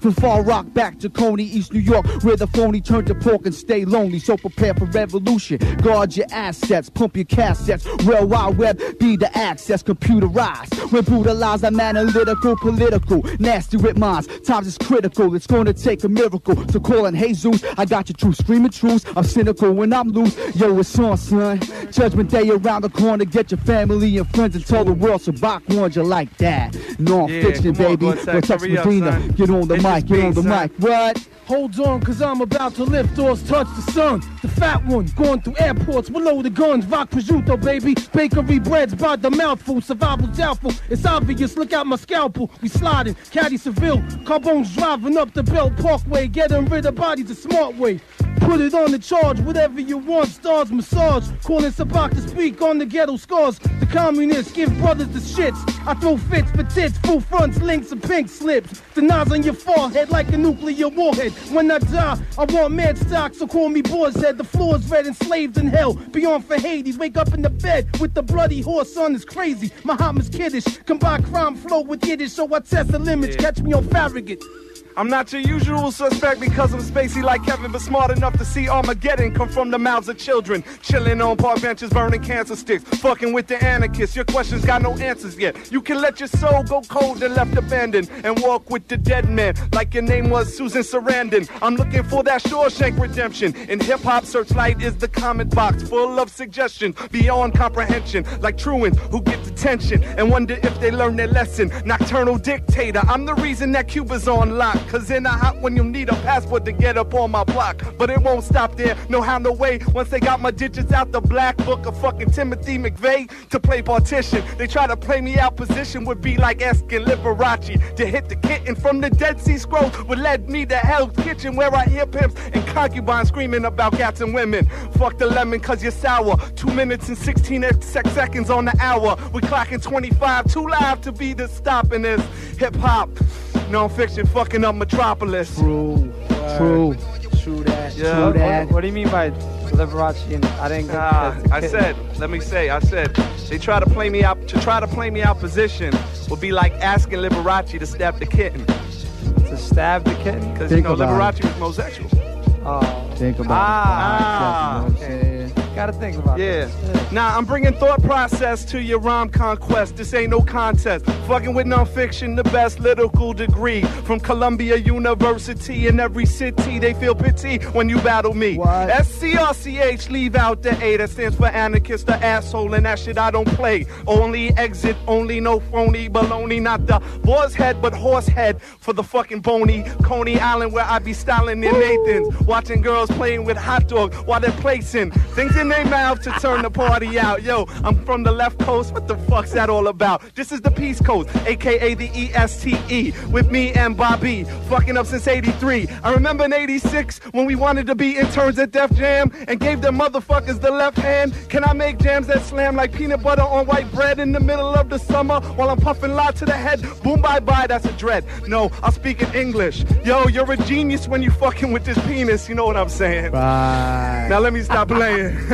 From Far Rock back to Coney, East New York, where the phony turn to pork and stay lonely. So prepare for revolution. Guard your assets, pump your cassettes. World Wide Web, be the access, computerized. When brutalized, I'm analytical, political, nasty with minds. Times is critical, it's gonna take a miracle. So calling Jesus, I got your truth, screaming truths. I'm cynical when I'm loose. Yo, it's on, son. Judgment day around the corner. Get your family and friends and tell the world so Bach warned you like that. Non Yeah, on, baby. Well, touch Medina. Son. Get on the It's mic, get on the son. mic. What? Hold on, cause I'm about to lift doors, touch the sun. The fat one, going through airports with the guns. Rock prosciutto, baby. Bakery breads by the mouthful. Survival doubtful. It's obvious, look out my scalpel. We sliding. Caddy Seville. Carbone's driving up the Belt Parkway. Getting rid of bodies the smart way. Put it on the charge, whatever you want. Stars massage. Calling Sabac to speak on the ghetto scars. The communists give brothers the shits. I throw fits for tits, full fronts, links, and pink slips. The knives on your forehead like a nuclear warhead. When I die, I want mad stock, so call me Boar's Head. The floor's red, enslaved in hell. Beyond for Hades, wake up in the bed with the bloody horse on. It's crazy. Muhammad's kiddish. Combine crime flow with Yiddish, so I test the limits. Catch me on Farragut. I'm not your usual suspect because I'm spacey like Kevin, but smart enough to see Armageddon come from the mouths of children. Chilling on park benches, burning cancer sticks, fucking with the anarchists. Your questions got no answers yet. You can let your soul go cold and left abandoned and walk with the dead man like your name was Susan Sarandon. I'm looking for that Shawshank redemption. In hip hop, Searchlight is the comment box full of suggestions beyond comprehension, like truants who get detention and wonder if they learn their lesson. Nocturnal dictator, I'm the reason that Cuba's on lock. Cause in a hot when you need a passport to get up on my block. But it won't stop there, no how, no way. Once they got my digits out the black book of fucking Timothy McVeigh to play partition. They try to play me out position would be like asking Liberace to hit the kitten from the Dead Sea Scrolls would lead me to Hell's Kitchen where I hear pimps and concubines screaming about cats and women. Fuck the lemon cause you're sour. Two minutes and 16 sec- seconds on the hour. We clocking 25, too live to be the stopping this. Hip hop, Non Phixion fucking up Metropolis. True, true. True that. Yeah. What, what, what do you mean by Liberace? And I didn't get Ah, the- the I said, let me say, I said, they try to play me out, to try to play me out position would be like asking Liberace to stab the kitten. To stab the kitten? Because, you know, about Liberace was homosexual. Oh. Think about Ah, it. You know what I'm saying? Gotta think about it. Yeah. Now, I'm bringing thought process to your rhyme conquest. This ain't no contest. Fucking with Non Phixion, the best lyrical degree from Columbia University. In every city, they feel pity when you battle me. SCRCH, leave out the A. That stands for anarchist, the asshole, and that shit I don't play. Only exit, only no phony baloney. Not the boar's head, but horse head for the fucking bony. Coney Island, where I be styling near Nathan's. Watching girls playing with hot dog while they're placing things in their mouth to turn the party out. Yo, I'm from the left coast. What the fuck's that all about? This is the Peace Coast, aka the ESTE. With me and Bobby, fucking up since 83. I remember in 86 when we wanted to be interns at Def Jam and gave them motherfuckers the left hand. Can I make jams that slam like peanut butter on white bread in the middle of the summer while I'm puffing lot to the head? Boom, bye bye, that's a dread. No, I'll speak in English. Yo, you're a genius when you fucking with this penis, you know what I'm saying? Right. Now let me stop playing. [LAUGHS]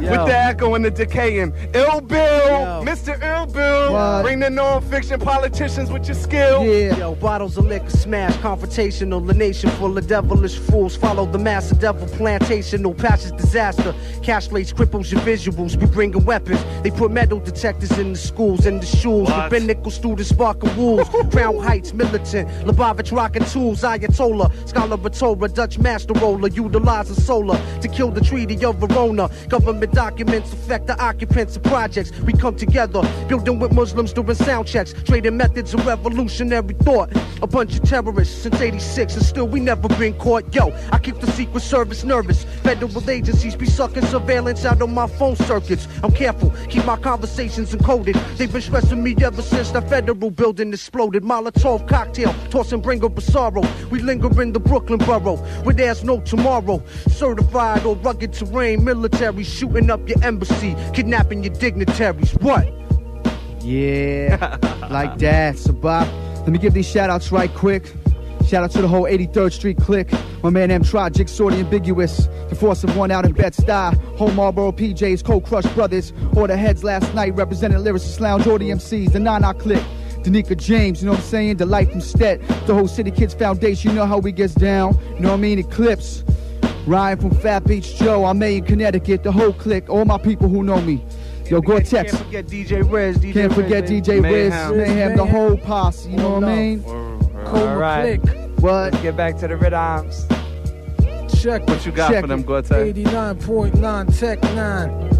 With the echo and the decaying. Ill Bill, Mr. Ill Bill. What? Bring the Non Phixion politicians with your skill. Yeah, Yo, bottles of liquor smash, confrontational, the nation full of devilish fools. Follow the master devil plantational, passes disaster. Castrates, cripples your visuals. We bringing weapons. They put metal detectors in the schools and the shoes. What? Rabbinical students sparking wolves. [LAUGHS] Crown Heights, militant. Lubavitch rocking tools. Ayatollah, scholar of Torah, Dutch master roller. Utilizing solar to kill the treaty of Verona. Government documents affect the occupants of projects. We come together, building with Muslims during sound checks. Trading methods of revolutionary thought. A bunch of terrorists since 86 and still we never been caught. Yo, I keep the Secret Service nervous. Federal agencies be sucking surveillance out of my phone circuits. I'm careful, keep my conversations encoded. They've been stressing me ever since the federal building exploded. Molotov cocktail, tossing bringer of sorrow. We linger in the Brooklyn borough where there's no tomorrow. Certified or rugged terrain, military shooting up your embassy, kidnapping your dignitaries. What? Yeah, [LAUGHS] like that. So, Bob, let me give these shout outs right quick. Shout out to the whole 83rd Street clique. My man M. Try, Jigsaw the Ambiguous. The Force of One out in Bed-Stuy. Home Marlboro PJs, Cold Crush Brothers. Or the heads last night representing Lyricist Lounge, or the MCs, the Nana clique. Danica James, you know what I'm saying? The life from Stet. The whole City Kids Foundation, you know how we gets down. You know what I mean? Eclipse. Ryan from Fat Beats Joe, I'm May in Connecticut, the whole clique, all my people who know me. Yo, Goretex. Can't forget DJ Riz. DJ Can't forget Riz, DJ Riz, Mayhem. Mayhem, the whole posse, you know what I mean? All right. What? Let's get back to the red arms. Check What you got Check for them. Goretex? 89.9 Tech 9.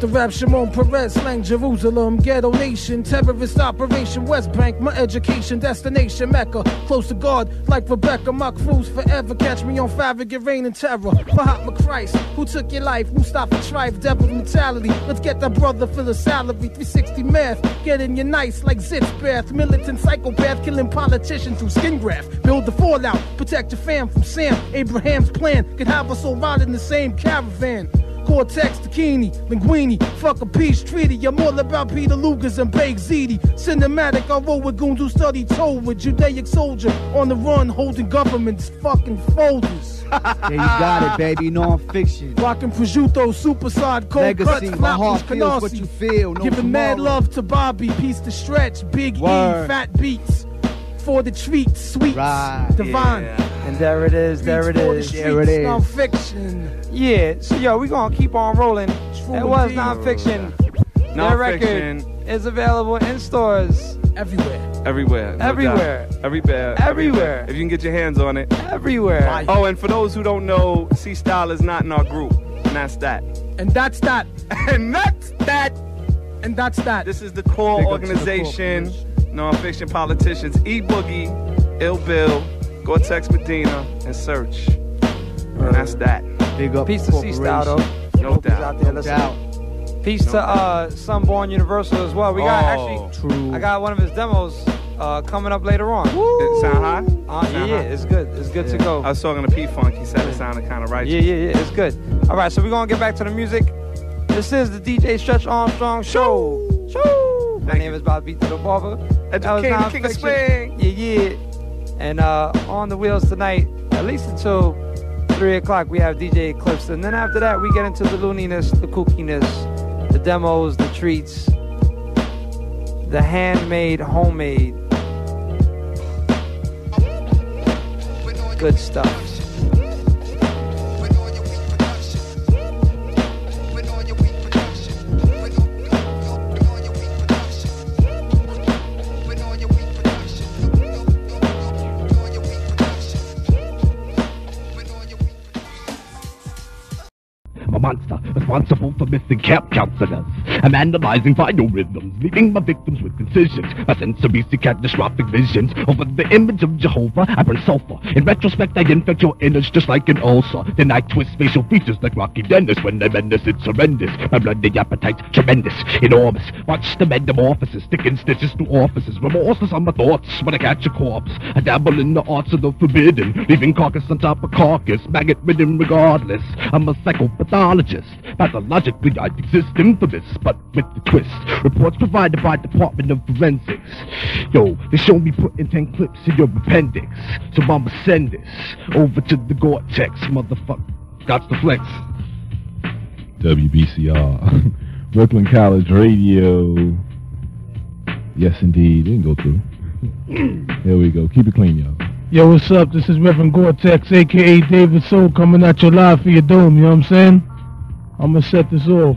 The rap Shimon Peres, slang Jerusalem, ghetto nation, terrorist operation, West Bank, my education, destination, Mecca, close to God, like Rebecca, my cruise forever, catch me on fire, get rain and terror. Mahatma Christ, who took your life, Mustafa Trife, devil mentality, let's get that brother for the salary, 360 math, get in your nice like zits bath, militant psychopath, killing politicians through skin graft, build the fallout, protect your fam from Sam, Abraham's plan, could have us all ride in the same caravan. Cortex, Bikini, Linguini, fuck a peace treaty. I'm all about Peter Lucas and Bake Ziti. Cinematic, I roll with goons who study told with Judaic soldier on the run, holding government's fucking folders. [LAUGHS] Yeah, you got it, baby. Non Phixion. Rockin' prosciutto, super side, cold Legacy, cuts, my heart feels what you feel. No Giving mad love to Bobby, piece to stretch, Big Word. E, fat beats. For the treats, sweets, divine. And there it is, there it Beats for the is. streets, Non Phixion. Yeah, so yo, we gonna keep on rolling. It was Non Phixion. Their Non Phixion. record is available in stores everywhere. Everywhere. no Everywhere. doubt. Everywhere. Everywhere. If you can get your hands on it. everywhere. Oh, and for those who don't know, C Style is not in our group. And that's that. And that's that. [LAUGHS] and that's that. And that's that. This is the core Big up to the organization, Non Phixion politicians, E Boogie, Ill Bill, Goretex Medina, and Search. And that's that. Big up Peace to C Style though. No doubt. out there listening. Peace to uh, Sunborn Universal as well. We got Oh, actually, true. I got one of his demos uh, coming up later on. It sound high? Uh, yeah, Sound yeah, high? it's good. It's good to go. I was talking to P Funk. He said it sounded kind of right. Yeah, yeah, yeah. It's good. All right, so we're gonna get back to the music. This is the DJ Stretch Armstrong Show. Show. My name is Bobbito the Barber. That was Educated King of. Swing. Yeah, yeah. And uh, on the wheels tonight, at least until three o'clock, we have DJ Eclipse, and then after that, we get into the looniness, the kookiness, the demos, the treats, the handmade, homemade, good stuff. Responsible for missing camp counselors. I'm analyzing leaving my victims with incisions. My sensory see catastrophic visions. Over the image of Jehovah, I burn sulfur. In retrospect, I infect your innards just like an ulcer. Then I twist facial features like Rocky Dennis. When I menace, it's horrendous. My bloody appetite, tremendous, enormous. Watch the metamorphosis, sticking stitches to orifices. Remorseless on my thoughts when I catch a corpse. I dabble in the arts of the forbidden, leaving carcass on top of carcass, maggot ridden regardless. I'm a psychopathologist. Pathologically, I exist infamous, but with the twist. Reports provided by Department of Forensics. Yo, they show me putting 10 clips in your appendix. So I'ma send this over to the Goretex, motherfucker. Got the flex. WBCR, [LAUGHS] Brooklyn College Radio. Yes, indeed. Didn't go through. [CLEARS THROAT] Here we go. Keep it clean, y'all. Yo, what's up? This is Reverend Goretex, aka David Soul, coming at you live for your dome, you know what I'm saying? I'm gonna set this off.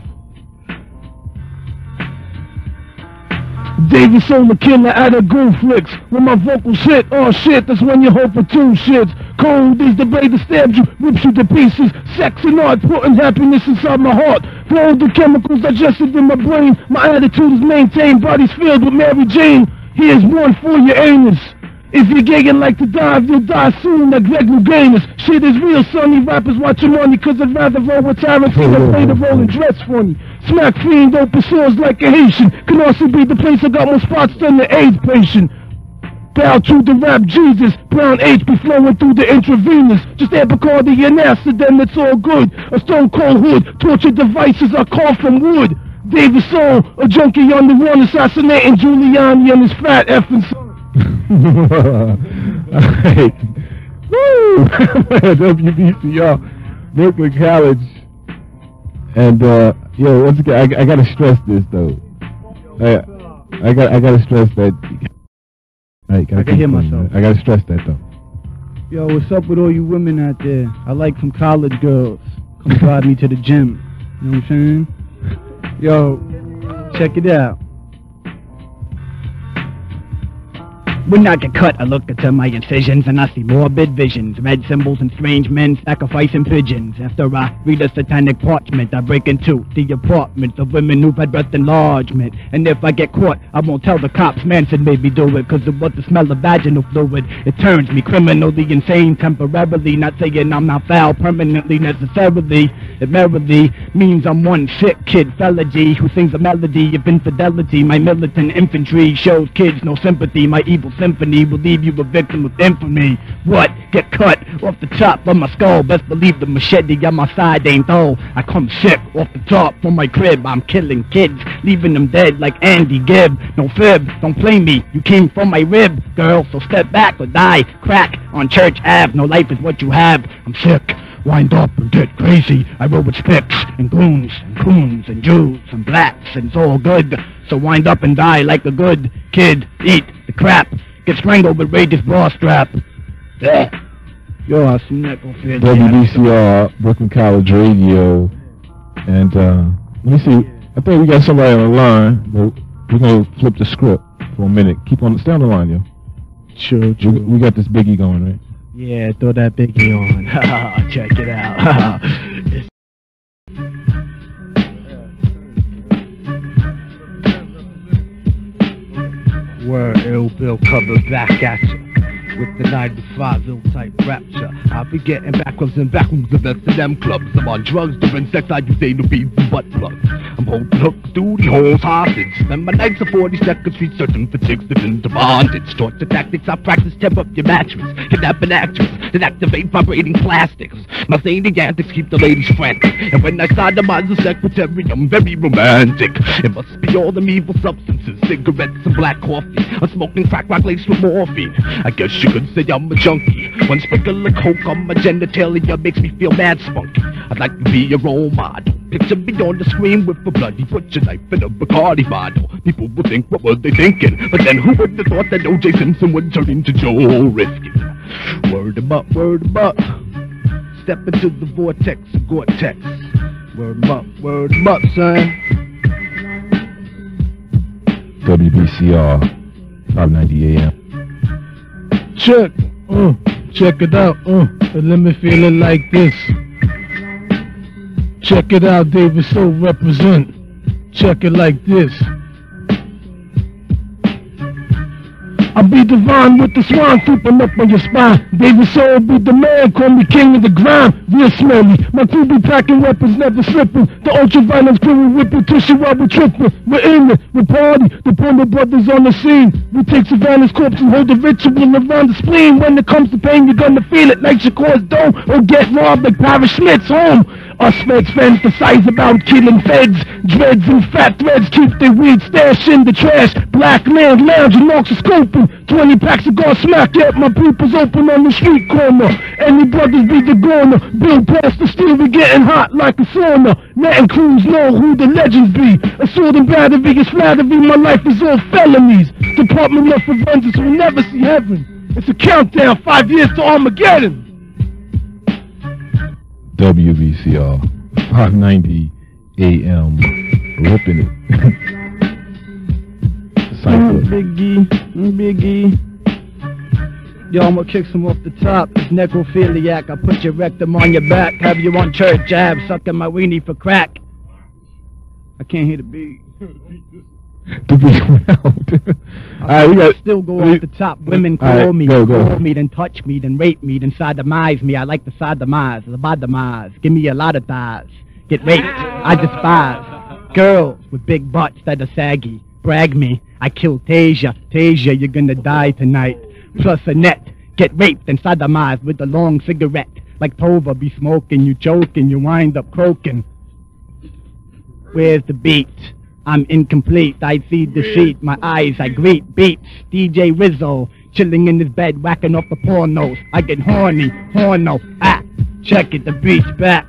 David Soul, killer out of Goon Flicks. When my vocals hit, oh shit, that's when you hope for two shits. Cold is the blade that stabs you, rips you to pieces. Sex and art, putting happiness inside my heart. Flow the chemicals digested in my brain. My attitude is maintained, body's filled with Mary Jane. Here's one for your anus. If you're and like to dive, you'll die soon like Greg Louganis. Shit is real, sonny. Rappers watching money cause I'd rather roll with Tarantino than play the role and dress funny. Smack fiend open sores like a Haitian. Can also be the place I got more spots than the AIDS patient. Bow to the rap Jesus, brown H be flowing through the intravenous. Just add Bacardi and acid, then it's all good. A stone cold hood, torture devices are carved from wood. David Soul, a junkie on the run, assassinating Giuliani and his fat effing son. Alright. Woo! WBCR, Brooklyn College. And, uh, yo, once again, I, I gotta stress this, though. I, I got I gotta stress that. Right, gotta I can hear going, myself. man. I gotta stress that, though. Yo, what's up with all you women out there? I like some college girls. Come drive me to the gym. You know what I'm saying? Yo, check it out. When I get cut, I look into my incisions and I see morbid visions. Red symbols and strange men sacrificing pigeons. After I read a satanic parchment, I break into the apartments of women who've had breast enlargement. And if I get caught, I won't tell the cops Manson made me do it. Cause it was the smell of vaginal fluid. It turns me criminally insane temporarily. Not saying I'm not foul permanently necessarily. It merely means I'm one sick kid, felony, who sings a melody of infidelity. My militant infantry shows kids no sympathy. My evil symphony will leave you a victim of infamy. What? Get cut off the top of my skull. Best believe the machete on my side ain't dull. I come sick off the top from my crib. I'm killing kids, leaving them dead like Andy Gibb. No fib, don't play me. You came from my rib, girl. So step back or die. Crack on Church Ave. No life is what you have. I'm sick. Wind up and get crazy. I roll with spicks and goons and coons and Jews and blacks and it's all good. So wind up and die like a good kid. Eat the crap. Get strangled with Rage's bra strap. Yeah. Yo, I that go fair. WBCR, Brooklyn College Radio. And, uh, let me see. I think we got somebody on the line, but we're gonna flip the script for a minute. Keep on, stay on the line, yo. Sure, We, we got this biggie going, right? Yeah, throw that biggie on. [LAUGHS] Check it out. [LAUGHS] Word ill bill cover back at you. With the 95 ill type rapture. I'll be getting backwards and backwards the best of them clubs. I'm on drugs during sex, I use anal beads and butt plugs. I'm holding hooks, through the holes hostage. Spend my nights of 40 second street searching for chicks that into bondage. Torture tactics I practice, temp up your mattress. Kidnap an actress, then activate vibrating plastics. My zany antics keep the ladies frantic. And when I sodomize the secretary, I'm very romantic. It must be all them evil substances, cigarettes and black coffee. I'm smoking crack rock laced with morphine. I guess you could say I'm a junkie. One sprinkle of coke on my genitalia makes me feel mad spunky. I'd like to be a role model. Picture me on the screen with a bloody butcher knife and a Bacardi bottle. People would think, what were they thinking? But then who would have thought that O.J. Simpson would turn into Joel Rifkin? Word 'em up, word 'em up. Step into the vortex of Goretex. Word 'em up, word 'em up, son. WBCR, 590 AM. Check, uh, check it out, uh, let me feel it like this. Check it out, David So represent. Check it like this. I'll be the divine with the swan creeping up on your spine. David Soul oh, be the man, call me king of the grind. Real smelly, my crew be packing weapons, never slipping. The ultra-violence crew will whip your tissue while we tripping. We're in it, we party, the Puma brothers on the scene. We take Savannah's corpse and hold the ritual around the spleen. When it comes to pain, you're gonna feel it like Shakur's dome or oh, get robbed like Paris Schmidt's home. Us feds fantasize about killing feds. Dreads and fat threads keep their weed stashed in the trash. Black man lounging, knocks are scoping. 20 packs of gun smack at my people's open on the street corner. Any brothers be the goner. Bill past the steel, we getting hot like a sauna. Letting crews know who the legends be. Assault and battery is flattery, my life is all felonies. Department of Forensics will never see heaven. It's a countdown, five years to Armageddon. WBCR 590 AM ripping it. [LAUGHS] Cypher. Mm, Biggie, mm, Biggie. Yo, I'ma kick some off the top. It's necrophiliac. I put your rectum on your back. Have you on church jab, sucking my weenie for crack. I can't hear the beat. [LAUGHS] [LAUGHS] The be went out. Alright, we got Still go off the top. Women All right, call me, go, go. call me, then touch me, then rape me, then sodomize me. I like the sodomize, the sodomize. Give me a lot of thighs. Get raped, I despise. Girls with big butts that are saggy. Brag me, I killed Tasia. Tasia, you're gonna die tonight. Plus a net. Get raped and sodomized with a long cigarette. Like Tova be smoking, you choking, you wind up croaking. Where's the beat? I'm incomplete. I see deceit. My eyes, I greet beats. DJ Rizzo, chilling in his bed, whacking off the pornos. I get horny, horno. Ah, check it, the beat's back.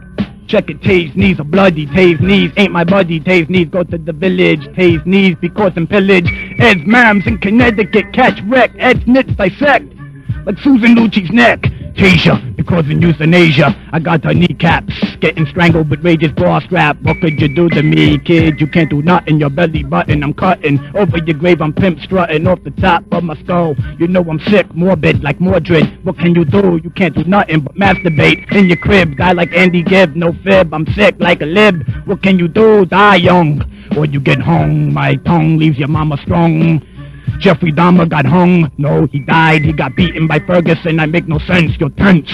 Check it, Tay's knees are bloody. Tay's knees ain't my buddy. Tay's knees go to the village. Tay's knees be causing pillage. Ed's mams in Connecticut catch wreck. Ed's nits dissect like Susan Lucci's neck. Tasia, because in euthanasia, I got her kneecaps. Getting strangled with Rage's bra strap. What could you do to me, kid? You can't do nothing. Your belly button, I'm cutting. Over your grave, I'm pimp strutting off the top of my skull. You know I'm sick, morbid, like Mordred. What can you do? You can't do nothing but masturbate in your crib. Guy like Andy Gibb, no fib. I'm sick like a lib. What can you do? Die young. Or you get hung. My tongue leaves your mama strong. Jeffrey Dahmer got hung. No, he died. He got beaten by Ferguson. I make no sense. You're tense.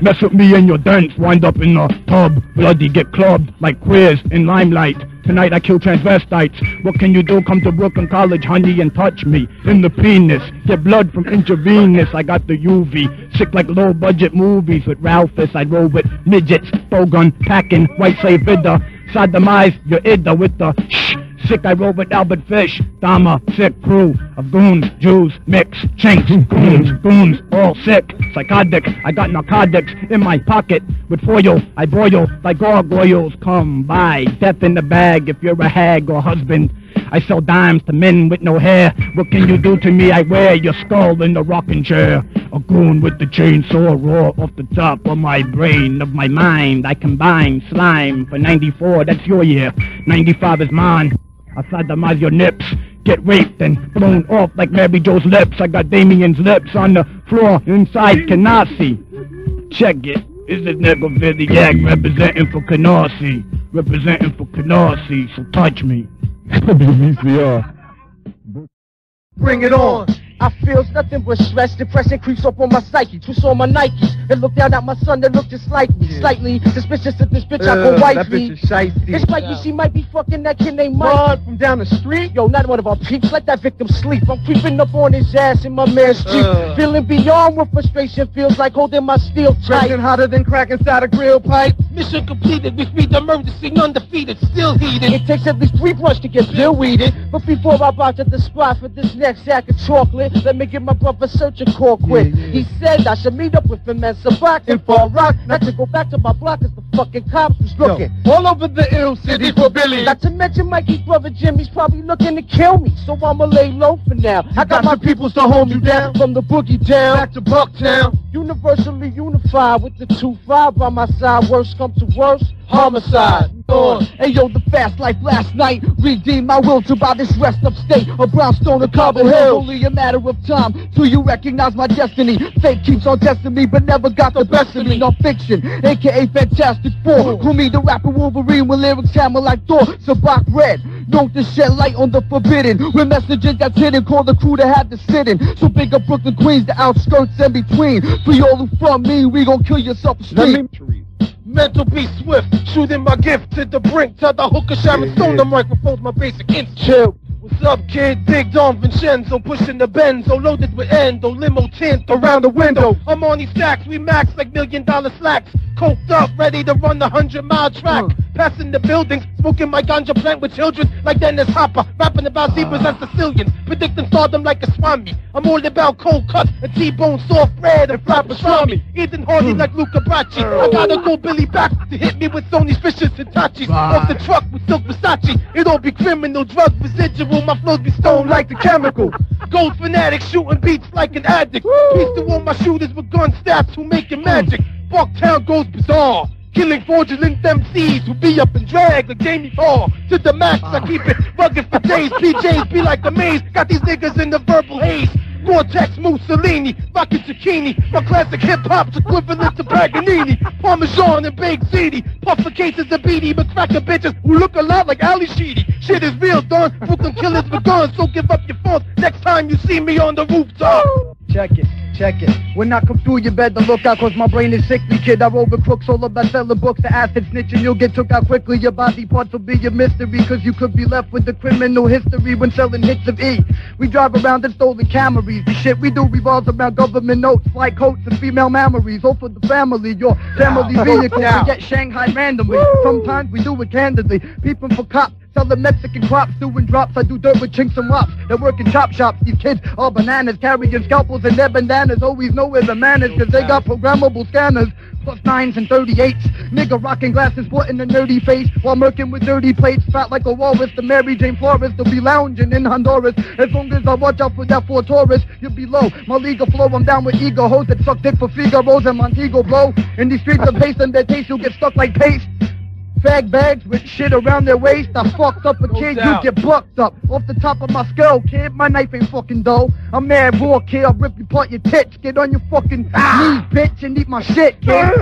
Mess with me and your dents. Wind up in the tub. Bloody get clubbed like queers in limelight. Tonight I kill transvestites. What can you do? Come to Brooklyn College, honey, and touch me in the penis. Get blood from intravenous. I got the UV. Sick like low budget movies with Ralphus. I roll with midgets, bogun, packing, white slave bidder. Sodomize your idda with the shh. Sick, I roll with Albert Fish, Dama, sick crew of goons, Jews, mix, chinks, goons, goons, all sick, psychotic. I got narcotics in my pocket with foil. I broil like gargoyles. Come by, death in the bag if you're a hag or husband. I sell dimes to men with no hair. What can you do to me? I wear your skull in the rocking chair. A goon with the chainsaw raw off the top of my brain, of my mind. I combine slime for 94, that's your year. 95 is mine. I sodomize your nips. Get raped and blown off like Mary Jo's lips. I got Damien's lips on the floor inside Canarsie. Check it. This is Necrophiliac representing for Canarsie. Representing for Canarsie, so touch me. [LAUGHS] Bring it on. I feels nothing but stress, depression creeps up on my psyche. Twist on my Nikes and look down at my son that look just like me. Slightly suspicious of this bitch, I Ugh, go wife that me. bitch is shiesty. It's like Yeah. she might be fucking that kid named Mike. from down the street? Yo, not one of our peeps. Let that victim sleep. I'm creeping up on his ass in my man's Jeep. Ugh. Feeling beyond what frustration feels like holding my steel tight. Pressing hotter than crack inside a grill pipe. Mission completed. We feed the scene undefeated, still heated. It takes at least three blunts to get still weeded. But before I bounce at the spot for this next sack of chocolate, let me give my brother search a call quick. He said I should meet up with him at Sabac in Far Rock. Not to go back to my block as the fucking cops was looking. all over the ill city for Billy. Not to mention Mikey's brother Jimmy's probably looking to kill me. So I'ma lay low for now. I got my peoples to hold me down. From the boogie down back to Bucktown. Universally unified with the 2-5 by my side. Worst come to worst, homicide. Uh, hey yo, the fast life last night redeemed my will to buy this rest of state of brownstone or cobble hill. Only a matter of time till you recognize my destiny. Fate keeps on testing me, but never got the best of me. Non Phixion, aka Fantastic Four. Who me the rapper Wolverine with lyrics hammer like Thor. Sabac Red, known to shed light on the forbidden. With messages that's hidden, call the crew to have to sit in. So big up Brooklyn Queens, the outskirts in between. For y'all who from me, we gon' kill yourself a street. Mental be swift, shooting my gift to the brink. Tell the hooker Sharon Stone the microphone's my basic instinct. Chill. What's up, kid? Big Don Vincenzo pushing the Benzo, loaded with endo, limo tint around the window. I'm on these stacks, we max like million dollar slacks. Coked up, ready to run the hundred mile track. Passing the buildings, smoking my ganja plant with children like Dennis Hopper. Rapping about zebras and Sicilians, predicting stardom like a swami. I'm all about cold cuts and T-bone soft bread and flat pastrami. Eating hardy hmm. like Luca Brasi. I gotta go Billy back to hit me with Sony's fishes and Tachis. Off the truck with Silk Versace. It all be criminal, drug residual. My flows be stoned like the chemical. Gold fanatic shooting beats like an addict. Peace to all my shooters with gun stats who making magic. Bucktown goes bizarre. Killing fraudulent MCs who be up in drag like Jamie Hall. To the max, I keep it rugged for days. [LAUGHS] PJs be like a maze. Got these niggas in the verbal haze. Goretex Mussolini, rockin' zucchini. My classic hip-hop's equivalent to Paganini. Parmesan and baked ziti. Puffin' cases of beanie, but cracker bitches who look a lot like Ally Sheedy. Shit is real, Don. Brooklyn killers with guns, so give up your phones next time you see me on the rooftop. Check it, check it. When I come through, you better look out, cause my brain is sickly, kid. I roll with crooks, all about selling books, the acid snitching. You'll get took out quickly, your body parts will be a mystery, cause you could be left with the criminal history when selling hits of E. We drive around in stolen Camrys. The shit we do revolves around government notes, flight coats, and female memories. All for the family, your family [LAUGHS] vehicle. We get Shanghai randomly. Sometimes we do it candidly. Peeping for cops. Selling Mexican crops, doing drops. I do dirt with chinks and wops. They work in chop shops. These kids are bananas, carrying scalpels and their bandanas. Always know where the man is, cause they got programmable scanners. Plus nines and 38s. Nigga rocking glasses, sporting a nerdy face. While murking with dirty plates. Fat like a walrus. The Mary Jane Flores. They'll be lounging in Honduras. As long as I watch out for that Ford Taurus, you'll be low. My legal flow, I'm down with ego. Hoes that suck dick for Figaro's and Montego blow. In these streets of paste and their taste, you'll get stuck like paste. Fag bags with shit around their waist. I fucked up a kid, you get bucked up. Off the top of my skull, kid. My knife ain't fucking dull. I'm mad raw, kid. I'll rip you apart your tits. Get on your fucking knees, bitch, and eat my shit, kid.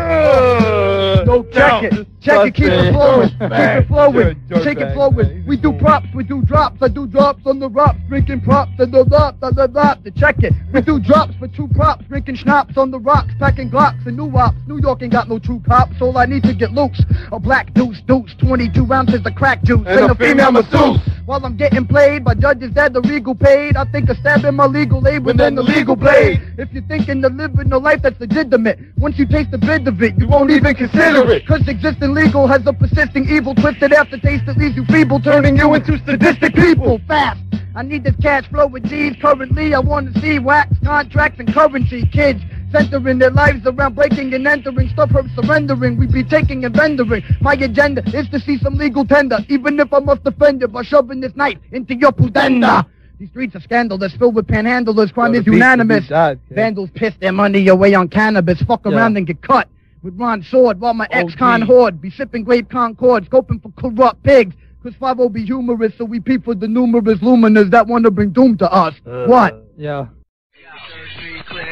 No, check it. Check it, keep it flowing. Keep it flowing. Take it flowing. We do props, we do drops. I do drops on the rocks, drinking props. Da da da da da da. To check it. We do drops for two props, drinking schnapps on the rocks, packing glocks and new ops. New York ain't got no true cops. All I need to get loose. A black deuce deuce, 22 ounces of crack juice. And a female masseuse. While I'm getting played by judges that the regal paid, I think of stabbing my legal aid within the legal blade. If you're thinking of living a life that's legitimate, once you taste the bit of it, you won't even consider it. Cause existing legal has a persisting evil, twisted aftertaste that leaves you feeble, turning you into sadistic people. Fast. I need this cash flow with G's currently. I want to see wax, contracts, and currency. Kids centering their lives around breaking and entering. Stop her surrendering. We be taking and rendering. My agenda is to see some legal tender, even if I must defend it by shoving this knife into your pudenda. These streets are scandalous, filled with panhandlers. Crime is unanimous. Vandals piss their money away on cannabis. Fuck around and get cut with Ron Sword while my ex-con horde be sipping grape concord, scoping for corrupt pigs. Cause 5 be humorous, so we peep for the numerous luminous that want to bring doom to us. what? Yeah.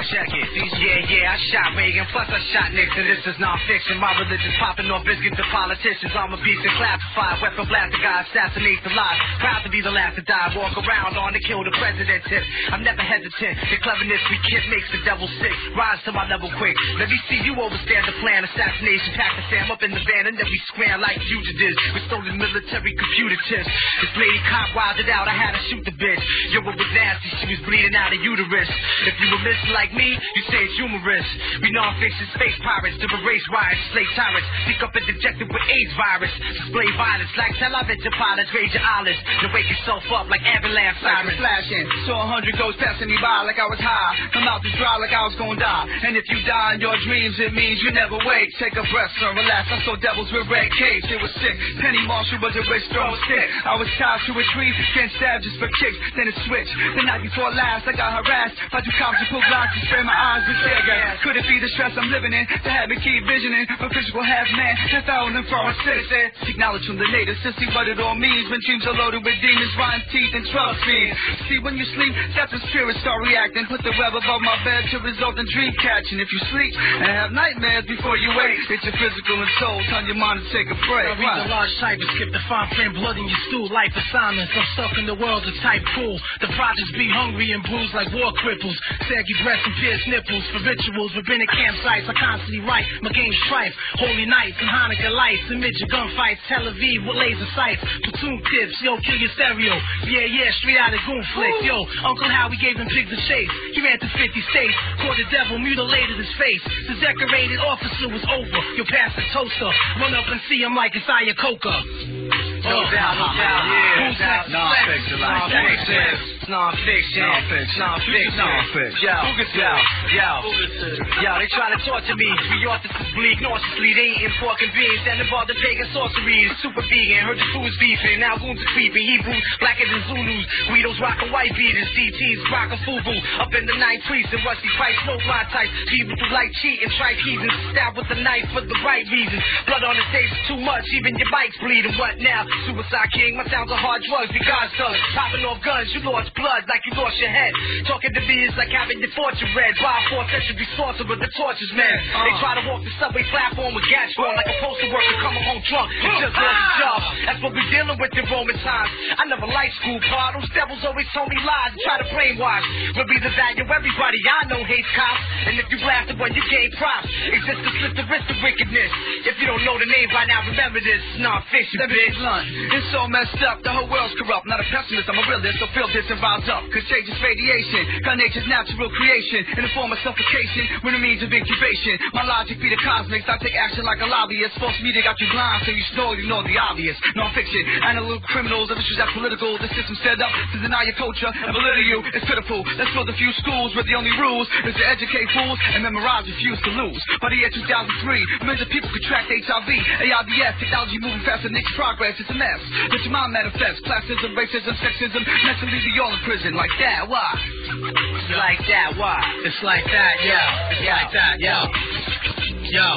Check it. Yeah, yeah, I shot Reagan, plus I shot Nixon. This is Non Phixion. My religion's popping off biscuits to politicians. I'm a beast and classified. Weapon blast the guy, assassinate the lies. Proud to be the last to die. Walk around on to kill the president tip. I'm never hesitant. The cleverness we kid makes the devil sick. Rise to my level quick. Let me see you overstand the plan. Assassination, Pakistan up in the van, and then we scram like fugitives. With stolen military computer chips. This lady cop wilded out. I had to shoot the bitch. Yo, it was nasty. She was bleeding out of uterus. If you were missing like me, you say it's humorous. We Non Phixion space pirates to erase riots, slave tyrants, pick up and dejected with AIDS virus, display violence like television pilots, raise your eyelids, to wake yourself up like ambulance sirens. flashing. Saw a hundred ghosts passing me by like I was high. My mouth is dry like I was gonna die. And if you die in your dreams, it means you never wake. Take a breath, son, relax. I saw devils with red capes. It was sick. Penny Marshall was a rich throwing stick. I was tied to a tree, getting stabbed just for kicks. Then it switched. The night before last, I got harassed by two cops who pulled to my eyes with tear gas. Could it be the stress I'm living in to have me keep visioning a physical half man, ten thousand foreign citizen? Seek knowledge from the natives to see what it all means when dreams are loaded with demons, rotten teeth, and trust feed. See, when you sleep, that's when spirits start reacting. Put the web above my bed to result in dream catching. If you sleep and have nightmares before you wake, it's your physical and soul. Tell your mind to take a break. I read the large type and skip the fine print, blood in your stool, life assignments. I'm stuck in the world of type cool. The projects be hungry and bruised like war cripples. Saggy breasts and pierced nipples for rituals. Rabbinic campsites, I constantly write my game strife. Holy nights and Hanukkah lights, amid your gunfights. Tel Aviv with laser sights, platoon tips. Yo, kill your stereo. Yeah, yeah, straight out of goon flicks. Yo, Uncle Howie gave him pigs a chase. He ran through 50 states, caught the devil, mutilated his face. The decorated officer was over. Yo, pass the toaster. Run up and see him like it's Ayakoka. No doubt, no doubt. Yeah, Who's next? Non Phixion like that. Non Phixion. Non-fiction. Non Phixion. Non-fiction. Yo, yo, yo. Yo, they try to torture me. We artists bleed nauseously. They eating pork beans. And about the pagan sorceries. Super vegan. Heard the foods beefing. Now goons are creeping. Hebrews blacker than Zulus. We Guidos rockin' white beaters. DTs rockin' fubu. Up in the ninth priest and rusty price. No fly types. People who like cheating. Try teasing. Stab with a knife for the right reasons. Blood on the stage is too much. Even your bike's bleeding. What now? Suicide king. My sounds are hard drugs. Be God's thugs. Popping off guns. You lost blood like you lost your head. Talking to me is like having your fortune read. By a fourth century sorcerer, the torches man. Uh. They try to walk the subway platform with gas on like a postal worker coming home drunk. and just uh. lost his job. That's what we dealing with in Roman times. I never liked school. Those devils always told me lies and try to brainwash. But be the value everybody I know hates cops. And if you laughed at one, you gave props, exist to slip the wrist of wickedness. If you don't know the name by now, remember this. Non Phixion, me bitch. blunt. It's so messed up, the whole world's corrupt. Not a pessimist, I'm a realist, so feel this and rise up. Contagious radiation, got nature's natural creation in the form of suffocation when it means of incubation. My logic be the cosmics, I take action like a lobbyist. False media got you blind, so you know you know the obvious. Non Phixion, analytical criminals, of issues that political. The system set up to deny your culture and belittle you. It's pitiful. Let's build a few schools where the only rules is to educate fools and memorize, refuse to lose. By the year 2003, millions of people contract HIV, AIDS, technology moving faster than its progress. It's a mess. Your mind manifest. Classism, racism, sexism, mentally be all in prison like that. Why? Like that. Why? It's like that, yo. It's like that, yo. Yo.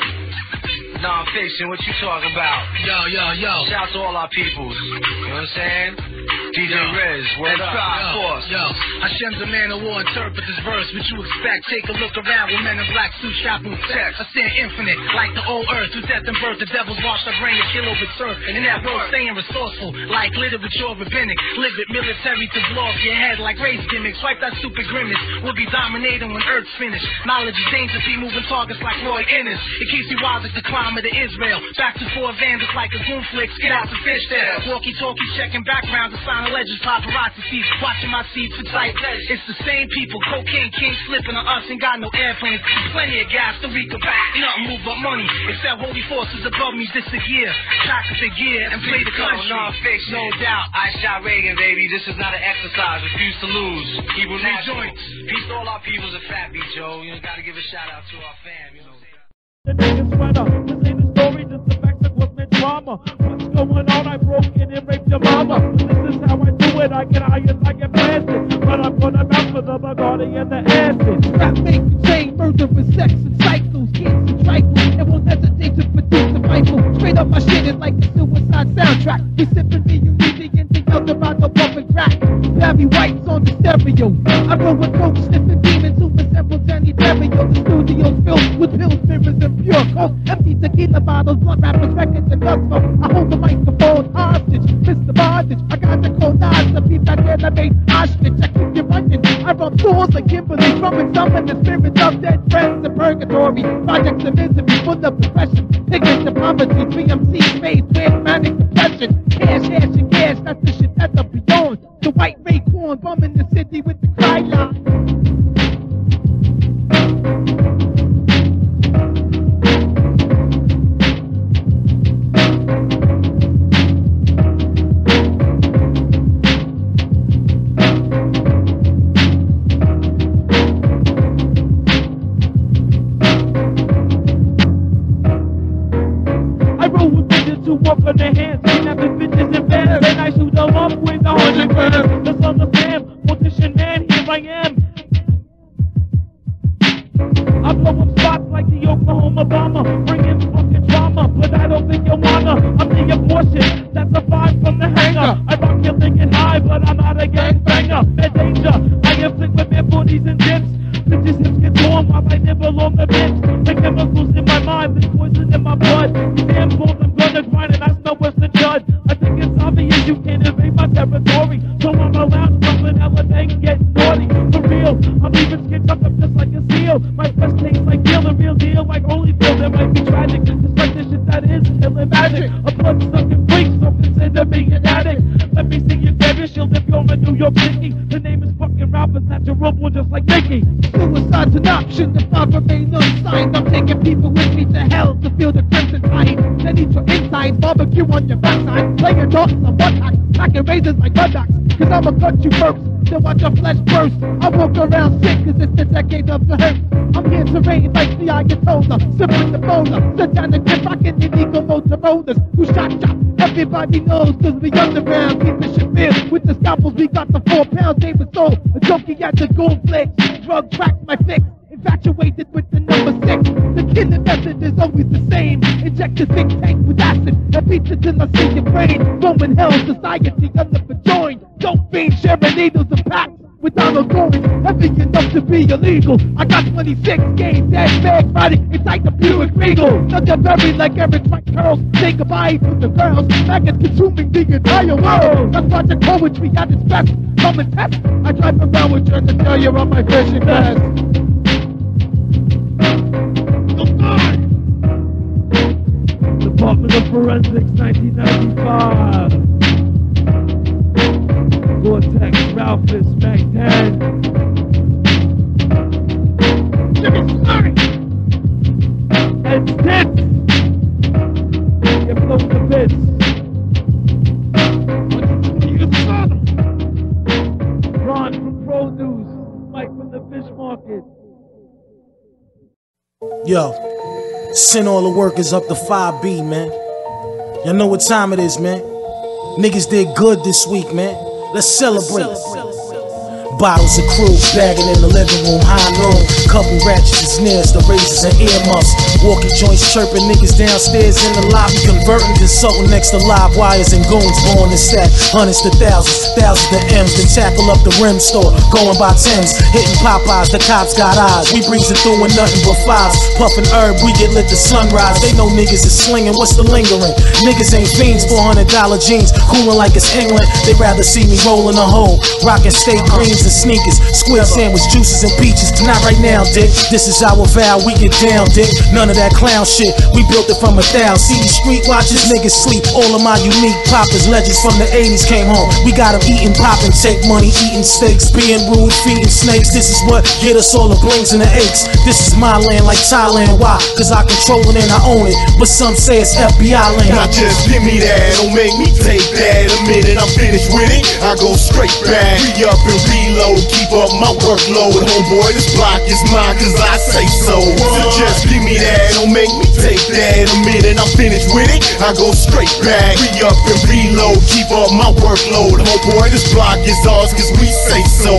Non Phixion, what you talking about? Yo, yo, yo. Shout out to all our peoples. You know what I'm saying? DJ Riz, word Yo, up. yo, Force. Yo, Hashem's a man of war, interpret this verse. What you expect? Take a look around with men in black suits shopping with sex. I stand infinite, like the old earth. Through death and birth, the devils wash our brain and kill over turf. And in that world, staying resourceful, like literature rabbinic. Live it, military to blow off your head like race gimmicks. Wipe that stupid grimace. We'll be dominating when Earth's finished. Knowledge is dangerous, be moving targets like Roy Innis. It keeps me wise like the climate of the Israel. Back to four vans, it's like a goon flick. Get out the fish there. Walkie talkie checking backgrounds, the sign of legends, paparazzi see. Watching my seats for tight. It's the same people, cocaine king slipping on us, ain't got no airplanes. Plenty of gas to Rica back. Nothing move but money. Except holy forces above me, this a gear. Track up the gear and play the country. Non Phixion. No doubt. I shot Reagan, baby. This is not an exercise. Refuse to lose. Keep it Three joints. Peace to all our peoples of Fat Beat, Joe. You know, gotta give a shout out to our fam. You know. The nigga sweater. This ain't a story, this the facts of what's drama. What's going on? I broke it and raped your mama. This is how I do it. I get high and I get blasted. But I'm gonna bounce for the Bacardi and the acid. Rap make the murder for sex and cycles. Kids and trifles. And won't hesitate to produce the rifle. Straight up my shit is like the suicide soundtrack. We sipping me, you need the ending the about the pumping crack. Barry White's on the stereo. I roll with coke, sniffing demons who resemble Danny Terrio. The studio's filled with pills, mirrors, and pure coke. Empty tequila bottles, blunt rappers, records, and guns. I hold the microphone hostage, Mr. Bondage. I got the cold eyes to be back there, that made ostrich. I keep you running. I run doors like Kimberly, drumming, summon the spirits of dead friends in purgatory. Projects of misery, full of depression. Tickets to poverty, BMC, space, with manic depression. Cash, cash, and cash, that's the shit that be on. The white Raekwon bumming the city with the cry line. Here I blow up spots like the Oklahoma bomber, bringing fucking drama, but I don't think you'll wanna. I'm the abortion, that's a vibe from the hangar. I rock your thinking high, but I'm not a gangbanger. Bad danger, I inflict with bare booties and dips. Bitches hips get torn while I nibble on the bits. The chemicals in my mind, the poison in my blood. Damn balls, I'm gonna grind and I smell worse the judge. I think it's obvious you can't invade my territory. So I'm a lounge pumping hella and getting naughty. Skin tucked up just like a seal. My flesh tastes like deal, the real deal, like Holyfield. It might be tragic, just like the shit that is killing magic. A blood sucking freak, so consider me an addict. Let me see your carry shield if you're a New York City. The name is fucking it's not your robot just like Mickey. Suicide's an option if I remain unsigned. I'm taking people with me to hell to feel the crimson. Then eat your insides, barbecue on your backside. Play your dogs on buttocks, knocking razors like buttocks. Cause I'ma cut you first, then watch your flesh burst. I walk around sick cause it's the decade of the hurt. I'm here to rain like the Ayatollah, sipping the bola. Satanic and rocking illegal Motorola's. Who shot shot? Everybody knows cause we underground. Keep the shit real. With the scalpels we got the four pounds. they David Soul, a junkie at the gold flex. Drug crack my fix. Infatuated with the number six. The killing method is always the same. Inject the sick tank with acid and beat it till I see your brain. Roman hell society, I'm joined. Don't be sharing needles and packs. With dollar coins, heavy enough to be illegal. I got 26 games, dead bag riding inside the Buick Regal. They're buried like Eric White curls. Say goodbye to the girls. Maggots consuming the entire world. That's project poetry at its best. Come and test. I drive around with you to tell you on my fishing class. Department of Forensics, 1995. Vortex, Ralphus, Mac 10. Jimmy Slurry! It's tits! You blow the bits. Ron from Pro News, Mike from the Fish Market. Yo, send all the workers up to 5B, man. Y'all know what time it is, man. Niggas did good this week, man. Let's celebrate. Bottles of crew, bagging in the living room, high noon. Couple ratchets, snares, the razors and earmuffs. Walking joints, chirping niggas downstairs in the lobby. Converting, consulting next to live wires and goons. Born and stack hundreds to thousands, thousands to M's. Then tackle up the rim store, going by tens. Hitting Popeyes, the cops got eyes. We breezing through with nothing but fives. Puffing herb, we get lit to sunrise. They know niggas is slinging, what's the lingering? Niggas ain't fiends, $400 jeans. Cooling like it's England. They rather see me rolling a hole. Rocking state greens and sneakers. Squid sandwich, juices and peaches. Not right now, dick. This is our vow, we get down, dick. None of that clown shit. We built it from a thou. See these street watches, niggas sleep. All of my unique poppers, legends from the 80s came home. We got them eating, popping, take money, eating steaks, being rude, feeding snakes. This is what get us all the blinks and the aches. This is my land like Thailand. Why? Cause I control it and I own it. But some say it's FBI land. Now just give me that, don't make me take that. A minute I'm finished with it, I go straight back. Re up and reload, keep up my workload. Homeboy, this block is mine cause I say so. So just give me that, don't make me take that. A minute I'm finished with it, I go straight back. Re up and reload, keep up my workload. Oh, Homeboy, this block is ours cause we say so.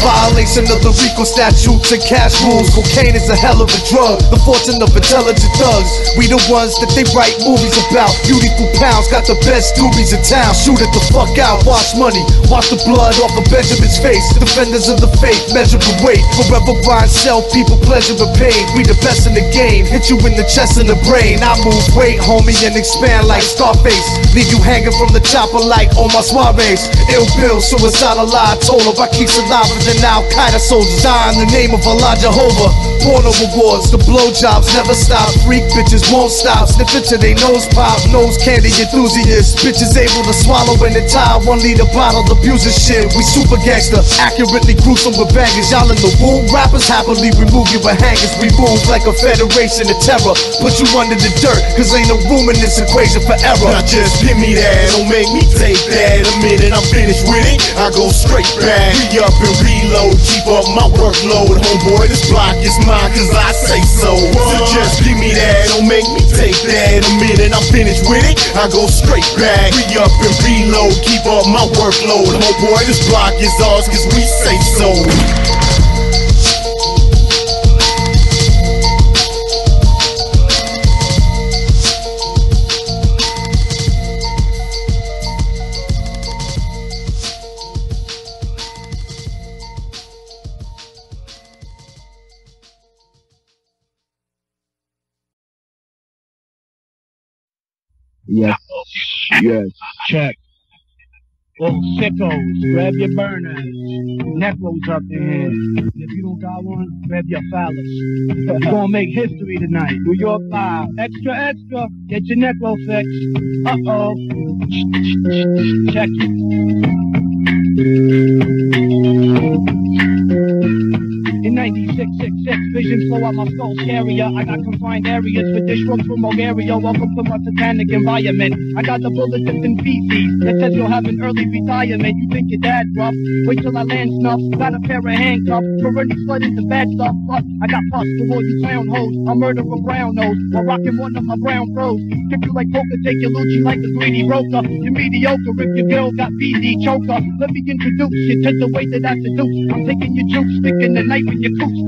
Violation of the RICO statutes and cash rules. Cocaine is a hell of a drug. The fortune of intelligent thugs. We the ones that they write movies about. Beautiful pounds, got the best doobies in town. Shoot it the fuck out, wash money. Wash the blood off of Benjamin's face. Defenders of the faith, measure the weight. Forever buying sell people pleasure and pain. We the best in the game. Hit you in the chest and the brain. I move weight, homie, and expand like Scarface. Leave you hanging from the chopper like on my suaves. Ill Bill, suicidal lie. Told her I keep alive than Al Qaeda soldiers. Die in the name of Allah Jehovah. Porno awards, the blowjobs never stop. Freak bitches won't stop. Sniffing to they nose pop. Nose candy enthusiasts. Bitches able to swallow in the tie. One liter bottle, abusing shit. We super gangster. Accurately gruesome with bangers. Y'all in the womb. Rappers happily remove you with hangers. We move like a federation of terror. Put you under the dirt. Cause ain't no room in this equation for error. Now just give me that, don't make me take that. A minute I'm finished with it, I go straight back. Re up and reload, keep up my workload. Homeboy, this block is mine cause I say so. So just give me that, don't make me take that. A minute I'm finished with it, I go straight back. Re up and reload, keep up my workload. Homeboy, this block is ours cause we say so. Yes. Yes. Check. Oh, All sickos, grab your burners. Necros up in here. If you don't got one, grab your phallus. We're gonna make history tonight. New York Live. Extra, extra. Get your necro fixed. Uh-oh. Check it. In 9666, visions flow out my skull scarier. I got confined areas with rooms from Bulgaria. Welcome to my satanic environment. I got the bullet dipped in feces that says you'll have an early retirement. You think your dad rough? Wait till I land snuff. Got a pair of handcuffs for any flood into bad stuff. But I got pus for all you clown hoes. I'll murder a brown nose while rocking one of my brown pros. Kick you like poker, take your Lucci like a greedy broker. You're mediocre if your girl got BD choker. Let me introduce you to the way that I seduce. I'm taking your juice, sticking the knife in your cooch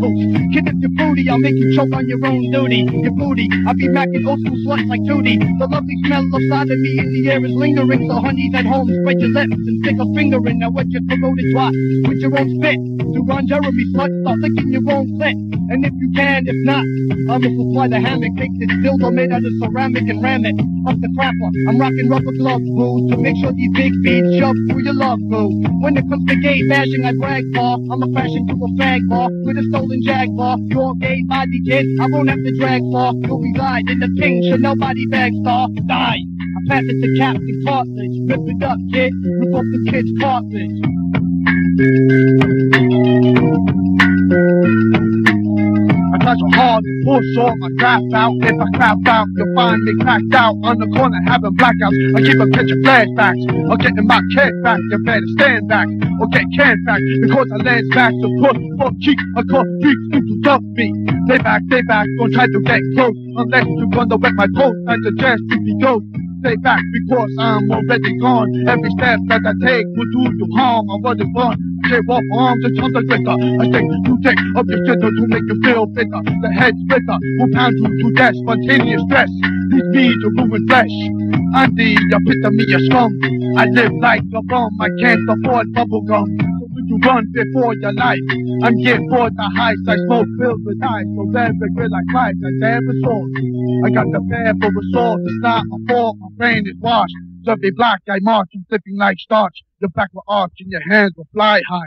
cooch. Kid if you're booty, I'll make you choke on your own duty. Your booty, I'll be macking old school sluts like Tootie. The lovely smell of sodomy in the air is lingering, so honeys at home, spread your lips and stick a finger in there with your corroded twat. With your own spit, to Ron Jeremy slut, start licking your own clit. And if you can, if not, I'ma supply the hammock. Take this dildo made out of ceramic and ram it up the crapper. I'm rocking rubber gloves, boo, to make sure these big beats shove through your love, boo. When it comes to gay bashing, I brag for. I'ma crash into a fag bar with a stolen jaguar. You're gay body kid, I won't have to drag far. You'll reside in the pink Chanel body bag star. Die. I pass it to Captain Cartledge. Rip it up, kid. Rip off the kid's cartilage. I so hard to push all my crap out. If I crap out, you'll find me cracked out on the corner having blackouts. I keep a picture flashbacks. Or getting my kid back. You better stand back or get canned back. Because I land back to put fuck cheek. I call freaks into dump me. Stay back, stay back. Don't try to get close unless you're gonna wet my toes. I suggest you be ghost. Stay back because I'm already gone. Every step that I take will do you harm. What is born. Shave off arms and tons of glitter. I take you take up your shitter to make you feel bitter. The head splitter will pound you to death. Spontaneous stress These beads to ruin flesh. I'm the epitome of scum. I live like a bum. I can't afford bubble gum. You run before your life, I'm getting for the heights. I smoke filled with ice. So very good like life. I damn assault. I got the bad for assault. It's not my fault. My brain is washed. So they black, I march. I'm flipping like starch. Your back will arch and your hands will fly high.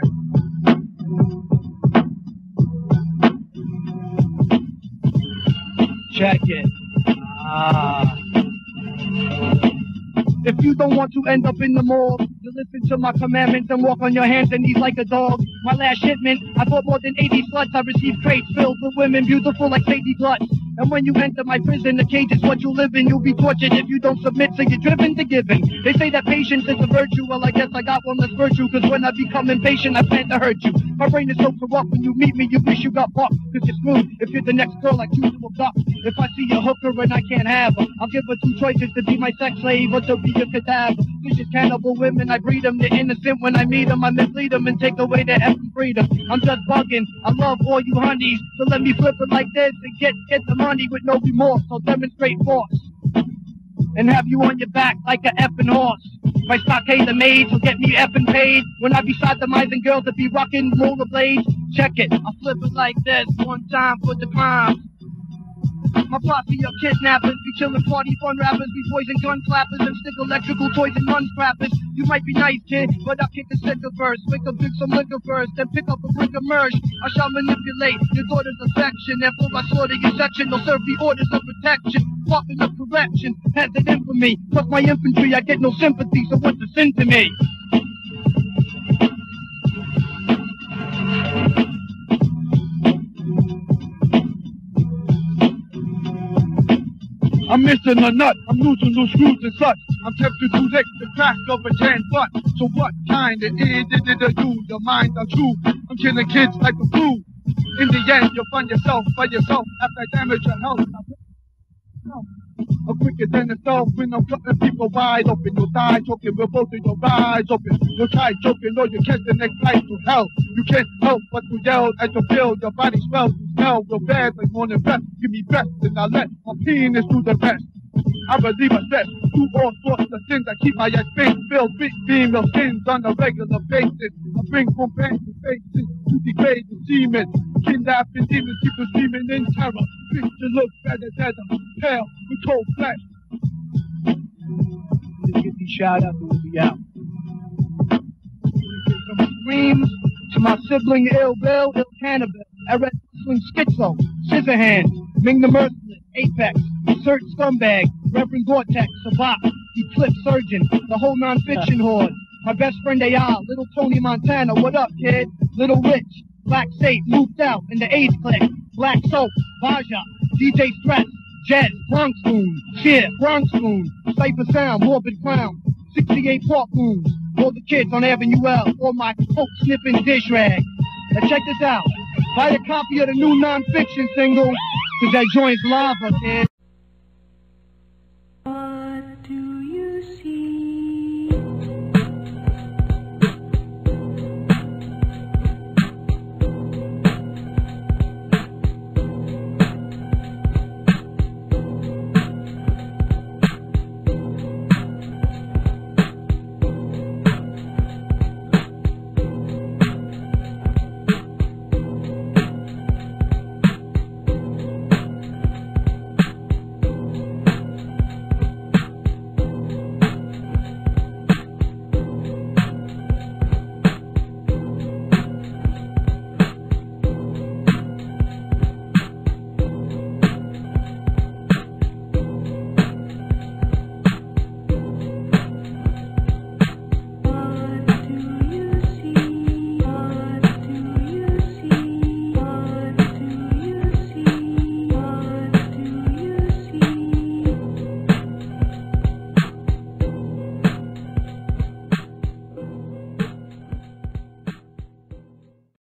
Check it. Ah. If you don't want to end up in the morgue, you listen to my commandments and walk on your hands and knees like a dog. My last shipment, I bought more than 80 sluts. I received crates filled with women beautiful like Sadie Glutz. And when you enter my prison, the cage is what you live in. You'll be tortured if you don't submit, so you're driven to giving. They say that patience is a virtue. Well, I guess I got one less virtue, cause when I become impatient, I plan to hurt you. My brain is so corrupt when you meet me, you wish you got bucked. Cause you're screwed if you're the next girl I choose to abduct. If I see a hooker and I can't have her, I'll give her two choices to be my sex slave or to be a cadaver. Vicious cannibal women, I breed them. They're innocent when I meet them. I mislead them and take away their freedom. I'm just bugging. I love all you honeys. So let me flip it like this and get, get the money with no remorse. So demonstrate force. And have you on your back like a effing horse. My stockade the maids will get me effing paid. When I be sodomizing girls that be rocking rollerblades. Check it. I flip it like this. One time for the crime. My posse of kidnappers be killing party fun rappers, be poison gun clappers and stick electrical toys and gun scrappers. You might be nice, kid, but I'll kick the sticker first. Pick up drink some liquor first, then pick up a brick of merch. I shall manipulate your daughter's affection, and for my sword slaughter your section, they'll serve the orders of protection. Department of correction has it in for me. Plus my infantry, I get no sympathy, so what's the sin to me? I'm missing a nut, I'm losing no screws and such. I'm tempted to lick the crack of a tan butt. So what kind of idiot did I do? Your mind are true. I'm killing kids like a flu. In the end, you'll find yourself by yourself after I damage your health. I'm quicker than a dog when I'm cutting people wide open. You'll die choking with both of your eyes open. You'll try choking or you catch the next flight to hell. You can't help but to yell at your feel. Your body smells, you smell real bad like morning breath. Give me breath and I'll let my penis do the rest. I believe I stress do all sorts of things. I keep my space filled big female skins on a regular basis. I bring from bank to faces to degrade the semen. Kidnapping demons, keep the screaming in terror. To look better than a pale with cold flesh. Just you shout out, then we'll be out. From screams to my sibling Ill Bill, Ill Cannibal, Eric Swing Schizo, Scissorhands, Ming the Merciless, Apex, Insert Scumbag, Reverend Goretex, Sabac, Eclipse Surgeon, the whole Non Phixion horde. My best friend AR, Little Tony Montana, what up, kid? Little Rich, Black Safe, moved out in the AIDS click. Black Soap, Vaja, DJ Stress, Jazz, Bronx Moon, Cheer, Bronx Moon, Cypher Sound, Morbid Clown, 68 Park Moons, all the kids on Avenue L, all my coke sniffing dish rag. Now check this out. Buy a copy of the new Non Phixion single, cause that joint's lava, kid.